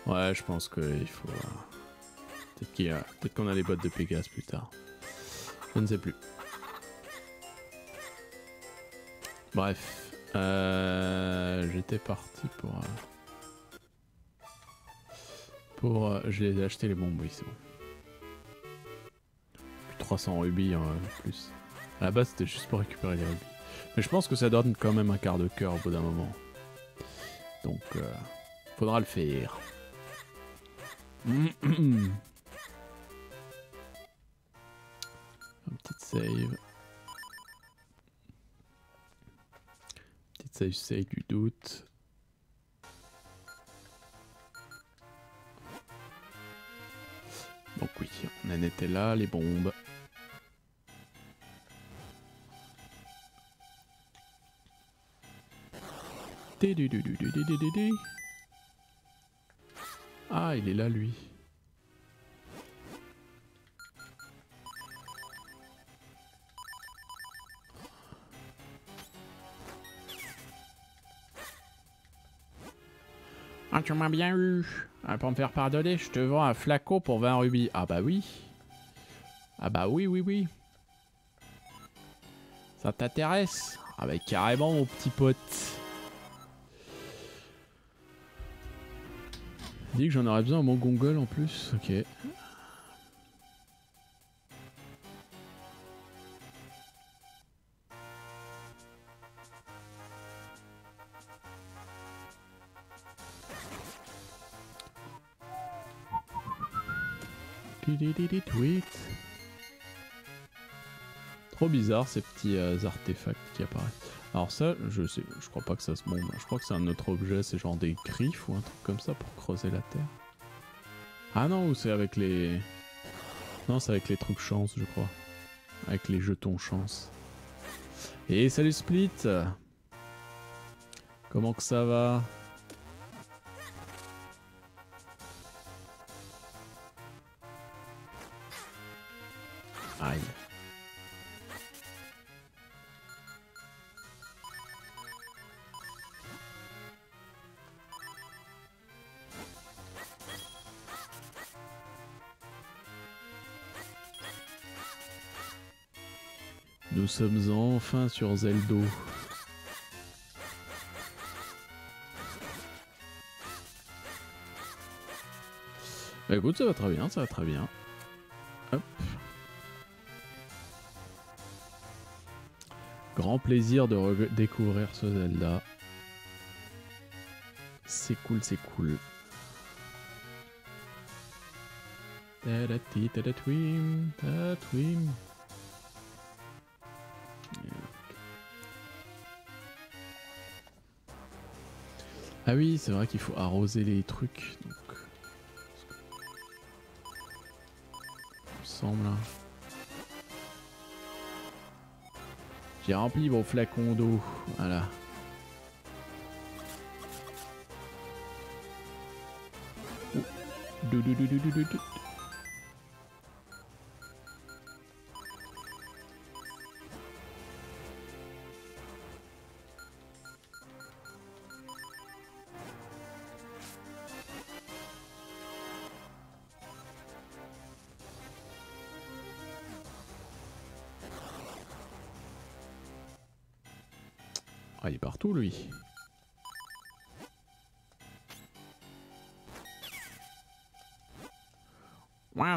Ouais, je pense qu'il faut. euh, Peut-être y a, qu'on a les bottes de Pégase plus tard. Je ne sais plus. Bref, euh, j'étais parti pour euh, pour euh, je les ai acheté les bombes, oui c'est bon. Plus 300 rubis en plus. À la base c'était juste pour récupérer les rubis. Mais je pense que ça donne quand même un quart de cœur au bout d'un moment. Donc euh, faudra le faire. Un petit save. Petite save save du doute. Donc oui, on en était là, les bombes. Ah, il est là, lui. Ah, tu m'as bien eu. Ah, pour me faire pardonner, je te vends un flaco pour 20 rubis. Ah bah oui. Ah bah oui, oui, oui. Ça t'intéresse? Ah bah carrément, mon petit pote. Dit que j'en aurais besoin à mon gongol en plus. Ok. Trop bizarre ces petits artefacts qui apparaissent. Alors ça, je sais, je crois pas que ça se monte. Je crois que c'est un autre objet, c'est genre des griffes ou un truc comme ça pour creuser la terre. Ah non, ou c'est avec les... Non, c'est avec les trucs chance, je crois. Avec les jetons chance. Et salut Split Comment que ça va sommes enfin sur Zeldo. Bah écoute, ça va très bien, ça va très bien. Hop. Grand plaisir de re- découvrir ce Zelda. C'est cool, c'est cool. Ah oui, c'est vrai qu'il faut arroser les trucs. Donc... Il me semble. hein. J'ai rempli mon flacon d'eau. Voilà.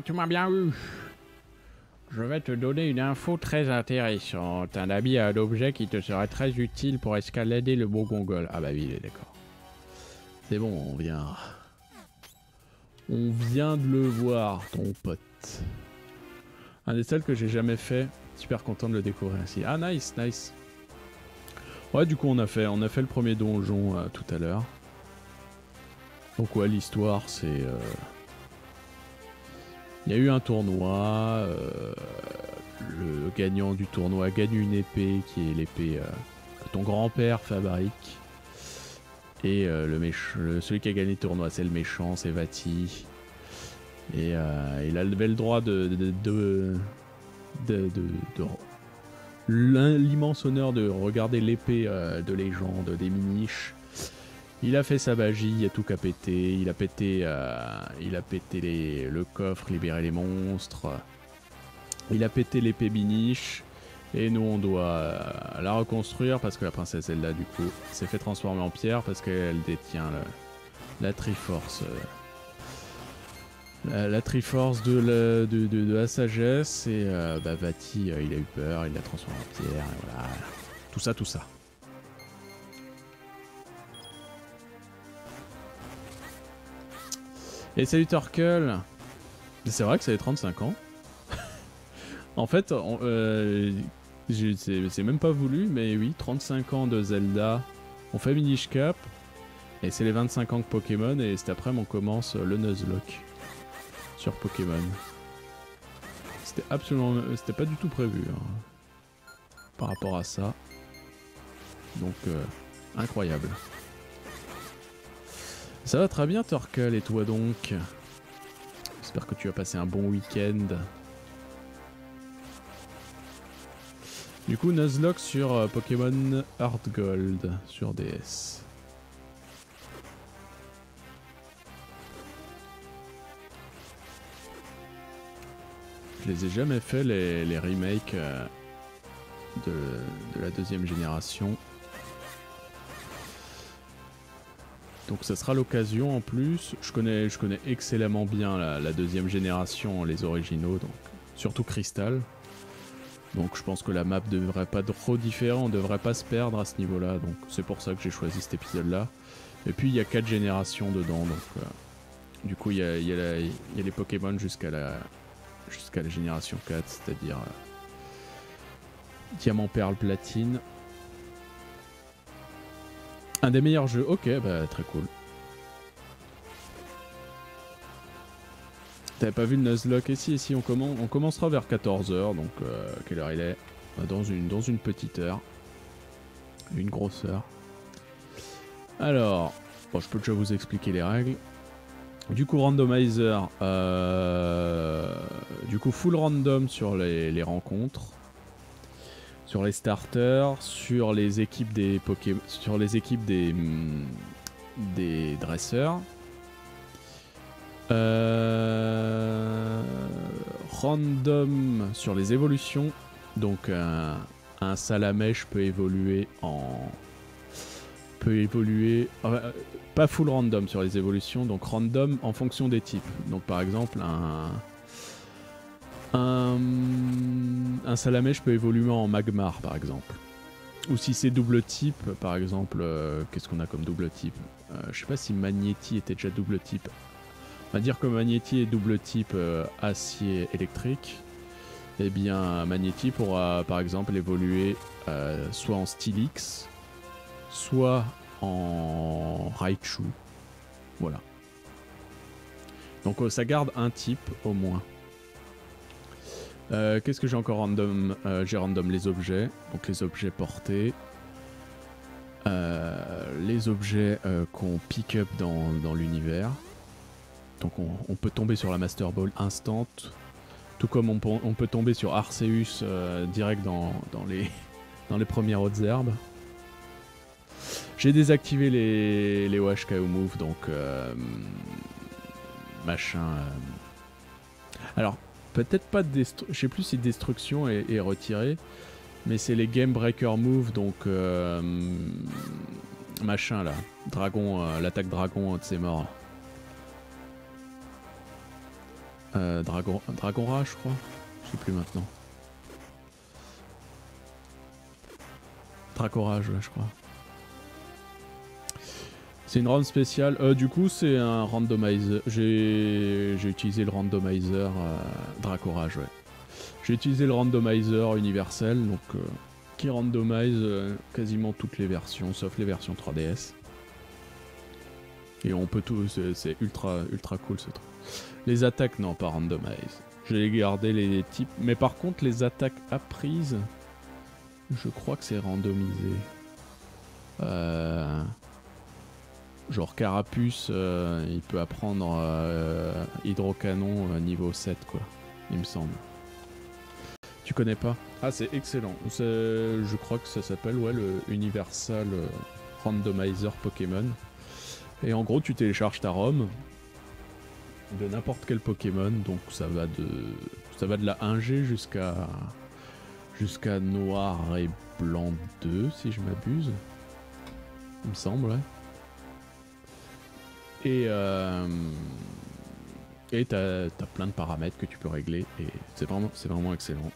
Tu m'as bien eu. Je vais te donner une info très intéressante. Un habit à un objet qui te serait très utile pour escalader le beau gongol. Ah bah oui, d'accord. C'est bon, on vient. On vient de le voir, ton pote. Un des seuls que j'ai jamais fait. Super content de le découvrir ainsi. Ah nice, nice. Ouais, du coup on a fait, on a fait le premier donjon euh, tout à l'heure. Donc ouais, l'histoire c'est, euh, il y a eu un tournoi. euh, le gagnant du tournoi gagne une épée qui est l'épée euh, que ton grand-père fabrique. Et euh, celui qui a gagné le tournoi, c'est le méchant, c'est Vati. Et euh, il a le droit de, de, de, de- de- de- l'immense honneur de regarder l'épée euh, de légende des Miniches. Il a fait sa magie, il a tout qu'à péter. Il a pété, euh, il a pété les- le coffre, libéré les monstres. Il a pété l'épée Miniche. Et nous, on doit euh, la reconstruire parce que la princesse Zelda, du coup, s'est fait transformer en pierre parce qu'elle détient la Triforce. euh, la, Triforce de la, sagesse. Et bah, Vati, il a eu peur, il l'a transformé en pierre. Et voilà. Tout ça, tout ça. Et salut Torkel C'est vrai que ça fait 35 ans. en fait, euh, c'est même pas voulu, mais oui, 35 ans de Zelda. On fait Minish Cap. Et c'est les 25 ans de Pokémon. Et cet après, on commence le Nuzlocke sur Pokémon. C'était absolument. C'était pas du tout prévu. hein, par rapport à ça. Donc, euh, incroyable. Ça va très bien, Torkel, et toi donc? J'espère que tu as passé un bon week-end. Du coup, Nuzlocke sur euh, Pokémon Heart Gold sur DS. Je les ai jamais fait les, les remakes euh, de, de la deuxième génération. Donc ça sera l'occasion en plus. Je connais, je connais excellemment bien la, deuxième génération, les originaux, donc surtout Crystal. Donc je pense que la map devrait pas être trop différente, on devrait pas se perdre à ce niveau-là. Donc c'est pour ça que j'ai choisi cet épisode-là. Et puis il y a quatre générations dedans, donc euh, du coup il y a, les Pokémon jusqu'à la jusqu'à la génération 4, c'est-à-dire euh, Diamant, Perle, Platine. Un des meilleurs jeux, ok, bah très cool. T'avais pas vu le Nuzlocke ici Ici, on, commen- on commencera vers 14h, donc euh, quelle heure il est? Euh, dans une, dans une petite heure. Une grosse heure. Alors, bon, je peux déjà vous expliquer les règles. Du coup, randomizer, euh, du coup, full random sur les, les rencontres, sur les starters, sur les équipes des Pokémon, sur les équipes des, hum, des dresseurs. Euh, random sur les évolutions. Donc un, un salamèche peut évoluer en peut évoluer euh, pas full random sur les évolutions, donc random en fonction des types. Donc par exemple un un, un salamèche peut évoluer en magmar par exemple. Ou si c'est double type, par exemple, euh, qu'est-ce qu'on a comme double type Euh, Je sais pas si Magnéti était déjà double type. On va dire que Magnéti est double type euh, acier électrique. Eh bien, Magnéti pourra par exemple évoluer euh, soit en Stylix, soit en Raichu. Voilà. Donc euh, ça garde un type au moins. Euh, Qu'est-ce que j'ai encore random Euh, J'ai random les objets, donc les objets portés. Euh, les objets qu'on pick up dans, l'univers. Donc on, peut tomber sur la Master Ball instant. Tout comme on, peut- tomber sur Arceus direct dans, les, premières hautes herbes. J'ai désactivé les, les OHKO Move, donc machin. Alors, peut-être pas de destruction. Je sais plus si destruction est, retirée, mais c'est les Game Breaker Move, donc euh, machin là. Dragon, euh, l'attaque dragon de ses morts. Euh, dragon, dragon Rage, je crois. Je sais plus maintenant. Dracorage, ouais, je crois. C'est une round spéciale. Euh, du coup, c'est un randomizer. J'ai utilisé le randomizer euh, Dracorage, ouais. J'ai utilisé le randomizer universel, donc euh, qui randomise quasiment toutes les versions, sauf les versions 3DS. Et on peut tout, c'est ultra ultra cool ce truc. Les attaques, non, pas randomise. J'ai gardé les types, mais par contre les attaques apprises, je crois que c'est randomisé. Euh... Genre Carapuce, euh, il peut apprendre euh, Hydrocanon euh, niveau 7, quoi. Il me semble. Tu connais pas? Ah, c'est excellent. Je crois que ça s'appelle ouais, le Universal Randomizer Pokémon. Et en gros, tu télécharges ta ROM de n'importe quel Pokémon, donc ça va de ça va de la 1G jusqu'à jusqu'à Noir et Blanc 2, si je m'abuse. Il me semble, ouais. Et euh, t'as as plein de paramètres que tu peux régler et c'est vraiment vraiment excellent.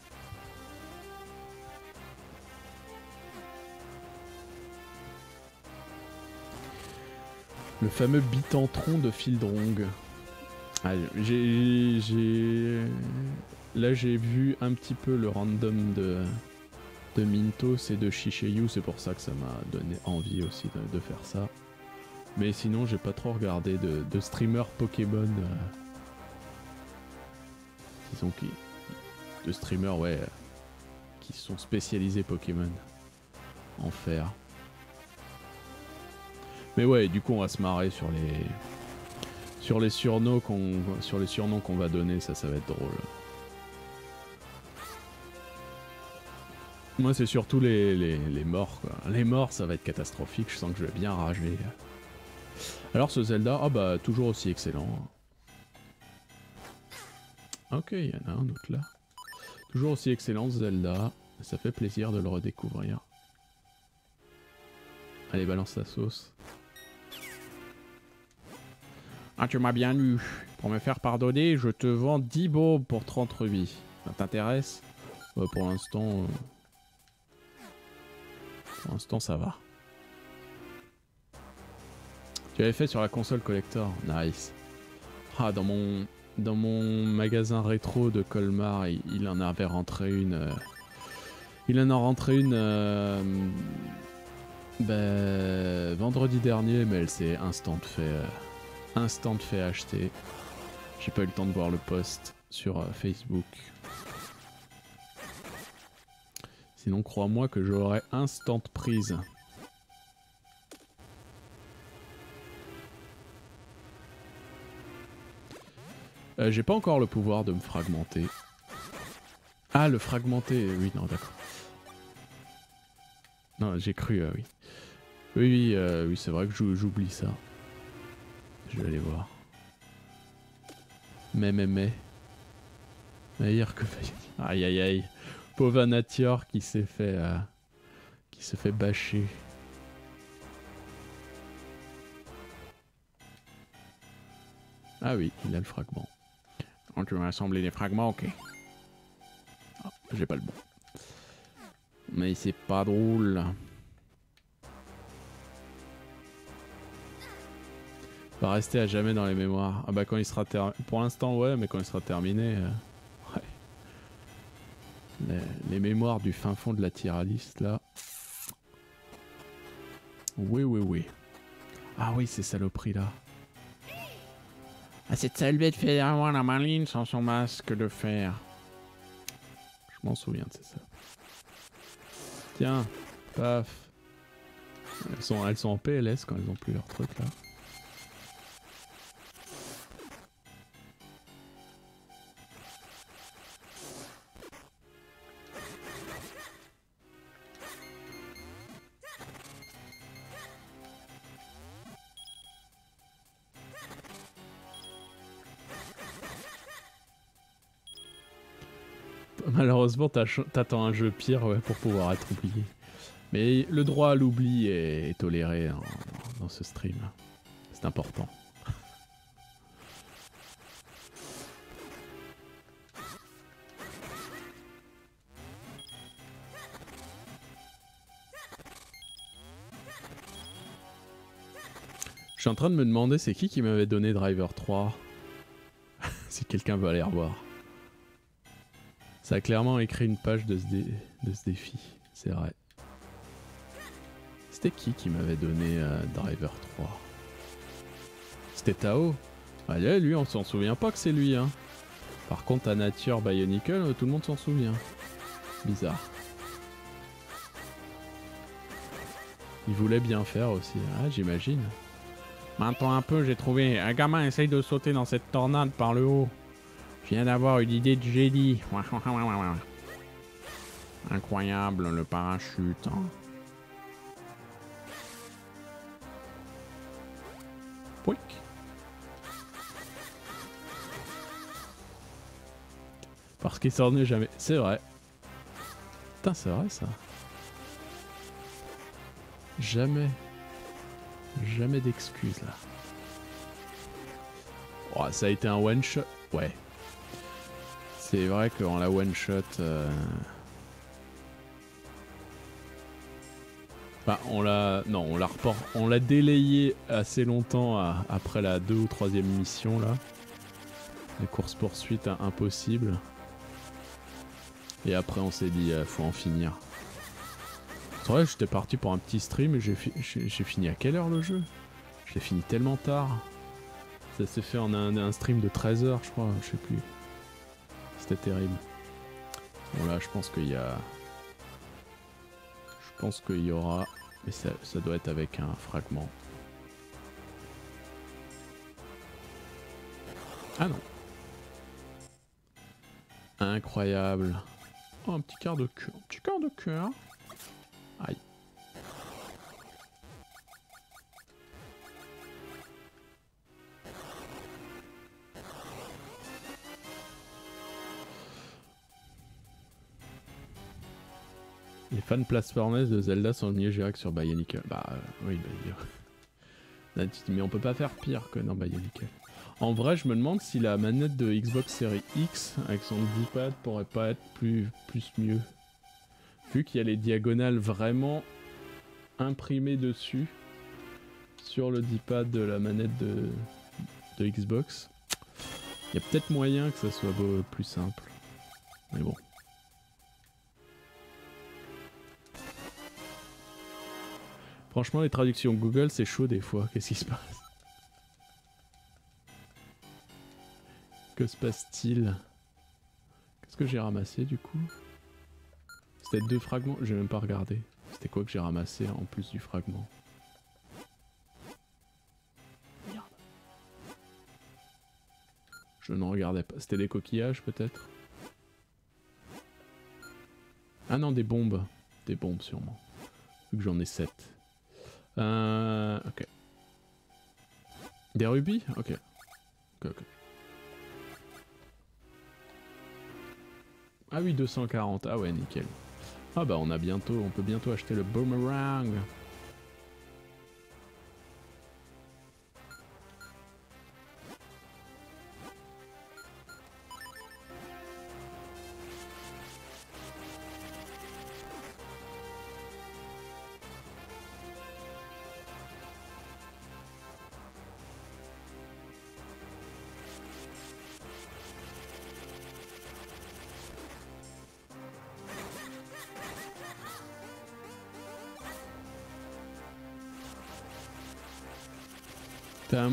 Le fameux bitentron de Fildrong. Ah, là j'ai vu un petit peu le random de de Mintos et de Shishayu, c'est pour ça que ça m'a donné envie aussi de, de faire ça. Mais sinon, j'ai pas trop regardé de, streamers Pokémon. euh. De streamers, ouais. euh, qui sont spécialisés Pokémon. En fer. Mais ouais, du coup, on va se marrer sur les. Sur les surnoms qu'on sur les surnoms qu'on va donner, ça, ça va être drôle. Moi, c'est surtout les, les, les morts, quoi. Les morts, ça va être catastrophique. Je sens que je vais bien rager. Alors, ce Zelda, ah bah, toujours aussi excellent. Ok, il y en a un autre là. Toujours aussi excellent ce Zelda. Ça fait plaisir de le redécouvrir. Allez, balance la sauce. Ah, tu m'as bien lu. Pour me faire pardonner, je te vends 10 bobs pour 30 rubis. Ça t'intéresse? Ouais, pour l'instant... euh, Pour l'instant, ça va. Tu avais fait sur la console collector. Nice. Ah, dans mon... Dans mon magasin rétro de Colmar, il, en avait rentré une... euh, Il en a rentré une... ben, vendredi dernier, mais elle s'est instant fait... euh, instant fait acheter. J'ai pas eu le temps de voir le post sur Facebook. Sinon, crois-moi que j'aurais instant prise. Euh, J'ai pas encore le pouvoir de me fragmenter. Ah, le fragmenter, oui, non, d'accord. Non, j'ai cru, euh, oui. Oui, oui, euh, oui c'est vrai que j'ou- j'oublie ça. Je vais aller voir. Mais, mais, mais. Meilleur que. Aïe, aïe, aïe. Pauvre Natior qui s'est fait. euh, qui s'est fait bâcher. Ah oui, il a le fragment. Tu m'as assemblé des fragments, ok. Ah, J'ai pas le bon. Mais c'est pas drôle. Va rester à jamais dans les mémoires. Ah bah quand il sera terminé. Pour l'instant ouais, mais quand il sera terminé. euh, Ouais. Les, les mémoires du fin fond de la tiraliste là. Oui oui oui. Ah oui ces saloperies là. Ah, cette sale bête fait vraiment la maline sans son masque de fer. Je m'en souviens de ça. Tiens, paf. Elles sont, elles sont en PLS quand elles ont plus leur truc là. Malheureusement, t'attends un jeu pire pour pouvoir être oublié. Mais le droit à l'oubli est, toléré dans ce stream. C'est important. Je suis en train de me demander c'est qui qui m'avait donné Driver 3 Si quelqu'un veut aller revoir. Ça a clairement écrit une page de ce, dé- de ce défi, c'est vrai. C'était qui qui m'avait donné euh, Driver 3 C'était Tao Allez, lui, on s'en souvient pas que c'est lui, hein. Par contre, à Nature Bionicle, euh, tout le monde s'en souvient. Bizarre. Il voulait bien faire aussi, ah, j'imagine. Maintenant un peu, j'ai trouvé. Un gamin essaye de sauter dans cette tornade par le haut. Je viens d'avoir une idée de génie. Incroyable le parachute. hein. Pouic. Parce qu'il s'en est jamais. C'est vrai. Putain, c'est vrai ça. Jamais. Jamais d'excuses là. Oh, ça a été un one shot. Ouais. C'est vrai qu'en la one shot. euh, Bah, on l'a. Non, on l'a report... On l'a délayé assez longtemps après la deux ou troisième mission là. Les courses poursuites hein, impossibles. Et après on s'est dit euh, faut en finir. C'est vrai, j'étais parti pour un petit stream et j'ai fi- j'ai j'ai fini à quelle heure le jeu? Je l'ai fini tellement tard. Ça s'est fait en un, un stream de 13 heures je crois, je sais plus. C'était terrible. Bon là je pense qu'il y a... Je pense qu'il y aura... Mais ça, doit être avec un fragment. Ah non. Incroyable. Oh, un petit quart de cœur. Un petit quart de cœur. Les fans platformers de Zelda sont mieux gérés que sur Bionicle. Bah euh, oui, bah, mais on peut pas faire pire que dans Bionicle. En vrai, je me demande si la manette de Xbox Series X avec son D-pad pourrait pas être plus, plus mieux. Vu qu'il y a les diagonales vraiment imprimées dessus sur le D-pad de la manette de, de Xbox. Il y a peut-être moyen que ça soit plus simple. Mais bon. Franchement, les traductions Google, c'est chaud des fois. Qu'est-ce qui se passe Que se passe-t-il Qu'est-ce que j'ai ramassé du coup C'était deux fragments J'ai même pas regardé. C'était quoi que j'ai ramassé en plus du fragment. Je ne regardais pas. C'était des coquillages peut-être Ah non, des bombes. Des bombes sûrement. Vu que j'en ai 7. Euh... Ok. Des rubis? Ok. Ok, ok. Ah oui, 240. Ah ouais, nickel. Ah bah on a bientôt, on peut bientôt acheter le boomerang.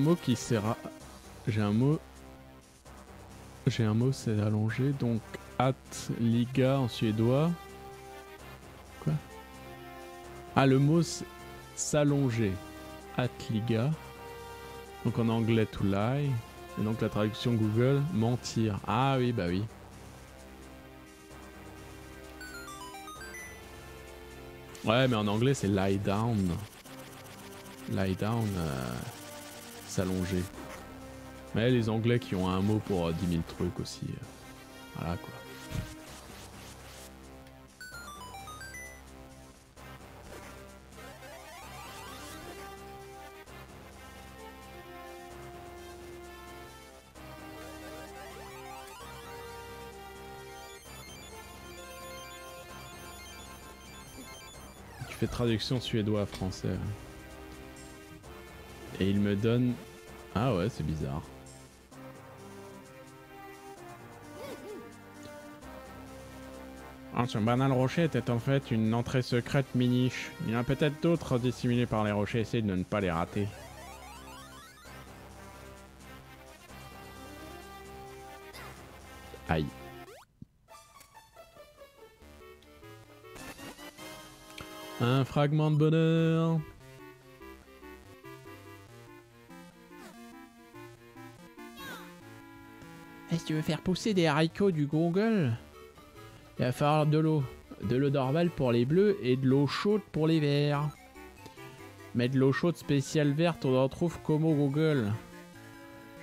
Mot qui sert à... J'ai un mot... J'ai un mot, c'est allongé, donc at liga en suédois. Quoi? Ah, le mot s'allonger. At liga. Donc en anglais to lie. Et donc la traduction Google, mentir. Ah oui, bah oui. Ouais, mais en anglais c'est lie down. Lie down. euh, s'allonger. Mais les anglais qui ont un mot pour euh, 10 000 trucs aussi. euh, voilà quoi. Tu fais traduction suédois à français. hein. Et il me donne ah ouais, c'est bizarre. Ah, ce banal rocher était en fait une entrée secrète miniche. Il y en a peut-être d'autres dissimulés par les rochers, essayez de ne pas les rater. Aïe. Un fragment de bonheur. Est-ce que tu veux faire pousser des haricots du Google? Il va falloir de l'eau. De l'eau normale pour les bleus et de l'eau chaude pour les verts. Mais de l'eau chaude spéciale verte, on en trouve comme au Google.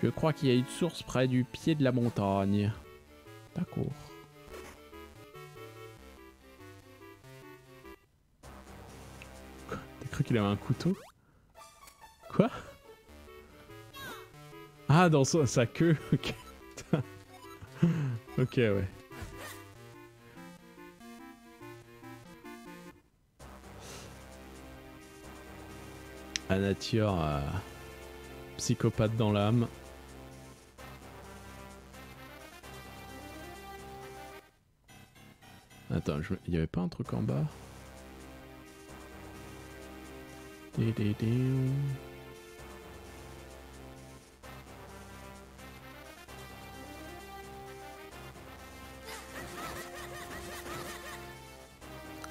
Je crois qu'il y a une source près du pied de la montagne. D'accord. T'as cru qu'il avait un couteau? Quoi? Ah, dans sa queue. Ok. Ok, ouais. La nature, euh, psychopathe dans l'âme. Attends, je... il y avait pas un truc en bas?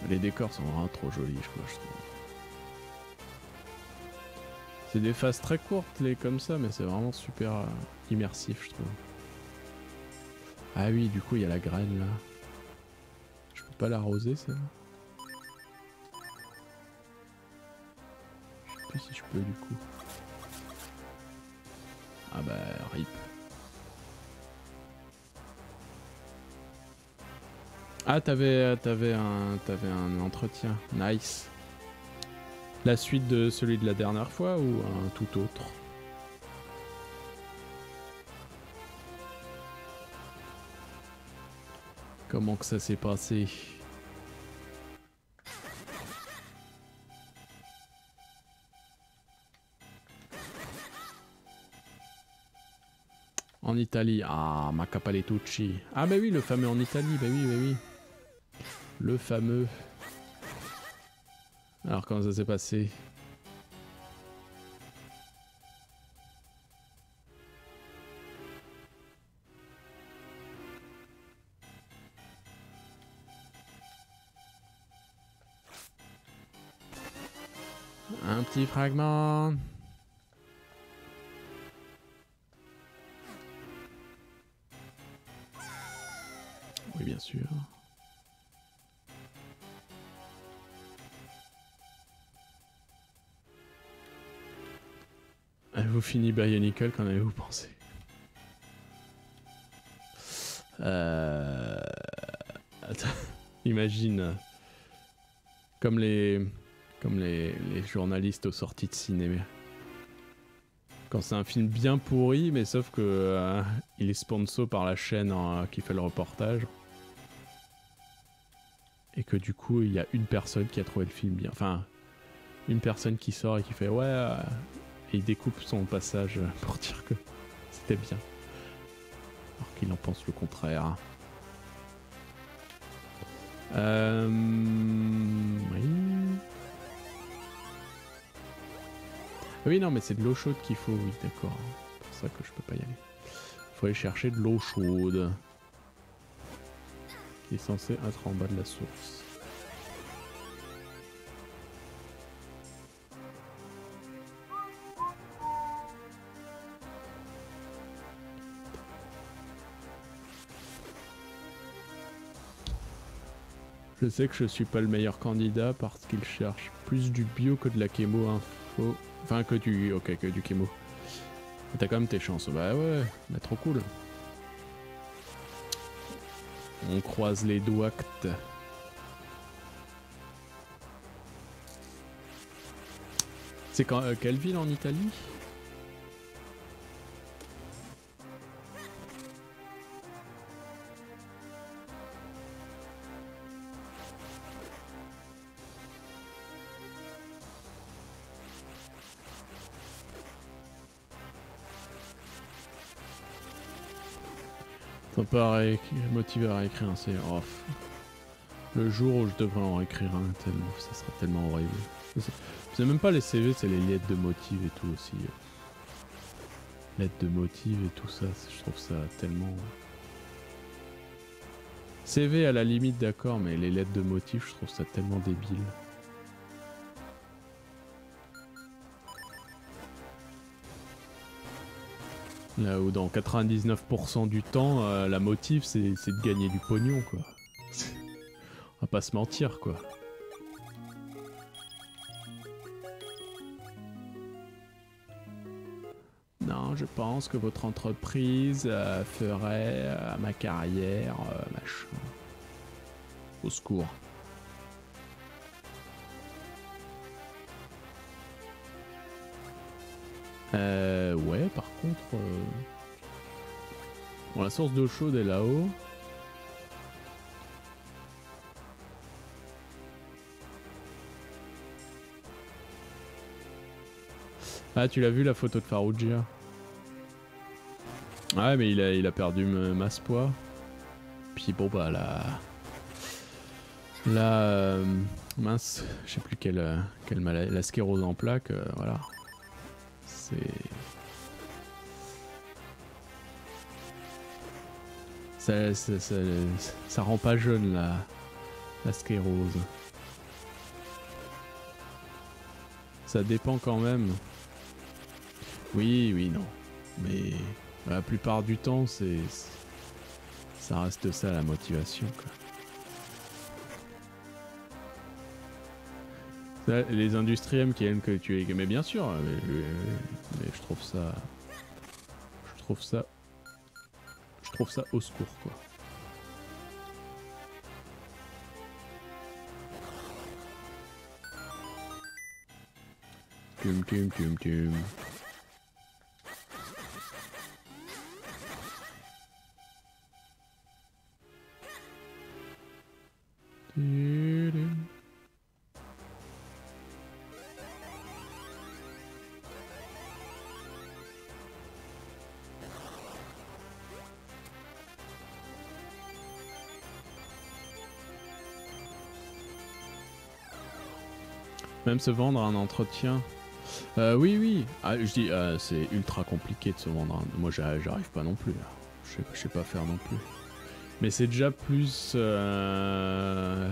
Les décors sont vraiment trop jolis, je crois. C'est des phases très courtes, les comme ça, mais c'est vraiment super euh, immersif, je trouve. Ah oui, du coup, il y a la graine là. Je peux pas l'arroser, celle-là Je sais plus si je peux, du coup. Ah bah, rip. Ah, t'avais, un, un entretien. Nice. La suite de celui de la dernière fois ou un tout autre? Comment que ça s'est passé? En Italie. Ah, Macapaletucci. Ah, bah oui, le fameux en Italie. Bah oui, bah oui. Le fameux. Alors, comment ça s'est passé? Un petit fragment. Oui, bien sûr. Avez-vous fini Bionicle Qu'en avez-vous pensé? Euh... Attends, imagine euh, comme les comme les, les journalistes aux sorties de cinéma. Quand c'est un film bien pourri, mais sauf que euh, il est sponsor par la chaîne euh, qui fait le reportage. Et que du coup, il y a une personne qui a trouvé le film bien. Enfin, une personne qui sort et qui fait ouais. Et il découpe son passage pour dire que c'était bien. Alors qu'il en pense le contraire. Euh... Oui. Oui, non, mais c'est de l'eau chaude qu'il faut, oui, d'accord. C'est pour ça que je peux pas y aller. Faut aller chercher de l'eau chaude. Qui est censée être en bas de la source. Je sais que je suis pas le meilleur candidat parce qu'il cherche plus du bio que de la chémo info. Enfin, que du. Ok, que du. Mais T'as quand même tes chances. Bah ouais, mais trop cool. On croise les doigts. C'est quand euh, quelle ville en Italie? T'es pas motivé à réécrire un CV. Oh, f- le jour où je devrais en écrire un, tellement, ça serait tellement horrible. C'est- C'est même pas les CV, c'est les lettres de motive et tout aussi. Lettres de motive et tout ça, c'est- je trouve ça tellement. CV à la limite, d'accord, mais les lettres de motive, je trouve ça tellement débile. Là où dans 99% du temps, euh, la motive, c'est de gagner du pognon, quoi. On va pas se mentir, quoi. Non, je pense que votre entreprise euh, ferait euh, ma carrière, euh, machin. Au secours. Euh, ouais, par contre... euh, Bon, la source d'eau chaude est là-haut. Ah, tu l'as vu la photo de Farougia Ouais, mais il a, il a perdu masse poids. Puis bon, bah la. La. euh, mince, je sais plus quelle, euh, quelle maladie. La sclérose en plaques, euh, voilà. C'est. Ça, ça, ça, ça rend pas jeune la, la sclérose. Ça dépend quand même. Oui, oui, non. Mais la plupart du temps, c'est. Ça reste ça la motivation. les industriels qui aiment que tu aies. Mais bien sûr, hein, mais, je trouve ça. Je trouve ça. Je trouve ça au secours, quoi. Tum tum tum. Même se vendre un entretien. Euh, oui, oui. Ah, je dis, euh, c'est ultra compliqué de se vendre. un- Moi, j'a- j'arrive pas non plus. là. Je sais, je sais pas faire non plus. Mais c'est déjà plus. euh,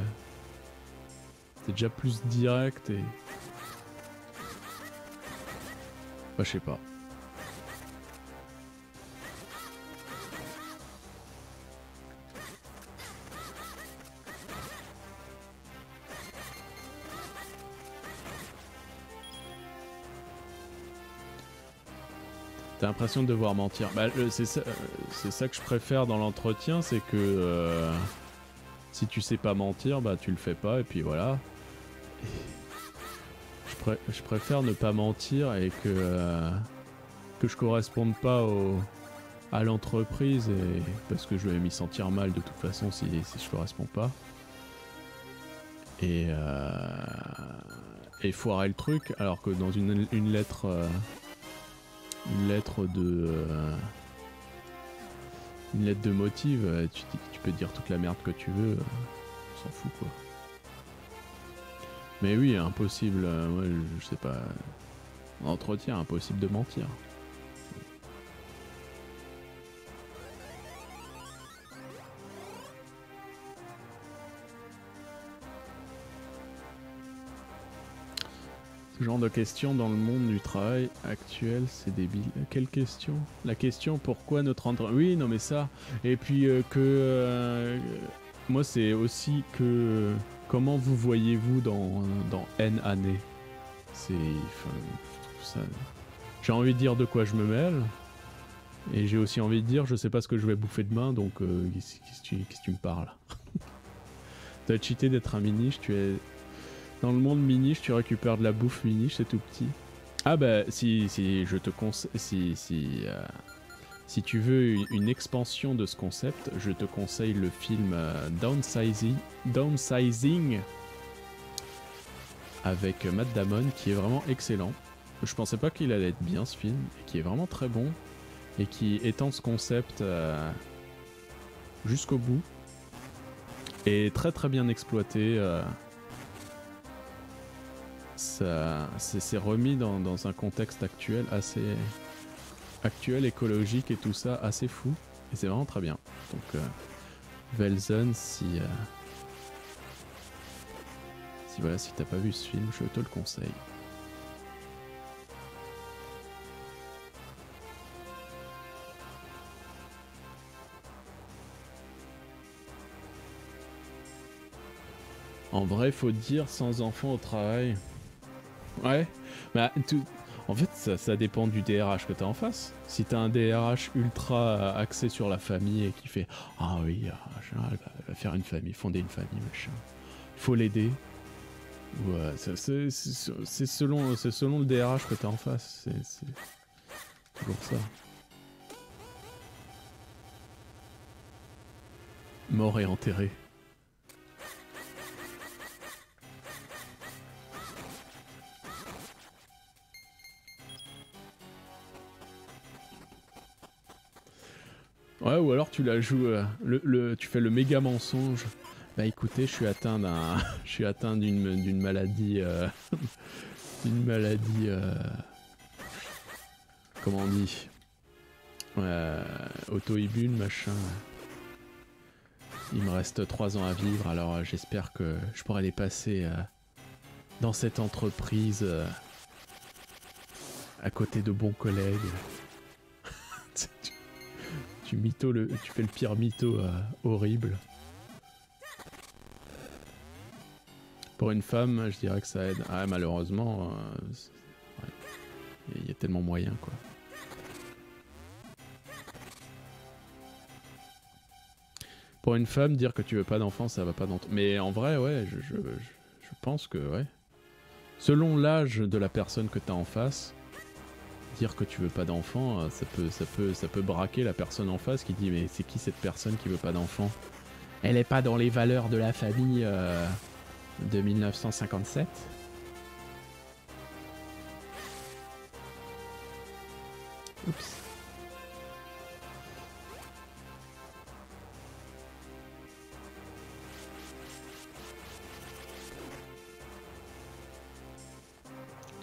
C'est déjà plus direct et. Bah, je sais pas. T'as l'impression de devoir mentir. Bah, c'est ça, euh, ça que je préfère dans l'entretien, c'est que euh, si tu sais pas mentir, bah tu le fais pas et puis voilà. Je, pré- je préfère ne pas mentir et que euh, que je corresponde pas au, à l'entreprise et parce que je vais m'y sentir mal de toute façon si, si je corresponds pas. Et euh, et foirer le truc alors que dans une, une lettre une lettre de euh, une lettre de motive euh, tu, peux dire toute la merde que tu veux euh, on s'en fout quoi. Mais oui impossible ouais, je, sais pas en entretien impossible de mentir genre de questions dans le monde du travail actuel, c'est débile. Quelle question? La question pourquoi notre entre... Oui, non mais ça. Et puis euh, que... euh, moi c'est aussi que... Comment vous voyez-vous dans, dans N années? C'est... J'ai envie de dire de quoi je me mêle. Et j'ai aussi envie de dire je sais pas ce que je vais bouffer demain, donc euh, qu'est-ce que tu, tu me parles? T'as cheaté d'être un miniche, tu es... Dans le monde miniche, tu récupères de la bouffe miniche, c'est tout petit. Ah bah si, si je te conseille, si, si, euh, si tu veux une, expansion de ce concept, je te conseille le film euh, Downsizing, Downsizing avec Matt Damon qui est vraiment excellent. Je pensais pas qu'il allait être bien ce film, qui est vraiment très bon et qui étend ce concept euh, jusqu'au bout et très très bien exploité. C'est remis dans, dans un contexte actuel assez actuel écologique et tout ça assez fou et c'est vraiment très bien donc euh, Velzen si euh, si voilà si t'as pas vu ce film je te le conseille En vrai, faut dire sans enfant au travail. Ouais, bah tout. En fait, ça, ça dépend du DRH que t'as en face. Si t'as un DRH ultra euh, axé sur la famille et qui fait Ah oui, ah, machin, elle, va, faire une famille, fonder une famille, machin. Faut l'aider. Ouais, c'est- selon, selon le DRH que t'as en face. C'est toujours ça. Mort et enterré. Ouais, ou alors tu la joues, euh, tu fais le méga mensonge. Bah écoutez, je suis atteint d'un, je suis atteint d'une maladie, euh, d'une maladie, euh, comment on dit, euh, auto-immune, machin. Il me reste 3 ans à vivre, alors euh, j'espère que je pourrai les passer euh, dans cette entreprise euh, à côté de bons collègues. tu mytho le, tu fais le pire mytho euh, horrible. Pour une femme, je dirais que ça aide. Ah, malheureusement, euh, il y, a- tellement moyen quoi. Pour une femme, dire que tu veux pas d'enfant, ça va pas dans Mais en vrai, ouais, je, je, pense que ouais. selon l'âge de la personne que tu as en face, dire que tu veux pas d'enfant, euh, ça peut, ça, peut, ça peut braquer la personne en face qui dit mais c'est qui cette personne qui veut pas d'enfant? Elle est pas dans les valeurs de la famille euh, de 1957 Oups.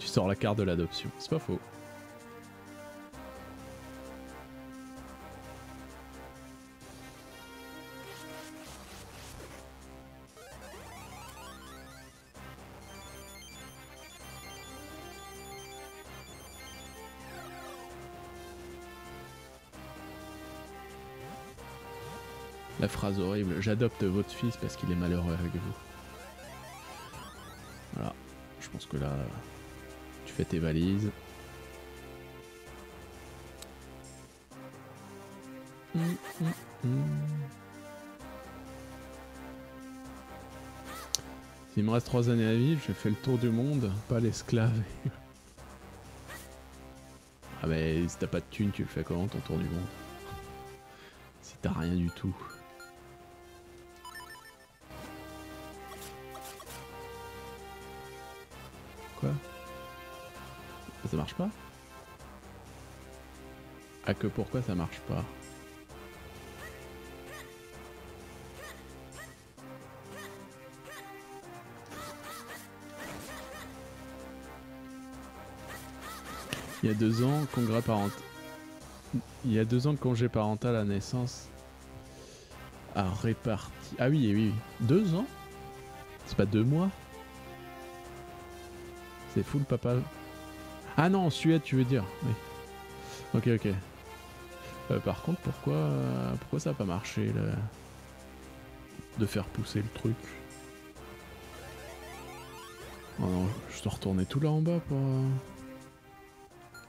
Tu sors la carte de l'adoption, c'est pas faux. Horrible, j'adopte votre fils parce qu'il est malheureux avec vous. Voilà, je pense que là, tu fais tes valises. S'il me reste 3 années à vivre, je fais le tour du monde, pas l'esclave. ah mais si t'as pas de thune, tu le fais comment ton tour du monde? Si t'as rien du tout. Ça marche pas Ah que pourquoi ça marche pas Il y a deux ans, congrès parental. Il y a deux ans, congé parental à naissance a réparti. Ah oui, oui, oui. Deux ans? C'est pas deux mois? C'est fou le papa. Ah non, en Suède, tu veux dire Oui. Ok, ok. Euh, par contre, pourquoi, pourquoi ça a pas marché là De faire pousser le truc? Oh non, je dois retourner tout là en bas pour,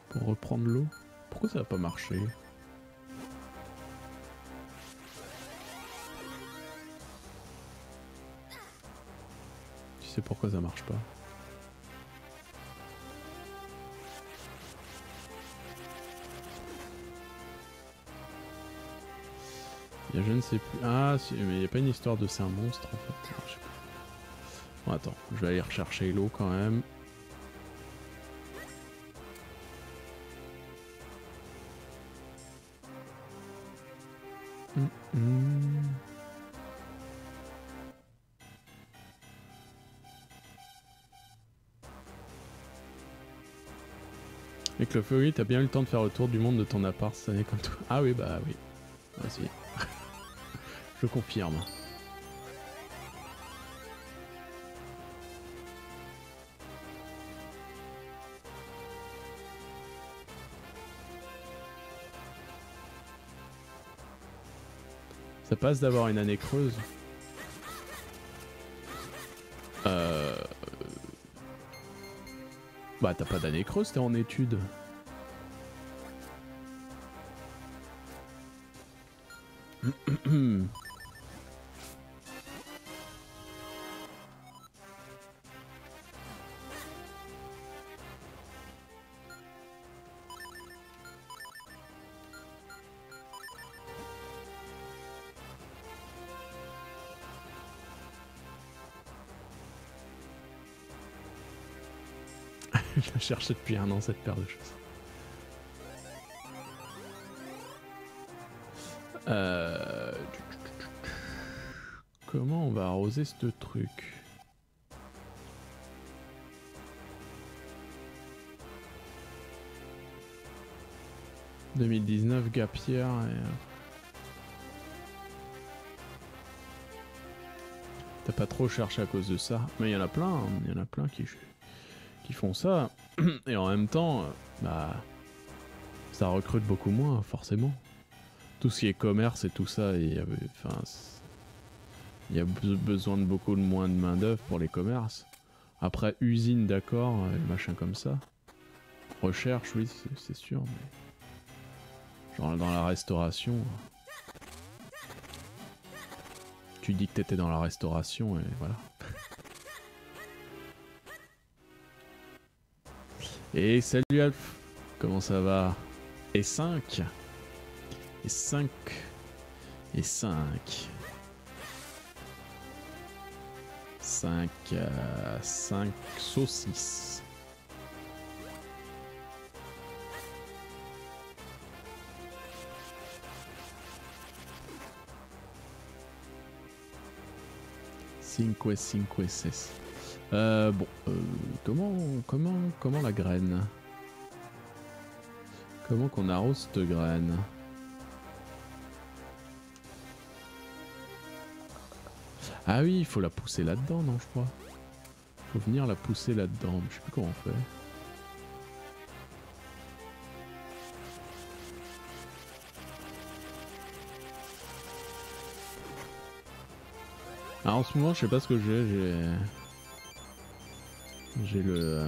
pour reprendre l'eau. Pourquoi ça a pas marché? Tu sais pourquoi ça marche pas? Je ne sais plus. Ah, mais il n'y a pas une histoire de c'est un monstre en fait. Bon, attends, je vais aller rechercher l'eau quand même. Hum, hum. Avec le feu, t'as bien eu le temps de faire le tour du monde de ton appart cette année comme toi. Ah oui, bah oui. Vas-y. Confirme. Ça passe d'avoir une année creuse. Euh... Bah t'as pas d'année creuse, t'es en études. cherchais depuis un an cette paire de choses. Euh... Comment on va arroser ce truc « 2019, Gapière et... euh, T'as pas trop cherché à cause de ça. Mais il y en a plein, il y en a plein qui, qui font ça. Et en même temps, euh, bah, ça recrute beaucoup moins, forcément. Tout ce qui est commerce et tout ça, il y a, besoin de beaucoup de moins de main d'œuvre pour les commerces. Après, usine, d'accord, euh, machin comme ça. Recherche, oui, c'est- sûr. Genre dans la restauration. Tu dis que t'étais dans la restauration et voilà. Et salut Alf, comment ça va? Et 5 Et 5 Et 5 5 5 saucisses. Cinque, cinque, six. Euh, bon, euh, comment, comment, comment la graine? Comment qu'on arrose cette graine? Ah oui, il faut la pousser là-dedans, non, je crois. Faut venir la pousser là-dedans. Je sais plus comment on fait. Ah, en ce moment, je sais pas ce que j'ai. J'ai. J'ai le.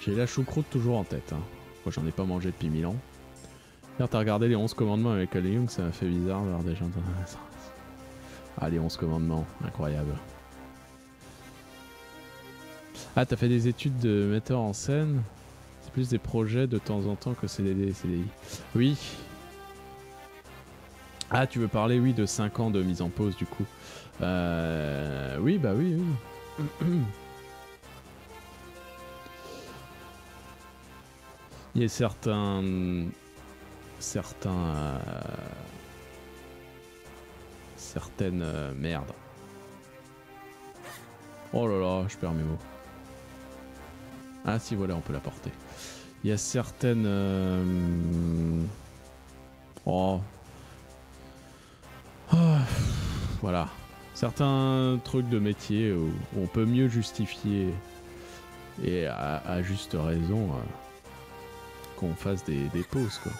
J'ai la choucroute toujours en tête. Hein. Moi, j'en ai pas mangé depuis mille ans. Hier, t'as regardé les 11 commandements avec Ali Young, ça m'a fait bizarre de voir des gens. Ah, les 11 commandements, incroyable. Ah, t'as fait des études de metteur en scène? C'est plus des projets de temps en temps que CDD, CDI. Oui. Ah, tu veux parler, oui, de 5 ans de mise en pause, du coup. Euh, oui, bah oui, oui. Il y a certains... Certains... euh, certaines euh, merdes. Oh là là, je perds mes mots. Ah si, voilà, on peut la porter. Il y a certaines... euh, Oh. Ah, voilà. Certains trucs de métier où on peut mieux justifier et à, à juste raison euh, qu'on fasse des, des pauses quoi.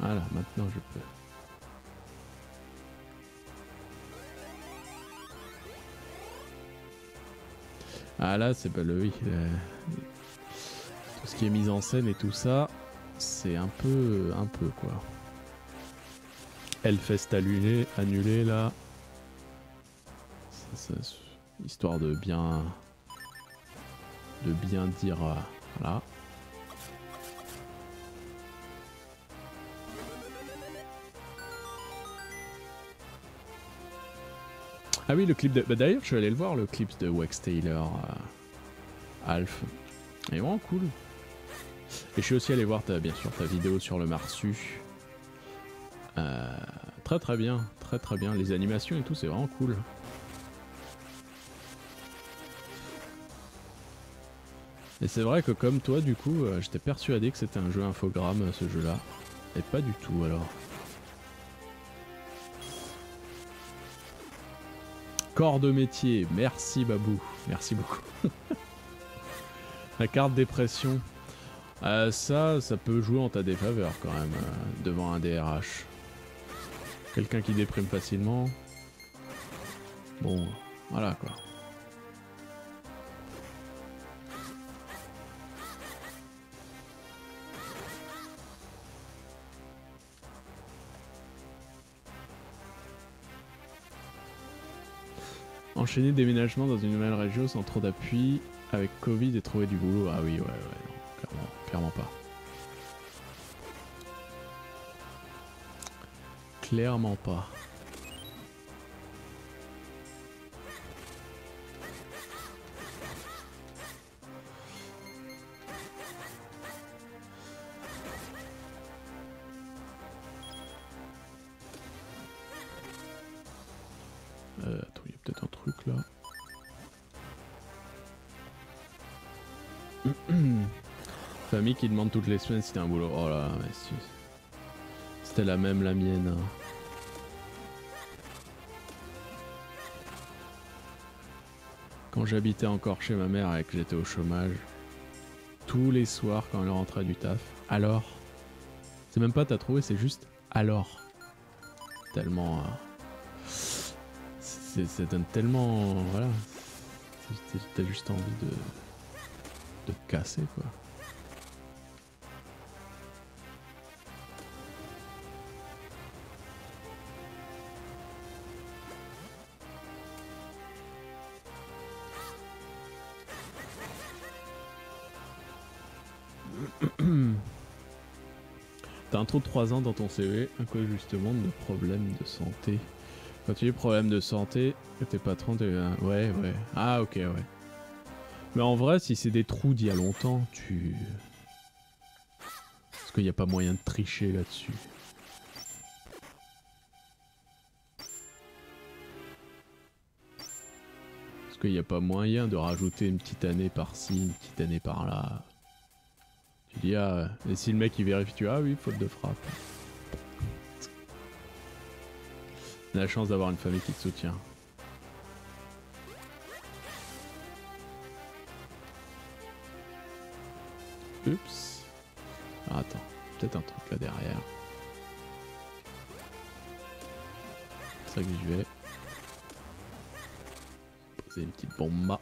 Voilà, maintenant je peux. Ah là, c'est pas le oui. Tout ce qui est mise en scène et tout ça, c'est un peu, un peu quoi. Hellfest annulé, annulé là. Histoire de bien, de bien dire, euh, voilà. Ah oui, le clip de. Bah d'ailleurs, je suis allé le voir, le clip de Wax Taylor, euh, Alf. Il est vraiment cool. Et je suis aussi allé voir, ta, bien sûr, ta vidéo sur le Marsu. Euh, très très bien, très très bien. Les animations et tout, c'est vraiment cool. Et c'est vrai que comme toi, du coup, euh, j'étais persuadé que c'était un jeu infogramme, ce jeu-là. Et pas du tout, alors. Corps de métier, merci Babou, merci beaucoup. La carte dépression, Euh, ça, ça peut jouer en ta défaveur quand même, euh, devant un DRH. Quelqu'un qui déprime facilement. Bon, voilà quoi. Enchaîner déménagement dans une nouvelle région sans trop d'appui avec Covid et trouver du boulot. Ah oui, ouais, ouais, non, clairement, clairement pas. Clairement pas. Qui demande toutes les semaines si t'as un boulot. Oh là. C'était la même la mienne. hein. Quand j'habitais encore chez ma mère et que j'étais au chômage, tous les soirs quand elle rentrait du taf, alors, c'est même pas t'as trouvé, c'est juste alors. Tellement. euh, ça donne tellement. Voilà. T'as juste envie de. de casser quoi. Un trou de 3 ans dans ton CV à cause justement de problèmes de santé. Quand tu dis problème de santé, tes patrons là, Ouais, ouais. Ah, ok, ouais. Mais en vrai, si c'est des trous d'il y a longtemps, tu. Est-ce qu'il n'y a pas moyen de tricher là-dessus Est-ce qu'il n'y a pas moyen de rajouter une petite année par-ci, une petite année par-là Tu dis, ah, et si le mec il vérifie, tu ah oui, faute de frappe. On a la chance d'avoir une famille qui te soutient. Oups. Ah, attends, peut-être un truc là derrière. C'est ça que j'y vais. Poser une petite bombe.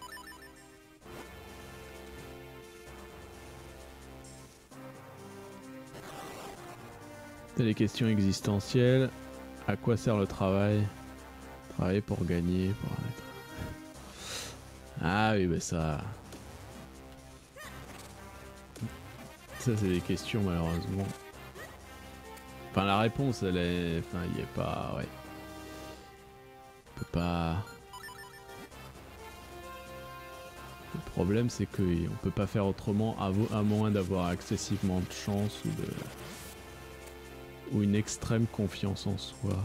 T'as des questions existentielles. À quoi sert le travail? Travailler pour gagner, pour être. Ah oui, mais ça. Ça, c'est des questions, malheureusement. Enfin, la réponse, elle est. Enfin, il est pas. Ouais. On peut pas. Le problème, c'est que on peut pas faire autrement à, à moins d'avoir excessivement de chance ou de. Ou une extrême confiance en soi.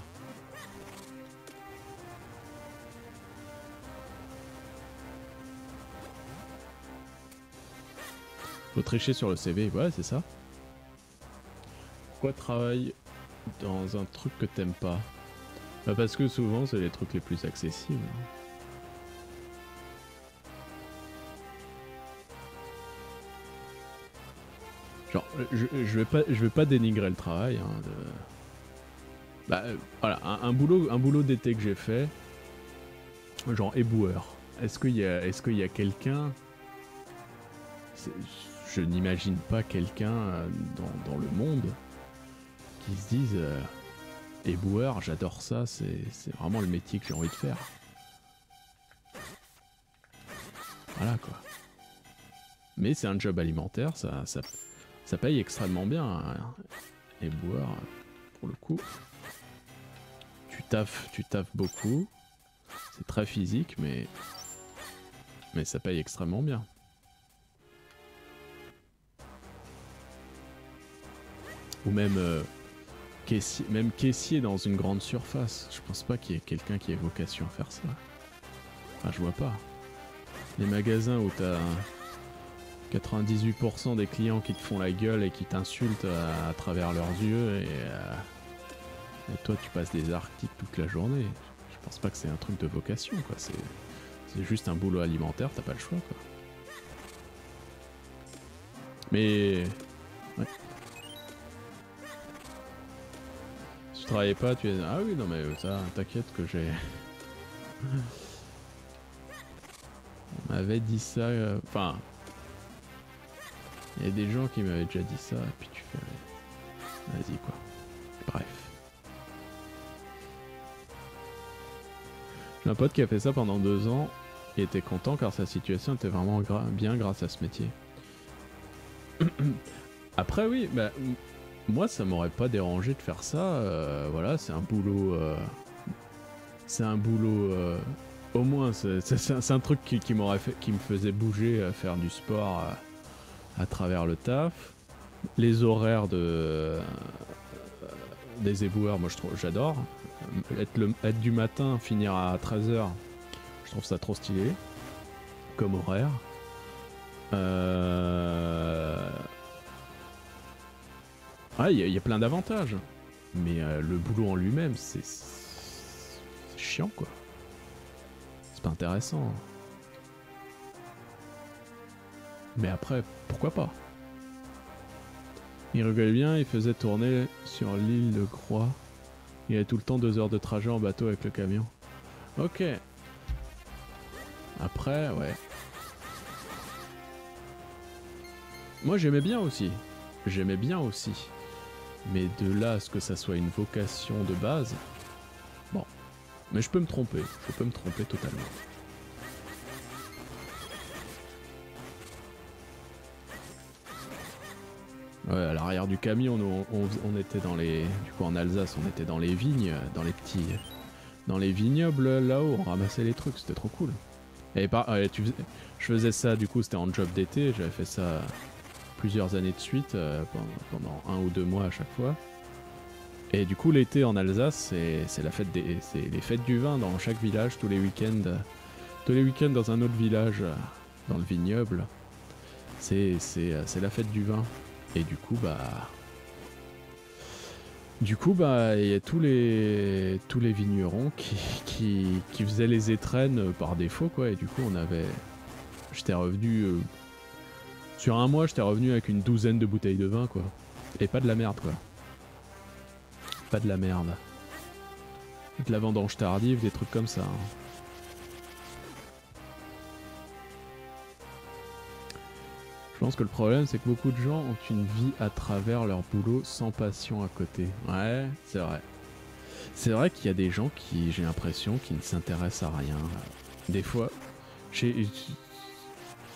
Faut tricher sur le CV, ouais, c'est ça. Pourquoi travailler dans un truc que t'aimes pas? Bah Parce que souvent, c'est les trucs les plus accessibles. Genre, je, je vais pas, je vais pas dénigrer le travail. hein, de- Bah, euh, voilà, un, boulot, un boulot d'été que j'ai fait, genre éboueur. Est-ce qu'il y a, est-ce y a quelqu'un Je n'imagine pas quelqu'un euh, dans, dans le monde qui se dise euh, éboueur, j'adore ça, c'est vraiment le métier que j'ai envie de faire. Voilà quoi. Mais c'est un job alimentaire, ça, ça paye extrêmement bien. hein. Éboueur, pour le coup. Tu taffes, tu taffes beaucoup. C'est très physique, mais. Mais ça paye extrêmement bien. Ou même. euh, caissier, même caissier dans une grande surface. Je pense pas qu'il y ait quelqu'un qui ait vocation à faire ça. Enfin, je vois pas. Les magasins où t'as 98% des clients qui te font la gueule et qui t'insultent à, à travers leurs yeux et, euh, et toi tu passes des articles toute la journée. Je pense pas que c'est un truc de vocation quoi. C'est c'est juste un boulot alimentaire, t'as pas le choix quoi. Mais ouais. Si tu travaillais pas, tu es ah oui non mais ça t'inquiète que j'ai on m'avait dit ça euh, enfin il y a des gens qui m'avaient déjà dit ça, et puis tu fais. Vas-y, quoi. Bref. J'ai un pote qui a fait ça pendant deux ans, et était content car sa situation était vraiment gra- bien grâce à ce métier. Après, oui, bah, moi, ça m'aurait pas dérangé de faire ça. euh, voilà, c'est un boulot. euh, c'est un boulot. euh, au moins, c'est un, truc qui, qui m'aurait qui me faisait bouger, faire du sport. À travers le taf. Les horaires de euh, des éboueurs, moi je trouve j'adore. Être, le- être du matin, finir à 13h, je trouve ça trop stylé comme horaire. Euh... Ouais, il y, a- plein d'avantages. Mais euh, le boulot en lui-même, c'est c'est chiant quoi. C'est pas intéressant. Mais après, pourquoi pas? Il rigolait bien, il faisait tourner sur l'île de Croix. Il avait tout le temps deux heures de trajet en bateau avec le camion. Ok. Après, ouais. Moi j'aimais bien aussi. J'aimais bien aussi. Mais de là à ce que ça soit une vocation de base. Bon. Mais je peux me tromper. Je peux me tromper totalement. Ouais, à l'arrière du camion, on, était dans les. Du coup, en Alsace, on était dans les vignes, dans les petits. Dans les vignobles là-haut, on ramassait les trucs, c'était trop cool. Et par, faisais- je faisais ça, du coup, c'était en job d'été, j'avais fait ça plusieurs années de suite, euh, pendant, un ou deux mois à chaque fois. Et du coup, l'été en Alsace, c'est la fête des, les fêtes du vin dans chaque village, tous les week-ends. euh, Tous les week-ends dans un autre village, euh, dans le vignoble. C'est euh, c'est la fête du vin. Et du coup, bah. Du coup, bah, il y a tous les, tous les vignerons qui, qui, qui faisaient les étrennes par défaut, quoi. Et du coup, on avait. J'étais revenu. euh, sur un mois, j'étais revenu avec une douzaine de bouteilles de vin, quoi. Et pas de la merde, quoi. Pas de la merde. De la vendange tardive, des trucs comme ça. hein. Je pense que le problème, c'est que beaucoup de gens ont une vie à travers leur boulot sans passion à côté. Ouais, c'est vrai. C'est vrai qu'il y a des gens qui, j'ai l'impression, qui ne s'intéressent à rien. Des fois, chez,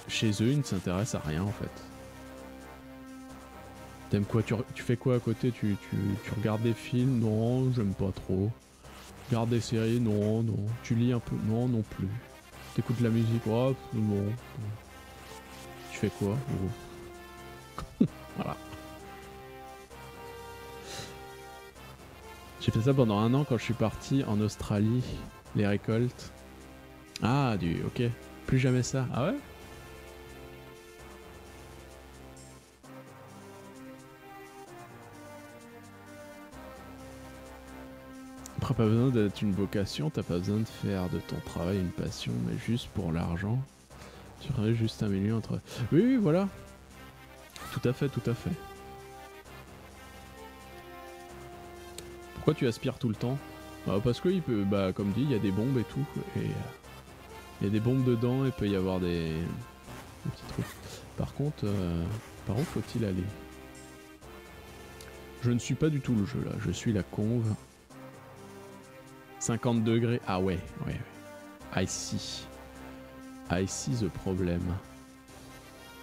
chez eux, ils ne s'intéressent à rien en fait. T'aimes quoi? Tu, fais quoi à côté? Tu, regardes des films? Non, j'aime pas trop. Tu regardes des séries? Non, non. Tu lis un peu? Non, non plus. T'écoutes de la musique? Oh, non. Tu fais quoi. Voilà. J'ai fait ça pendant un an quand je suis parti en Australie, les récoltes. Ah, du. Ok. Plus jamais ça. Ah ouais? Après, pas besoin d'être une vocation, t'as pas besoin de faire de ton travail une passion, mais juste pour l'argent. Tu ferais juste un milieu entre. Oui, oui, voilà. Tout à fait, tout à fait. Pourquoi tu aspires tout le temps? Bah, Parce que, il peut, bah, comme dit, il y a des bombes et tout. Et euh, il y a des bombes dedans et peut y avoir des, des petits trucs. Par contre, euh, par où faut-il aller? Je ne suis pas du tout le jeu là, je suis la conve. 50 degrés, ah ouais, ouais, ouais. I see. I see the problem.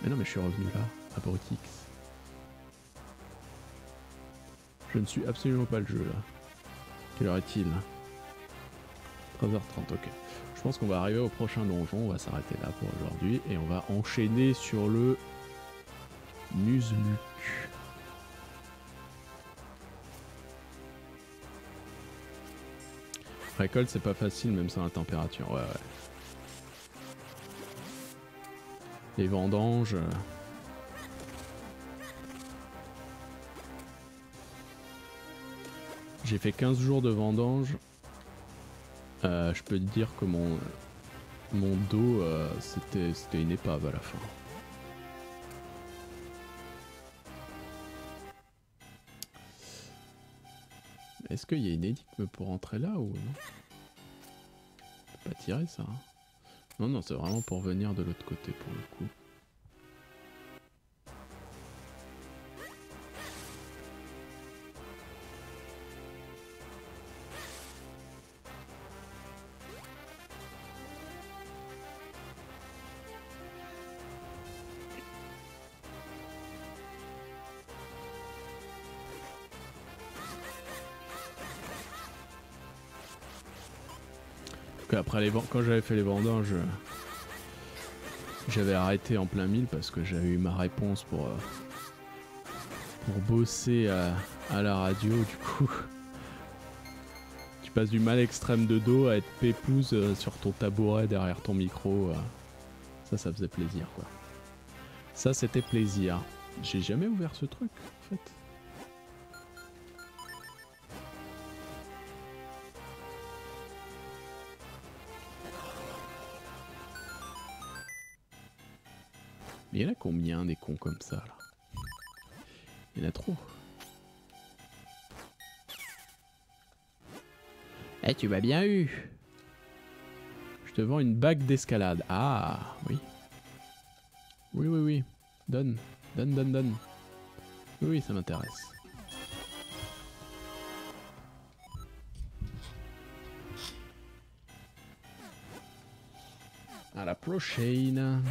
Mais non, mais je suis revenu là, à Brutix. Je ne suis absolument pas le jeu là. Quelle heure est-il? 13h30, ok. Je pense qu'on va arriver au prochain donjon, on va s'arrêter là pour aujourd'hui et on va enchaîner sur le Nuzluk. Récolte c'est pas facile même sans la température, ouais ouais. Les vendanges. euh, J'ai fait 15 jours de vendange. Euh, je peux te dire que mon, mon dos, euh, c'était une épave à la fin. Est-ce qu'il y a une énigme pour entrer là ou non? On peut pas tirer ça. hein. Non, non, c'est vraiment pour venir de l'autre côté pour le coup. Quand j'avais fait les vendanges, euh, j'avais arrêté en plein mille parce que j'avais eu ma réponse pour euh, pour bosser à, la radio. Du coup, tu passes du mal extrême de dos à être pépouze euh, sur ton tabouret derrière ton micro. Ça, ça faisait plaisir, quoi. Ça, c'était plaisir. J'ai jamais ouvert ce truc, en fait. Il y en a combien des cons comme ça là? Il y en a trop. Eh, tu m'as bien eu Je te vends une bague d'escalade. Ah, oui. Oui, oui, oui. Donne. Donne, donne, donne. Oui, oui, ça m'intéresse. À la prochaine.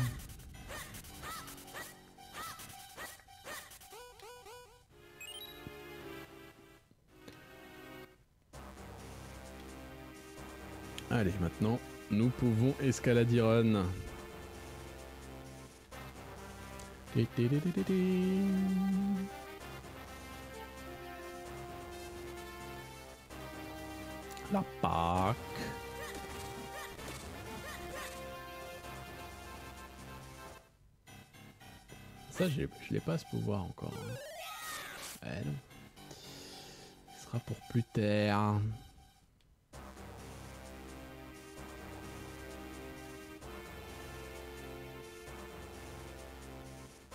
Allez, maintenant, nous pouvons escalader run. La Pâque. Ça, je l'ai pas ce pouvoir encore. hein. Ouais, non. Ce sera pour plus tard.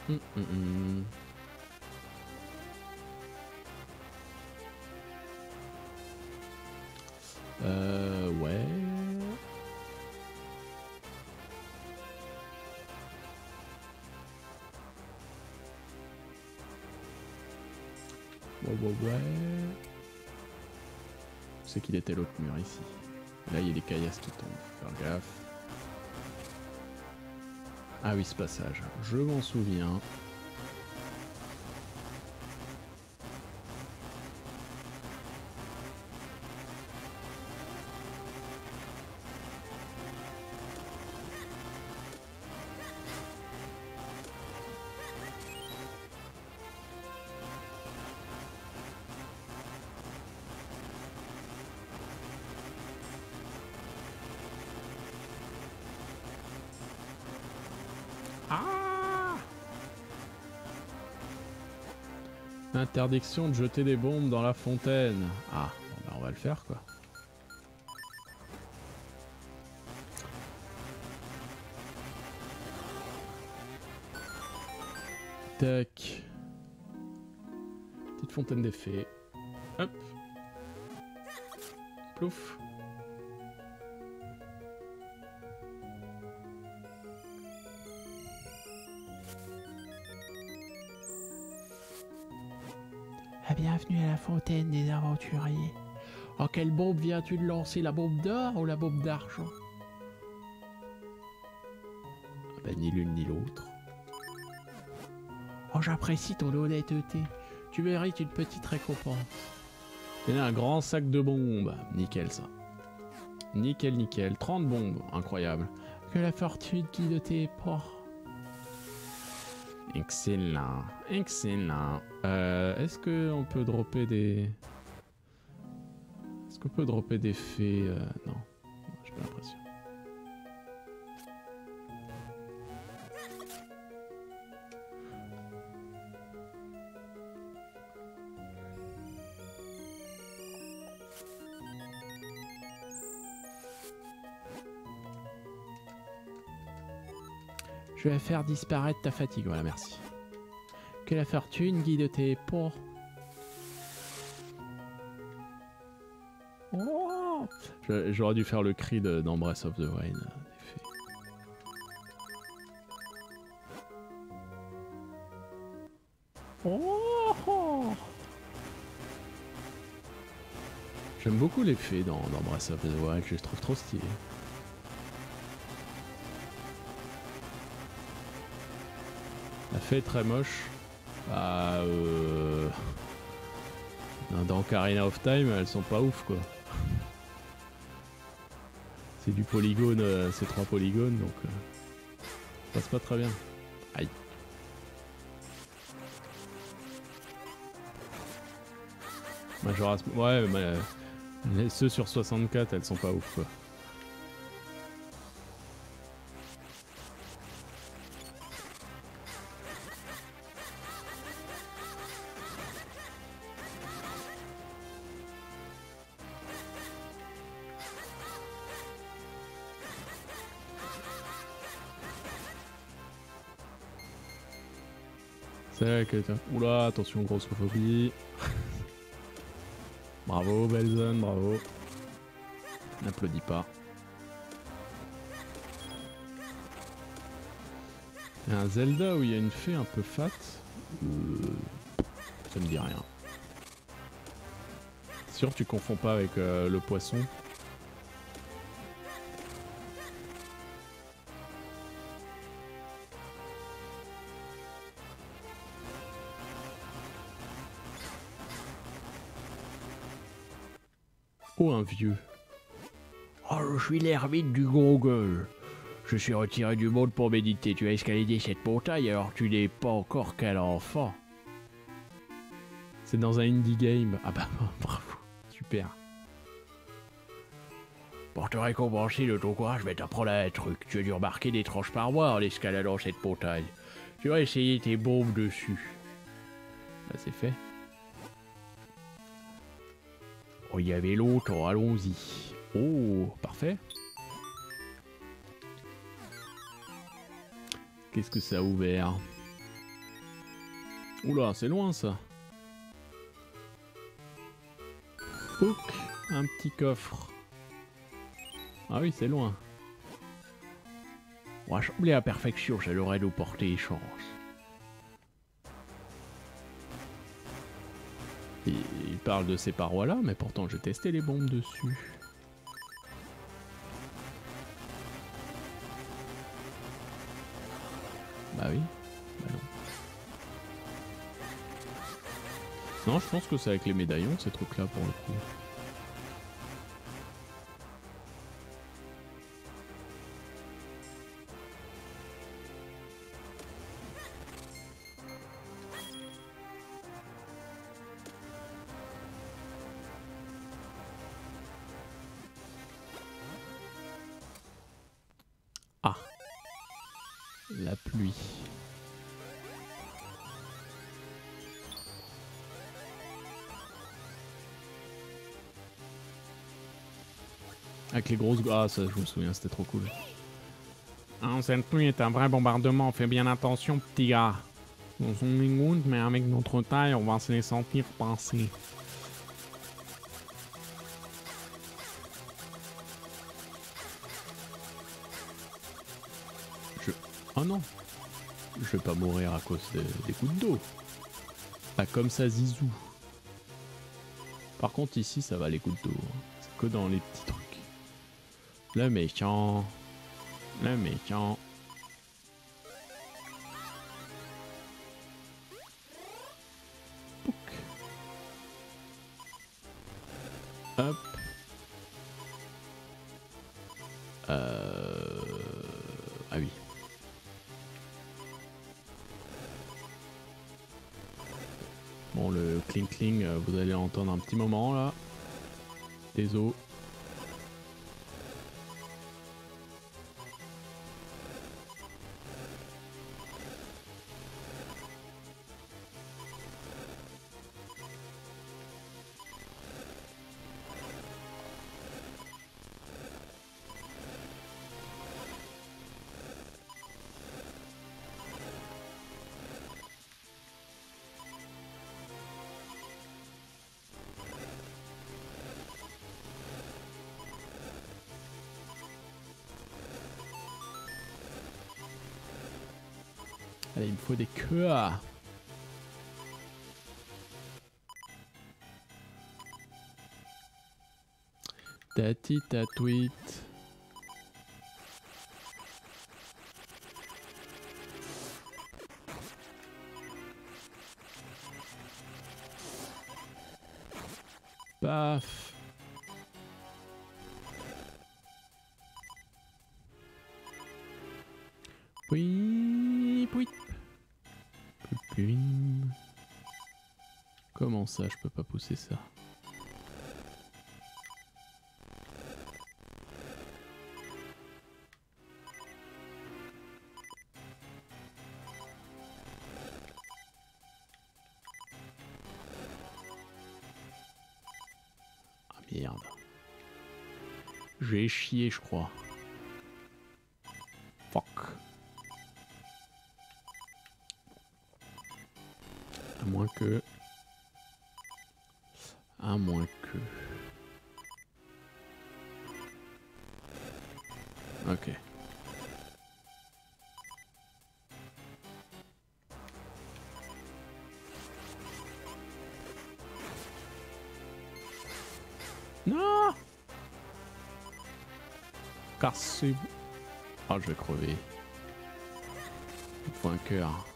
Hum, hum, hum. Euh, ouais. Ouais, ouais, ouais. C'est qu'il était l'autre mur ici. Là, il y a des caillasses qui tombent. Faire gaffe. Ah oui, ce passage. Je m'en souviens. Interdiction de jeter des bombes dans la fontaine. Ah, bah, on va le faire quoi. Tac. Petite fontaine d'effet. Hop. Plouf. Des aventuriers. En quelle bombe viens-tu de lancer La bombe d'or ou la bombe d'argent? Ah bah, ni l'une ni l'autre. Oh, j'apprécie ton honnêteté. Tu mérites une petite récompense. Il y a un grand sac de bombes. Nickel ça. Nickel, nickel. 30 bombes. Incroyable. Que la fortune guide tes pas. Excellent. Excellent. Euh, Est-ce que on peut dropper des... Est-ce qu'on peut dropper des fées euh. Non, Je vais faire disparaître ta fatigue. Voilà, merci. Que la fortune guide tes Je- J'aurais dû faire le cri de- dans Breath of the Wild. J'aime beaucoup les fées dans, dans of the Wild. Je les trouve trop stylées. Est très moche. Bah, euh... Dans Ocarina of Time, elles sont pas ouf quoi. C'est du polygone, euh, c'est trois polygones donc. euh, ça passe pas très bien. Aïe. Ouais, mais ceux sur 64, elles sont pas ouf quoi. Oula, attention, grossophobie. bravo, belle zone, bravo. N'applaudis pas. Il y a un Zelda où il y a une fée un peu fat. Euh, ça me dit rien. Sûr, tu confonds pas avec euh, le poisson Un vieux. Oh, je suis l'ermite du gueule. Je suis retiré du monde pour méditer. Tu as escaladé cette montagne alors tu n'es pas encore qu'un enfant. C'est dans un indie game. Ah bah bravo. Super. Pour te récompenser de ton courage, je vais t'apprendre un truc. Tu as dû remarquer d'étranges parois en escaladant cette montagne. Tu vas essayer tes bombes dessus. Bah c'est fait. Oh, il y avait longtemps, allons-y. Oh, parfait. Qu'est-ce que ça a ouvert? Oula, c'est loin ça. Hook, un petit coffre. Ah oui, c'est loin. On va chambler à perfection, devrait nous porter chance. Il parle de ces parois-là, mais pourtant j'ai testé les bombes dessus. Bah oui. Bah non. Non, je pense que c'est avec les médaillons, ces trucs-là, pour le coup. Les grosses... Ah, ça, je me souviens, c'était trop cool. Ah, cette pluie est un vrai bombardement. Fais bien attention, petit gars. Nous sommes mingoutes, mais avec notre taille, on va se les sentir passer. Oh non Je vais pas mourir à cause de- des gouttes d'eau. Pas comme ça, Zizou. Par contre, ici, ça va les gouttes d'eau. hein. C'est que dans les petits. Le méchant. Le méchant. Pouc. Hop. Euh... Ah oui. Bon, le cling cling, euh, vous allez l'entendre un petit moment là. Des faut des queues. Tati tatouit. Ça, je peux pas pousser ça Ah merde. J'ai chié, je crois. Cassez-vous. Ah, je vais crever. Il faut un cœur.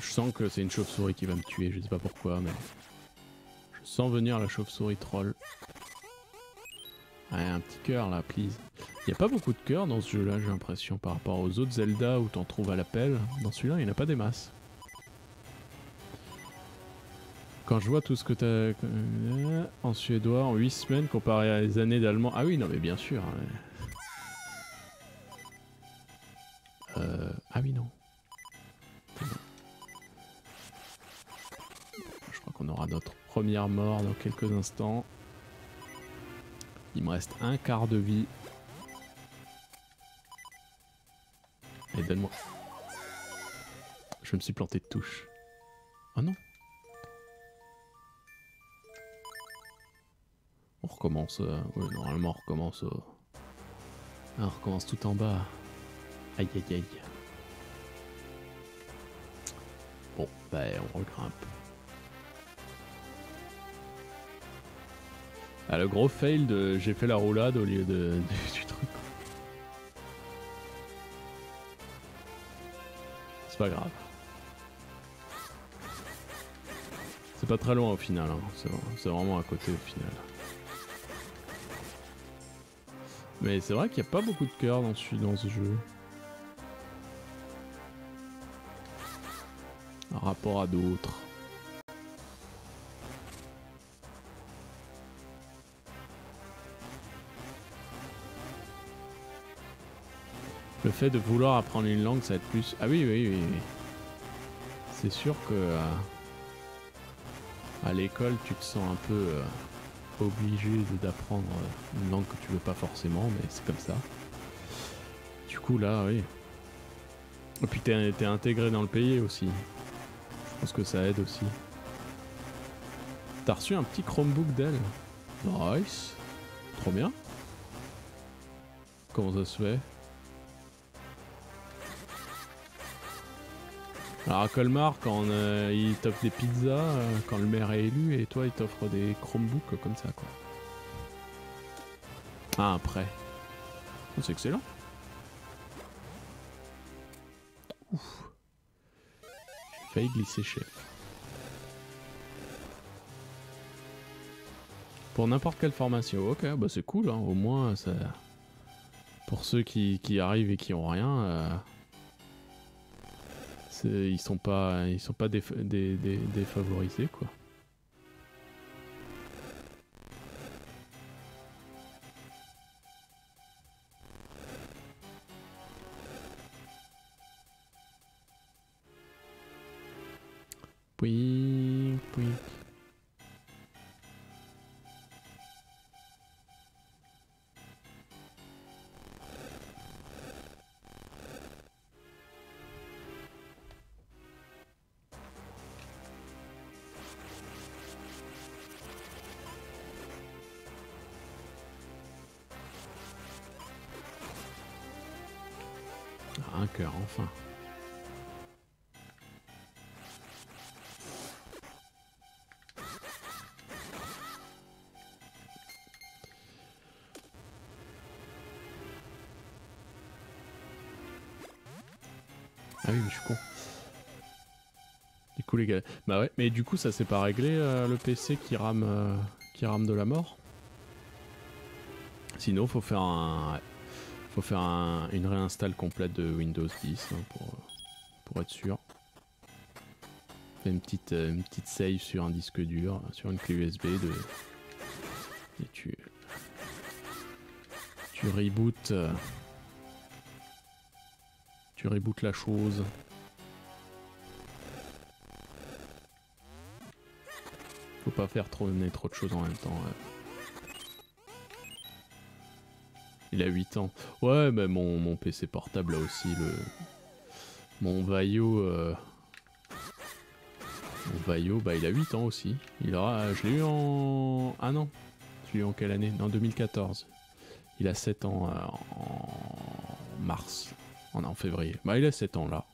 Je sens que c'est une chauve-souris qui va me tuer, je sais pas pourquoi, mais... Je sans venir la chauve-souris troll. Ouais, un petit cœur là, please. Il a pas beaucoup de cœurs dans ce jeu-là, j'ai l'impression, par rapport aux autres Zelda où t'en trouves à l'appel. Dans celui-là, il n'y en a pas des masses. Quand je vois tout ce que t'as euh, en suédois en 8 semaines comparé à les années d'allemand. Ah oui, non, mais bien sûr. ouais. Euh, ah oui, non. Je crois qu'on aura notre première mort dans quelques instants. Il me reste un quart de vie. Et donne-moi. Je me suis planté de touche. Oh non. Recommence. euh, normalement, on recommence. euh, on recommence tout en bas. Aïe aïe aïe. Bon, bah, on regrimpe. Ah, le gros fail de j'ai fait la roulade au lieu de, du truc. C'est pas grave. C'est pas très loin au final, hein. c'est vraiment à côté au final. Mais c'est vrai qu'il n'y a pas beaucoup de cœur dans ce, jeu. Par rapport à d'autres. Le fait de vouloir apprendre une langue, ça va être plus. Ah oui, oui, oui. oui. C'est sûr que. euh, à l'école, tu te sens un peu euh, obligé d'apprendre une langue que tu veux pas forcément, mais c'est comme ça. Du coup, là, oui. Et puis, t'es t'es intégré dans le pays aussi. Je pense que ça aide aussi. T'as reçu un petit Chromebook d'elle? Nice. Trop bien. Comment ça se fait? Alors à Colmar, quand euh, il t'offre des pizzas, euh, quand le maire est élu, et toi il t'offre des Chromebooks comme ça quoi. Ah, prêt. Oh, c'est excellent. Ouf. J'ai failli glisser chef. Pour n'importe quelle formation, ok, bah c'est cool, hein, au moins ça... Pour ceux qui, qui arrivent et qui ont rien, euh, ils sont pas, ils sont pas déf- dé- dé- défavorisés quoi. Bah ouais, mais du coup, ça s'est pas réglé euh, le PC qui rame, euh, qui rame de la mort Sinon, faut faire un. Faut faire un- une réinstall complète de Windows 10 hein, pour, être sûr. Fais une petite, euh, une petite save sur un disque dur, sur une clé USB de. Et tu. Tu tu rebootes la chose. Pas faire trop, trop de choses en même temps. ouais. Il a 8 ans. Ouais, mais mon, mon PC portable a aussi le. Mon Vaio. euh, Mon Vaio, bah il a 8 ans aussi. Il aura. Je l'ai eu en. Ah non. Je l'ai eu en quelle année? En 2014. Il a 7 ans euh, en mars. En, en février. Bah il a 7 ans là.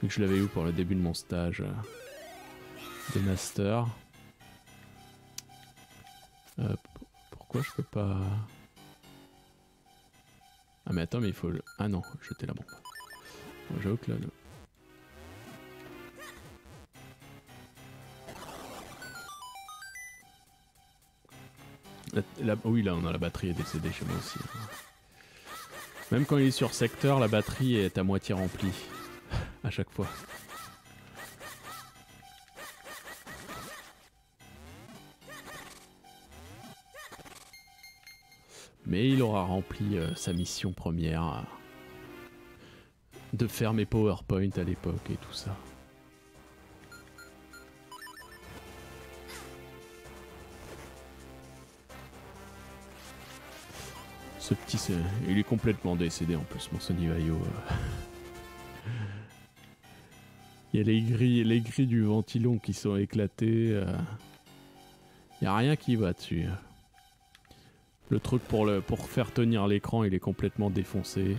Vu que je l'avais eu pour le début de mon stage euh, de master. Je peux pas... Ah mais attends, mais il faut... Ah non, jeter la bombe. Bon, J'avoue que là... Oh oui, là, on a la batterie est décédée chez moi aussi. Même quand il est sur secteur, la batterie est à moitié remplie. à chaque fois. Mais il aura rempli euh, sa mission première euh, de faire mes PowerPoint à l'époque et tout ça. Ce petit, il est complètement décédé en plus, mon Sony Vaio. Euh. il y a les grilles, les grilles du ventilon qui sont éclatées. Il n'y a rien qui va dessus. Hein. Le truc pour, le, pour faire tenir l'écran, il est complètement défoncé.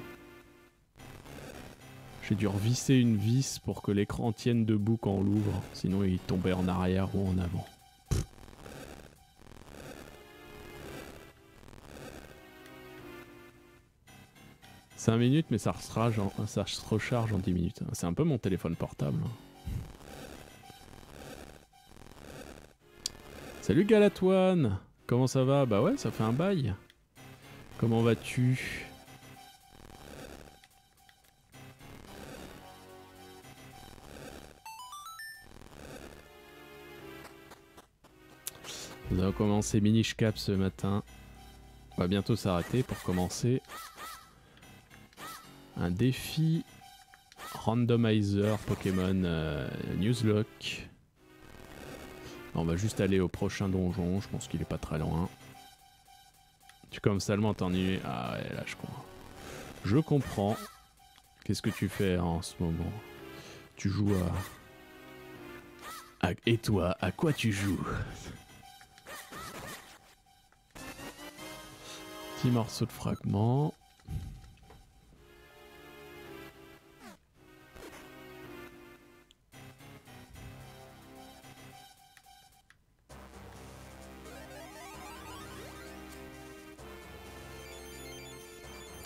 J'ai dû revisser une vis pour que l'écran tienne debout quand on l'ouvre, sinon il tombait en arrière ou en avant. Pff. Cinq minutes, mais ça, ça se recharge en 10 minutes. C'est un peu mon téléphone portable. Hein. Salut Galatoine Comment ça va Bah ouais, ça fait un bail. Comment vas-tu On a commencé Minish Cap ce matin. On va bientôt s'arrêter pour commencer un défi randomizer Pokémon euh, Newslock. On va juste aller au prochain donjon, je pense qu'il est pas très loin. Tu comme salement t'ennuyer. Ah ouais, là je comprends. Je comprends. Qu'est-ce que tu fais en ce moment? Tu joues à... à... Et toi, à quoi tu joues? Petit morceau de fragment.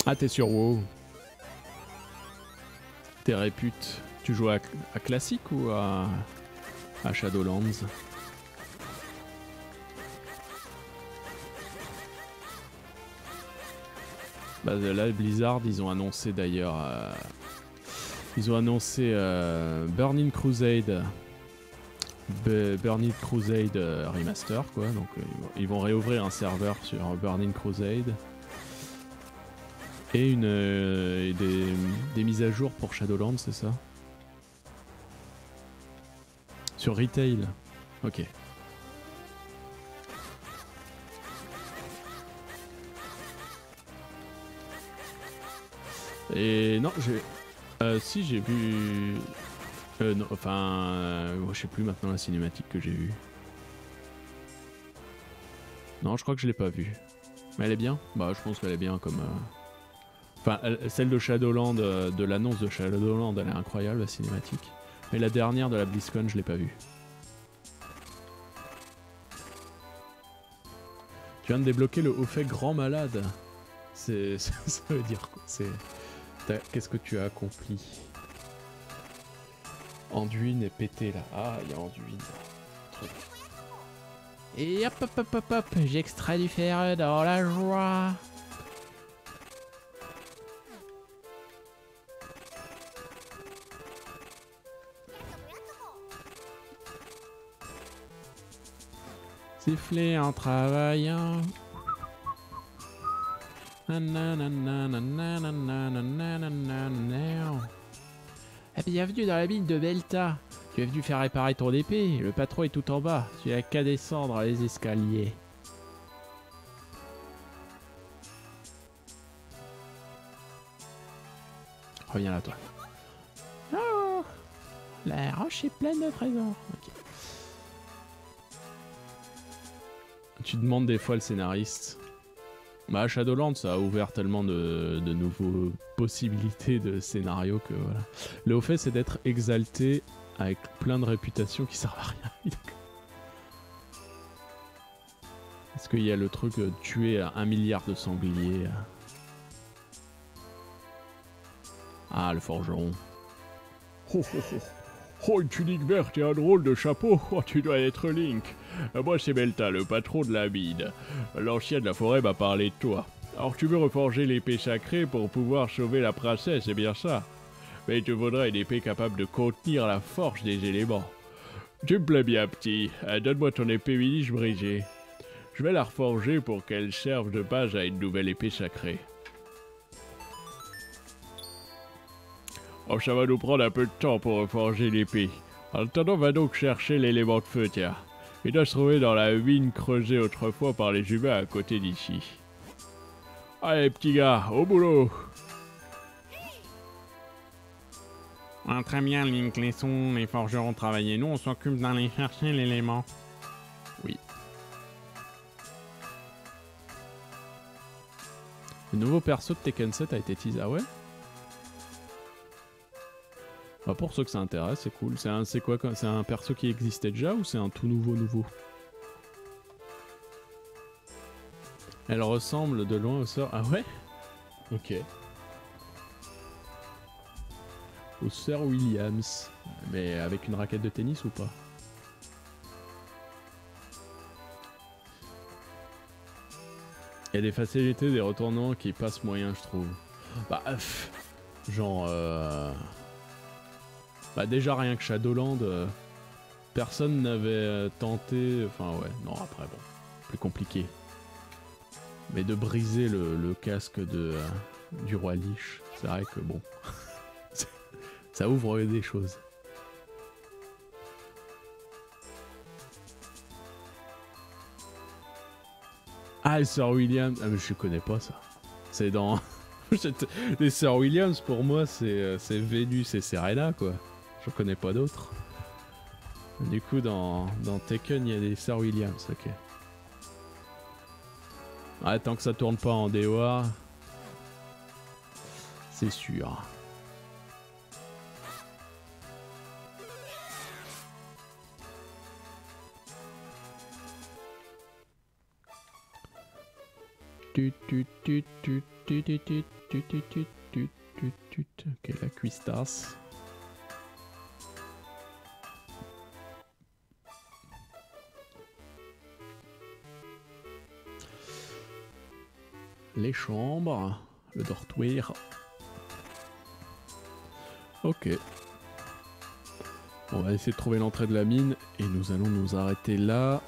Ah, t'es sur WoW. T'es répute. Tu joues à, classique ou à, Shadowlands? Bah là, Blizzard, ils ont annoncé d'ailleurs. Euh, ils ont annoncé euh, Burning Crusade. Burning Crusade euh, Remaster, quoi. Donc, ils vont réouvrir un serveur sur Burning Crusade. Et une euh, des, mises à jour pour Shadowlands, c'est ça? Sur retail. Ok. Et non, j'ai. Euh, si, j'ai vu. Euh, non, enfin. Euh, je sais plus maintenant la cinématique que j'ai vue. Non, je crois que je l'ai pas vue. Mais elle est bien? Bah, je pense qu'elle est bien comme. Euh... Enfin, celle de Shadowland, euh, de l'annonce de Shadowland, elle est incroyable, la cinématique. Mais la dernière de la BlizzCon, je l'ai pas vue. Tu viens de débloquer le haut fait grand malade. C'est, ça, veut dire quoi? C'est, qu'est-ce que tu as accompli? Anduin est pété là. Ah, il y a Anduin. Truc. Et hop, hop, hop, hop, hop, j'extrais du fer euh, dans la joie. Siffler en travaillant. Et bienvenue dans la mine de Belta. Tu es venu faire réparer ton épée. Le patron est tout en bas. Tu n'as qu'à descendre les escaliers. Reviens là, toi. Oh La roche est pleine de trésors. Tu demandes des fois le scénariste. Bah, Shadowland, ça a ouvert tellement de, de nouveaux possibilités de scénario que voilà. Le haut fait, c'est d'être exalté avec plein de réputations qui servent à rien. Est-ce qu'il y a le truc de tuer un milliard de sangliers euh Ah, le forgeron. Oh, une tunique verte et un drôle de chapeau. Oh, tu dois être Link. Moi, c'est Belta, le patron de la mine. L'ancien de la forêt m'a parlé de toi. Alors, tu veux reforger l'épée sacrée pour pouvoir sauver la princesse, c'est bien ça Mais il te faudra une épée capable de contenir la force des éléments. Tu me plais bien, petit. Euh, Donne-moi ton épée miniche brisée. Je vais la reforger pour qu'elle serve de base à une nouvelle épée sacrée. Oh, ça va nous prendre un peu de temps pour reforger l'épée. En attendant, va donc chercher l'élément de feu, tiens. Il doit se trouver dans la mine creusée autrefois par les humains à côté d'ici. Allez, petit gars, au boulot Ah, très bien, Link. Laissons les forgerons travailler. Nous, on s'occupe d'aller chercher l'élément. Le nouveau perso de Tekken 7 a été teasé. Ah ouais? Bah Pour ceux que ça intéresse, c'est cool. C'est un, quoi C'est un perso qui existait déjà ou c'est un tout nouveau nouveau? Elle ressemble de loin au sort. Ah ouais? Ok. Au Sir Williams. Mais avec une raquette de tennis ou pas? Il y a des facilités, des retournements qui passent moyen, je trouve. Bah, genre, euh... bah déjà rien que Shadowland, euh, personne n'avait euh, tenté. Enfin ouais, non après bon, plus compliqué. Mais de briser le, casque de euh, du roi Lich, c'est vrai que bon, ça ouvre des choses. Ah, Sir Williams. Ah, mais je connais pas ça. C'est dans. Les Sir Williams, pour moi, c'est Vénus et Serena, quoi. Je connais pas d'autres. Du coup, dans, Tekken, il y a des Sir Williams, ok. Ouais, tant que ça tourne pas en DOA, c'est sûr. Tut, tut, tut, Les chambres, le dortoir. Ok. On va essayer de trouver l'entrée de la mine et nous allons nous arrêter là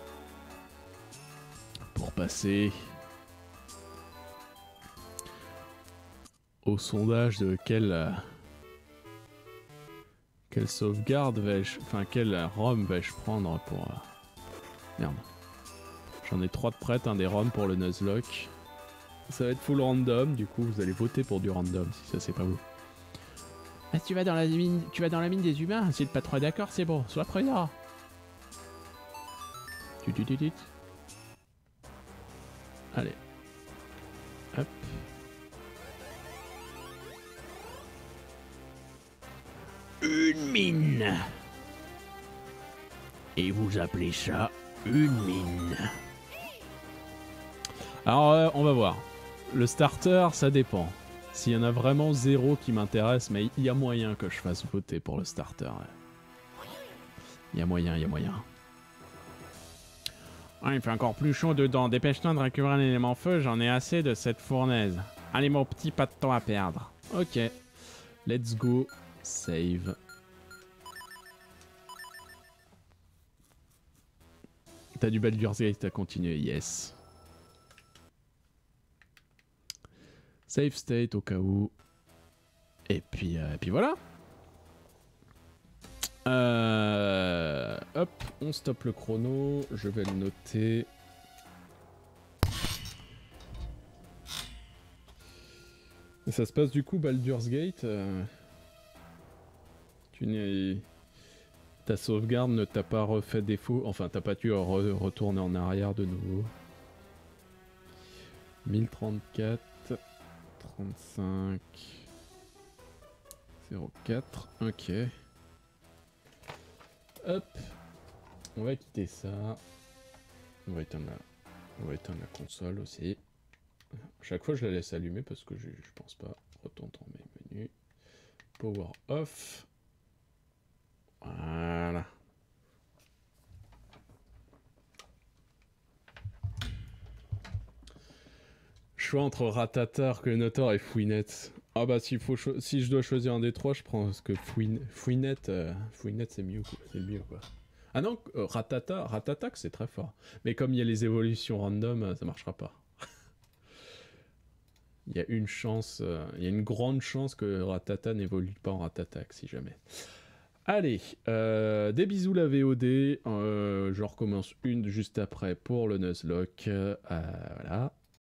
pour passer au sondage de quelle quelle sauvegarde vais-je enfin quel ROM vais-je prendre pour euh, merde j'en ai trois de prêtes un des ROM pour le Nuzlocke ça va être full random du coup vous allez voter pour du random si ça c'est pas vous Ah, tu vas dans la mine, tu vas dans la mine des humains. Si le patron est d'accord, c'est bon. Sois prudent. Allez hop Une mine. Et vous appelez ça une mine. Alors, euh, on va voir. Le starter, ça dépend. S'il y en a vraiment zéro qui m'intéresse, mais il y a moyen que je fasse voter pour le starter. Il y a moyen, il y a moyen. Ah, il fait encore plus chaud dedans. Dépêche-toi de récupérer un élément feu. J'en ai assez de cette fournaise. Allez, mon petit, pas de temps à perdre. Ok. Let's go. Save. T'as du Baldur's Gate à continuer, yes. Save state au cas où. Et puis, euh, et voilà. Euh, hop, on stoppe le chrono. Je vais le noter. Ça se passe du coup Baldur's Gate. euh, Tu. Ta sauvegarde ne t'a pas refait défaut. Enfin, t'as pas dû re- retourner en arrière de nouveau. 1034. 35. 04. Ok. Hop. On va quitter ça. On va éteindre la, on va éteindre la console aussi. Chaque fois, je la laisse allumer parce que je, je pense pas. Retourne dans mes menus. Power off. Voilà. Entre Ratata, Arkenator et Fouinette. Ah bah s'il faut si je dois choisir un des trois, je prends ce que Fouin... Fouinette, euh, Fouinette c'est mieux, c'est mieux quoi. Ah non, euh, Ratata, Ratata c'est très fort. Mais comme il y a les évolutions random, euh, ça marchera pas. Il y a une chance, euh, il y a une grande chance que Ratata n'évolue pas en Ratatak si jamais. Allez, des bisous la VOD. euh, je recommence une juste après pour le Nuzlocke. Voilà.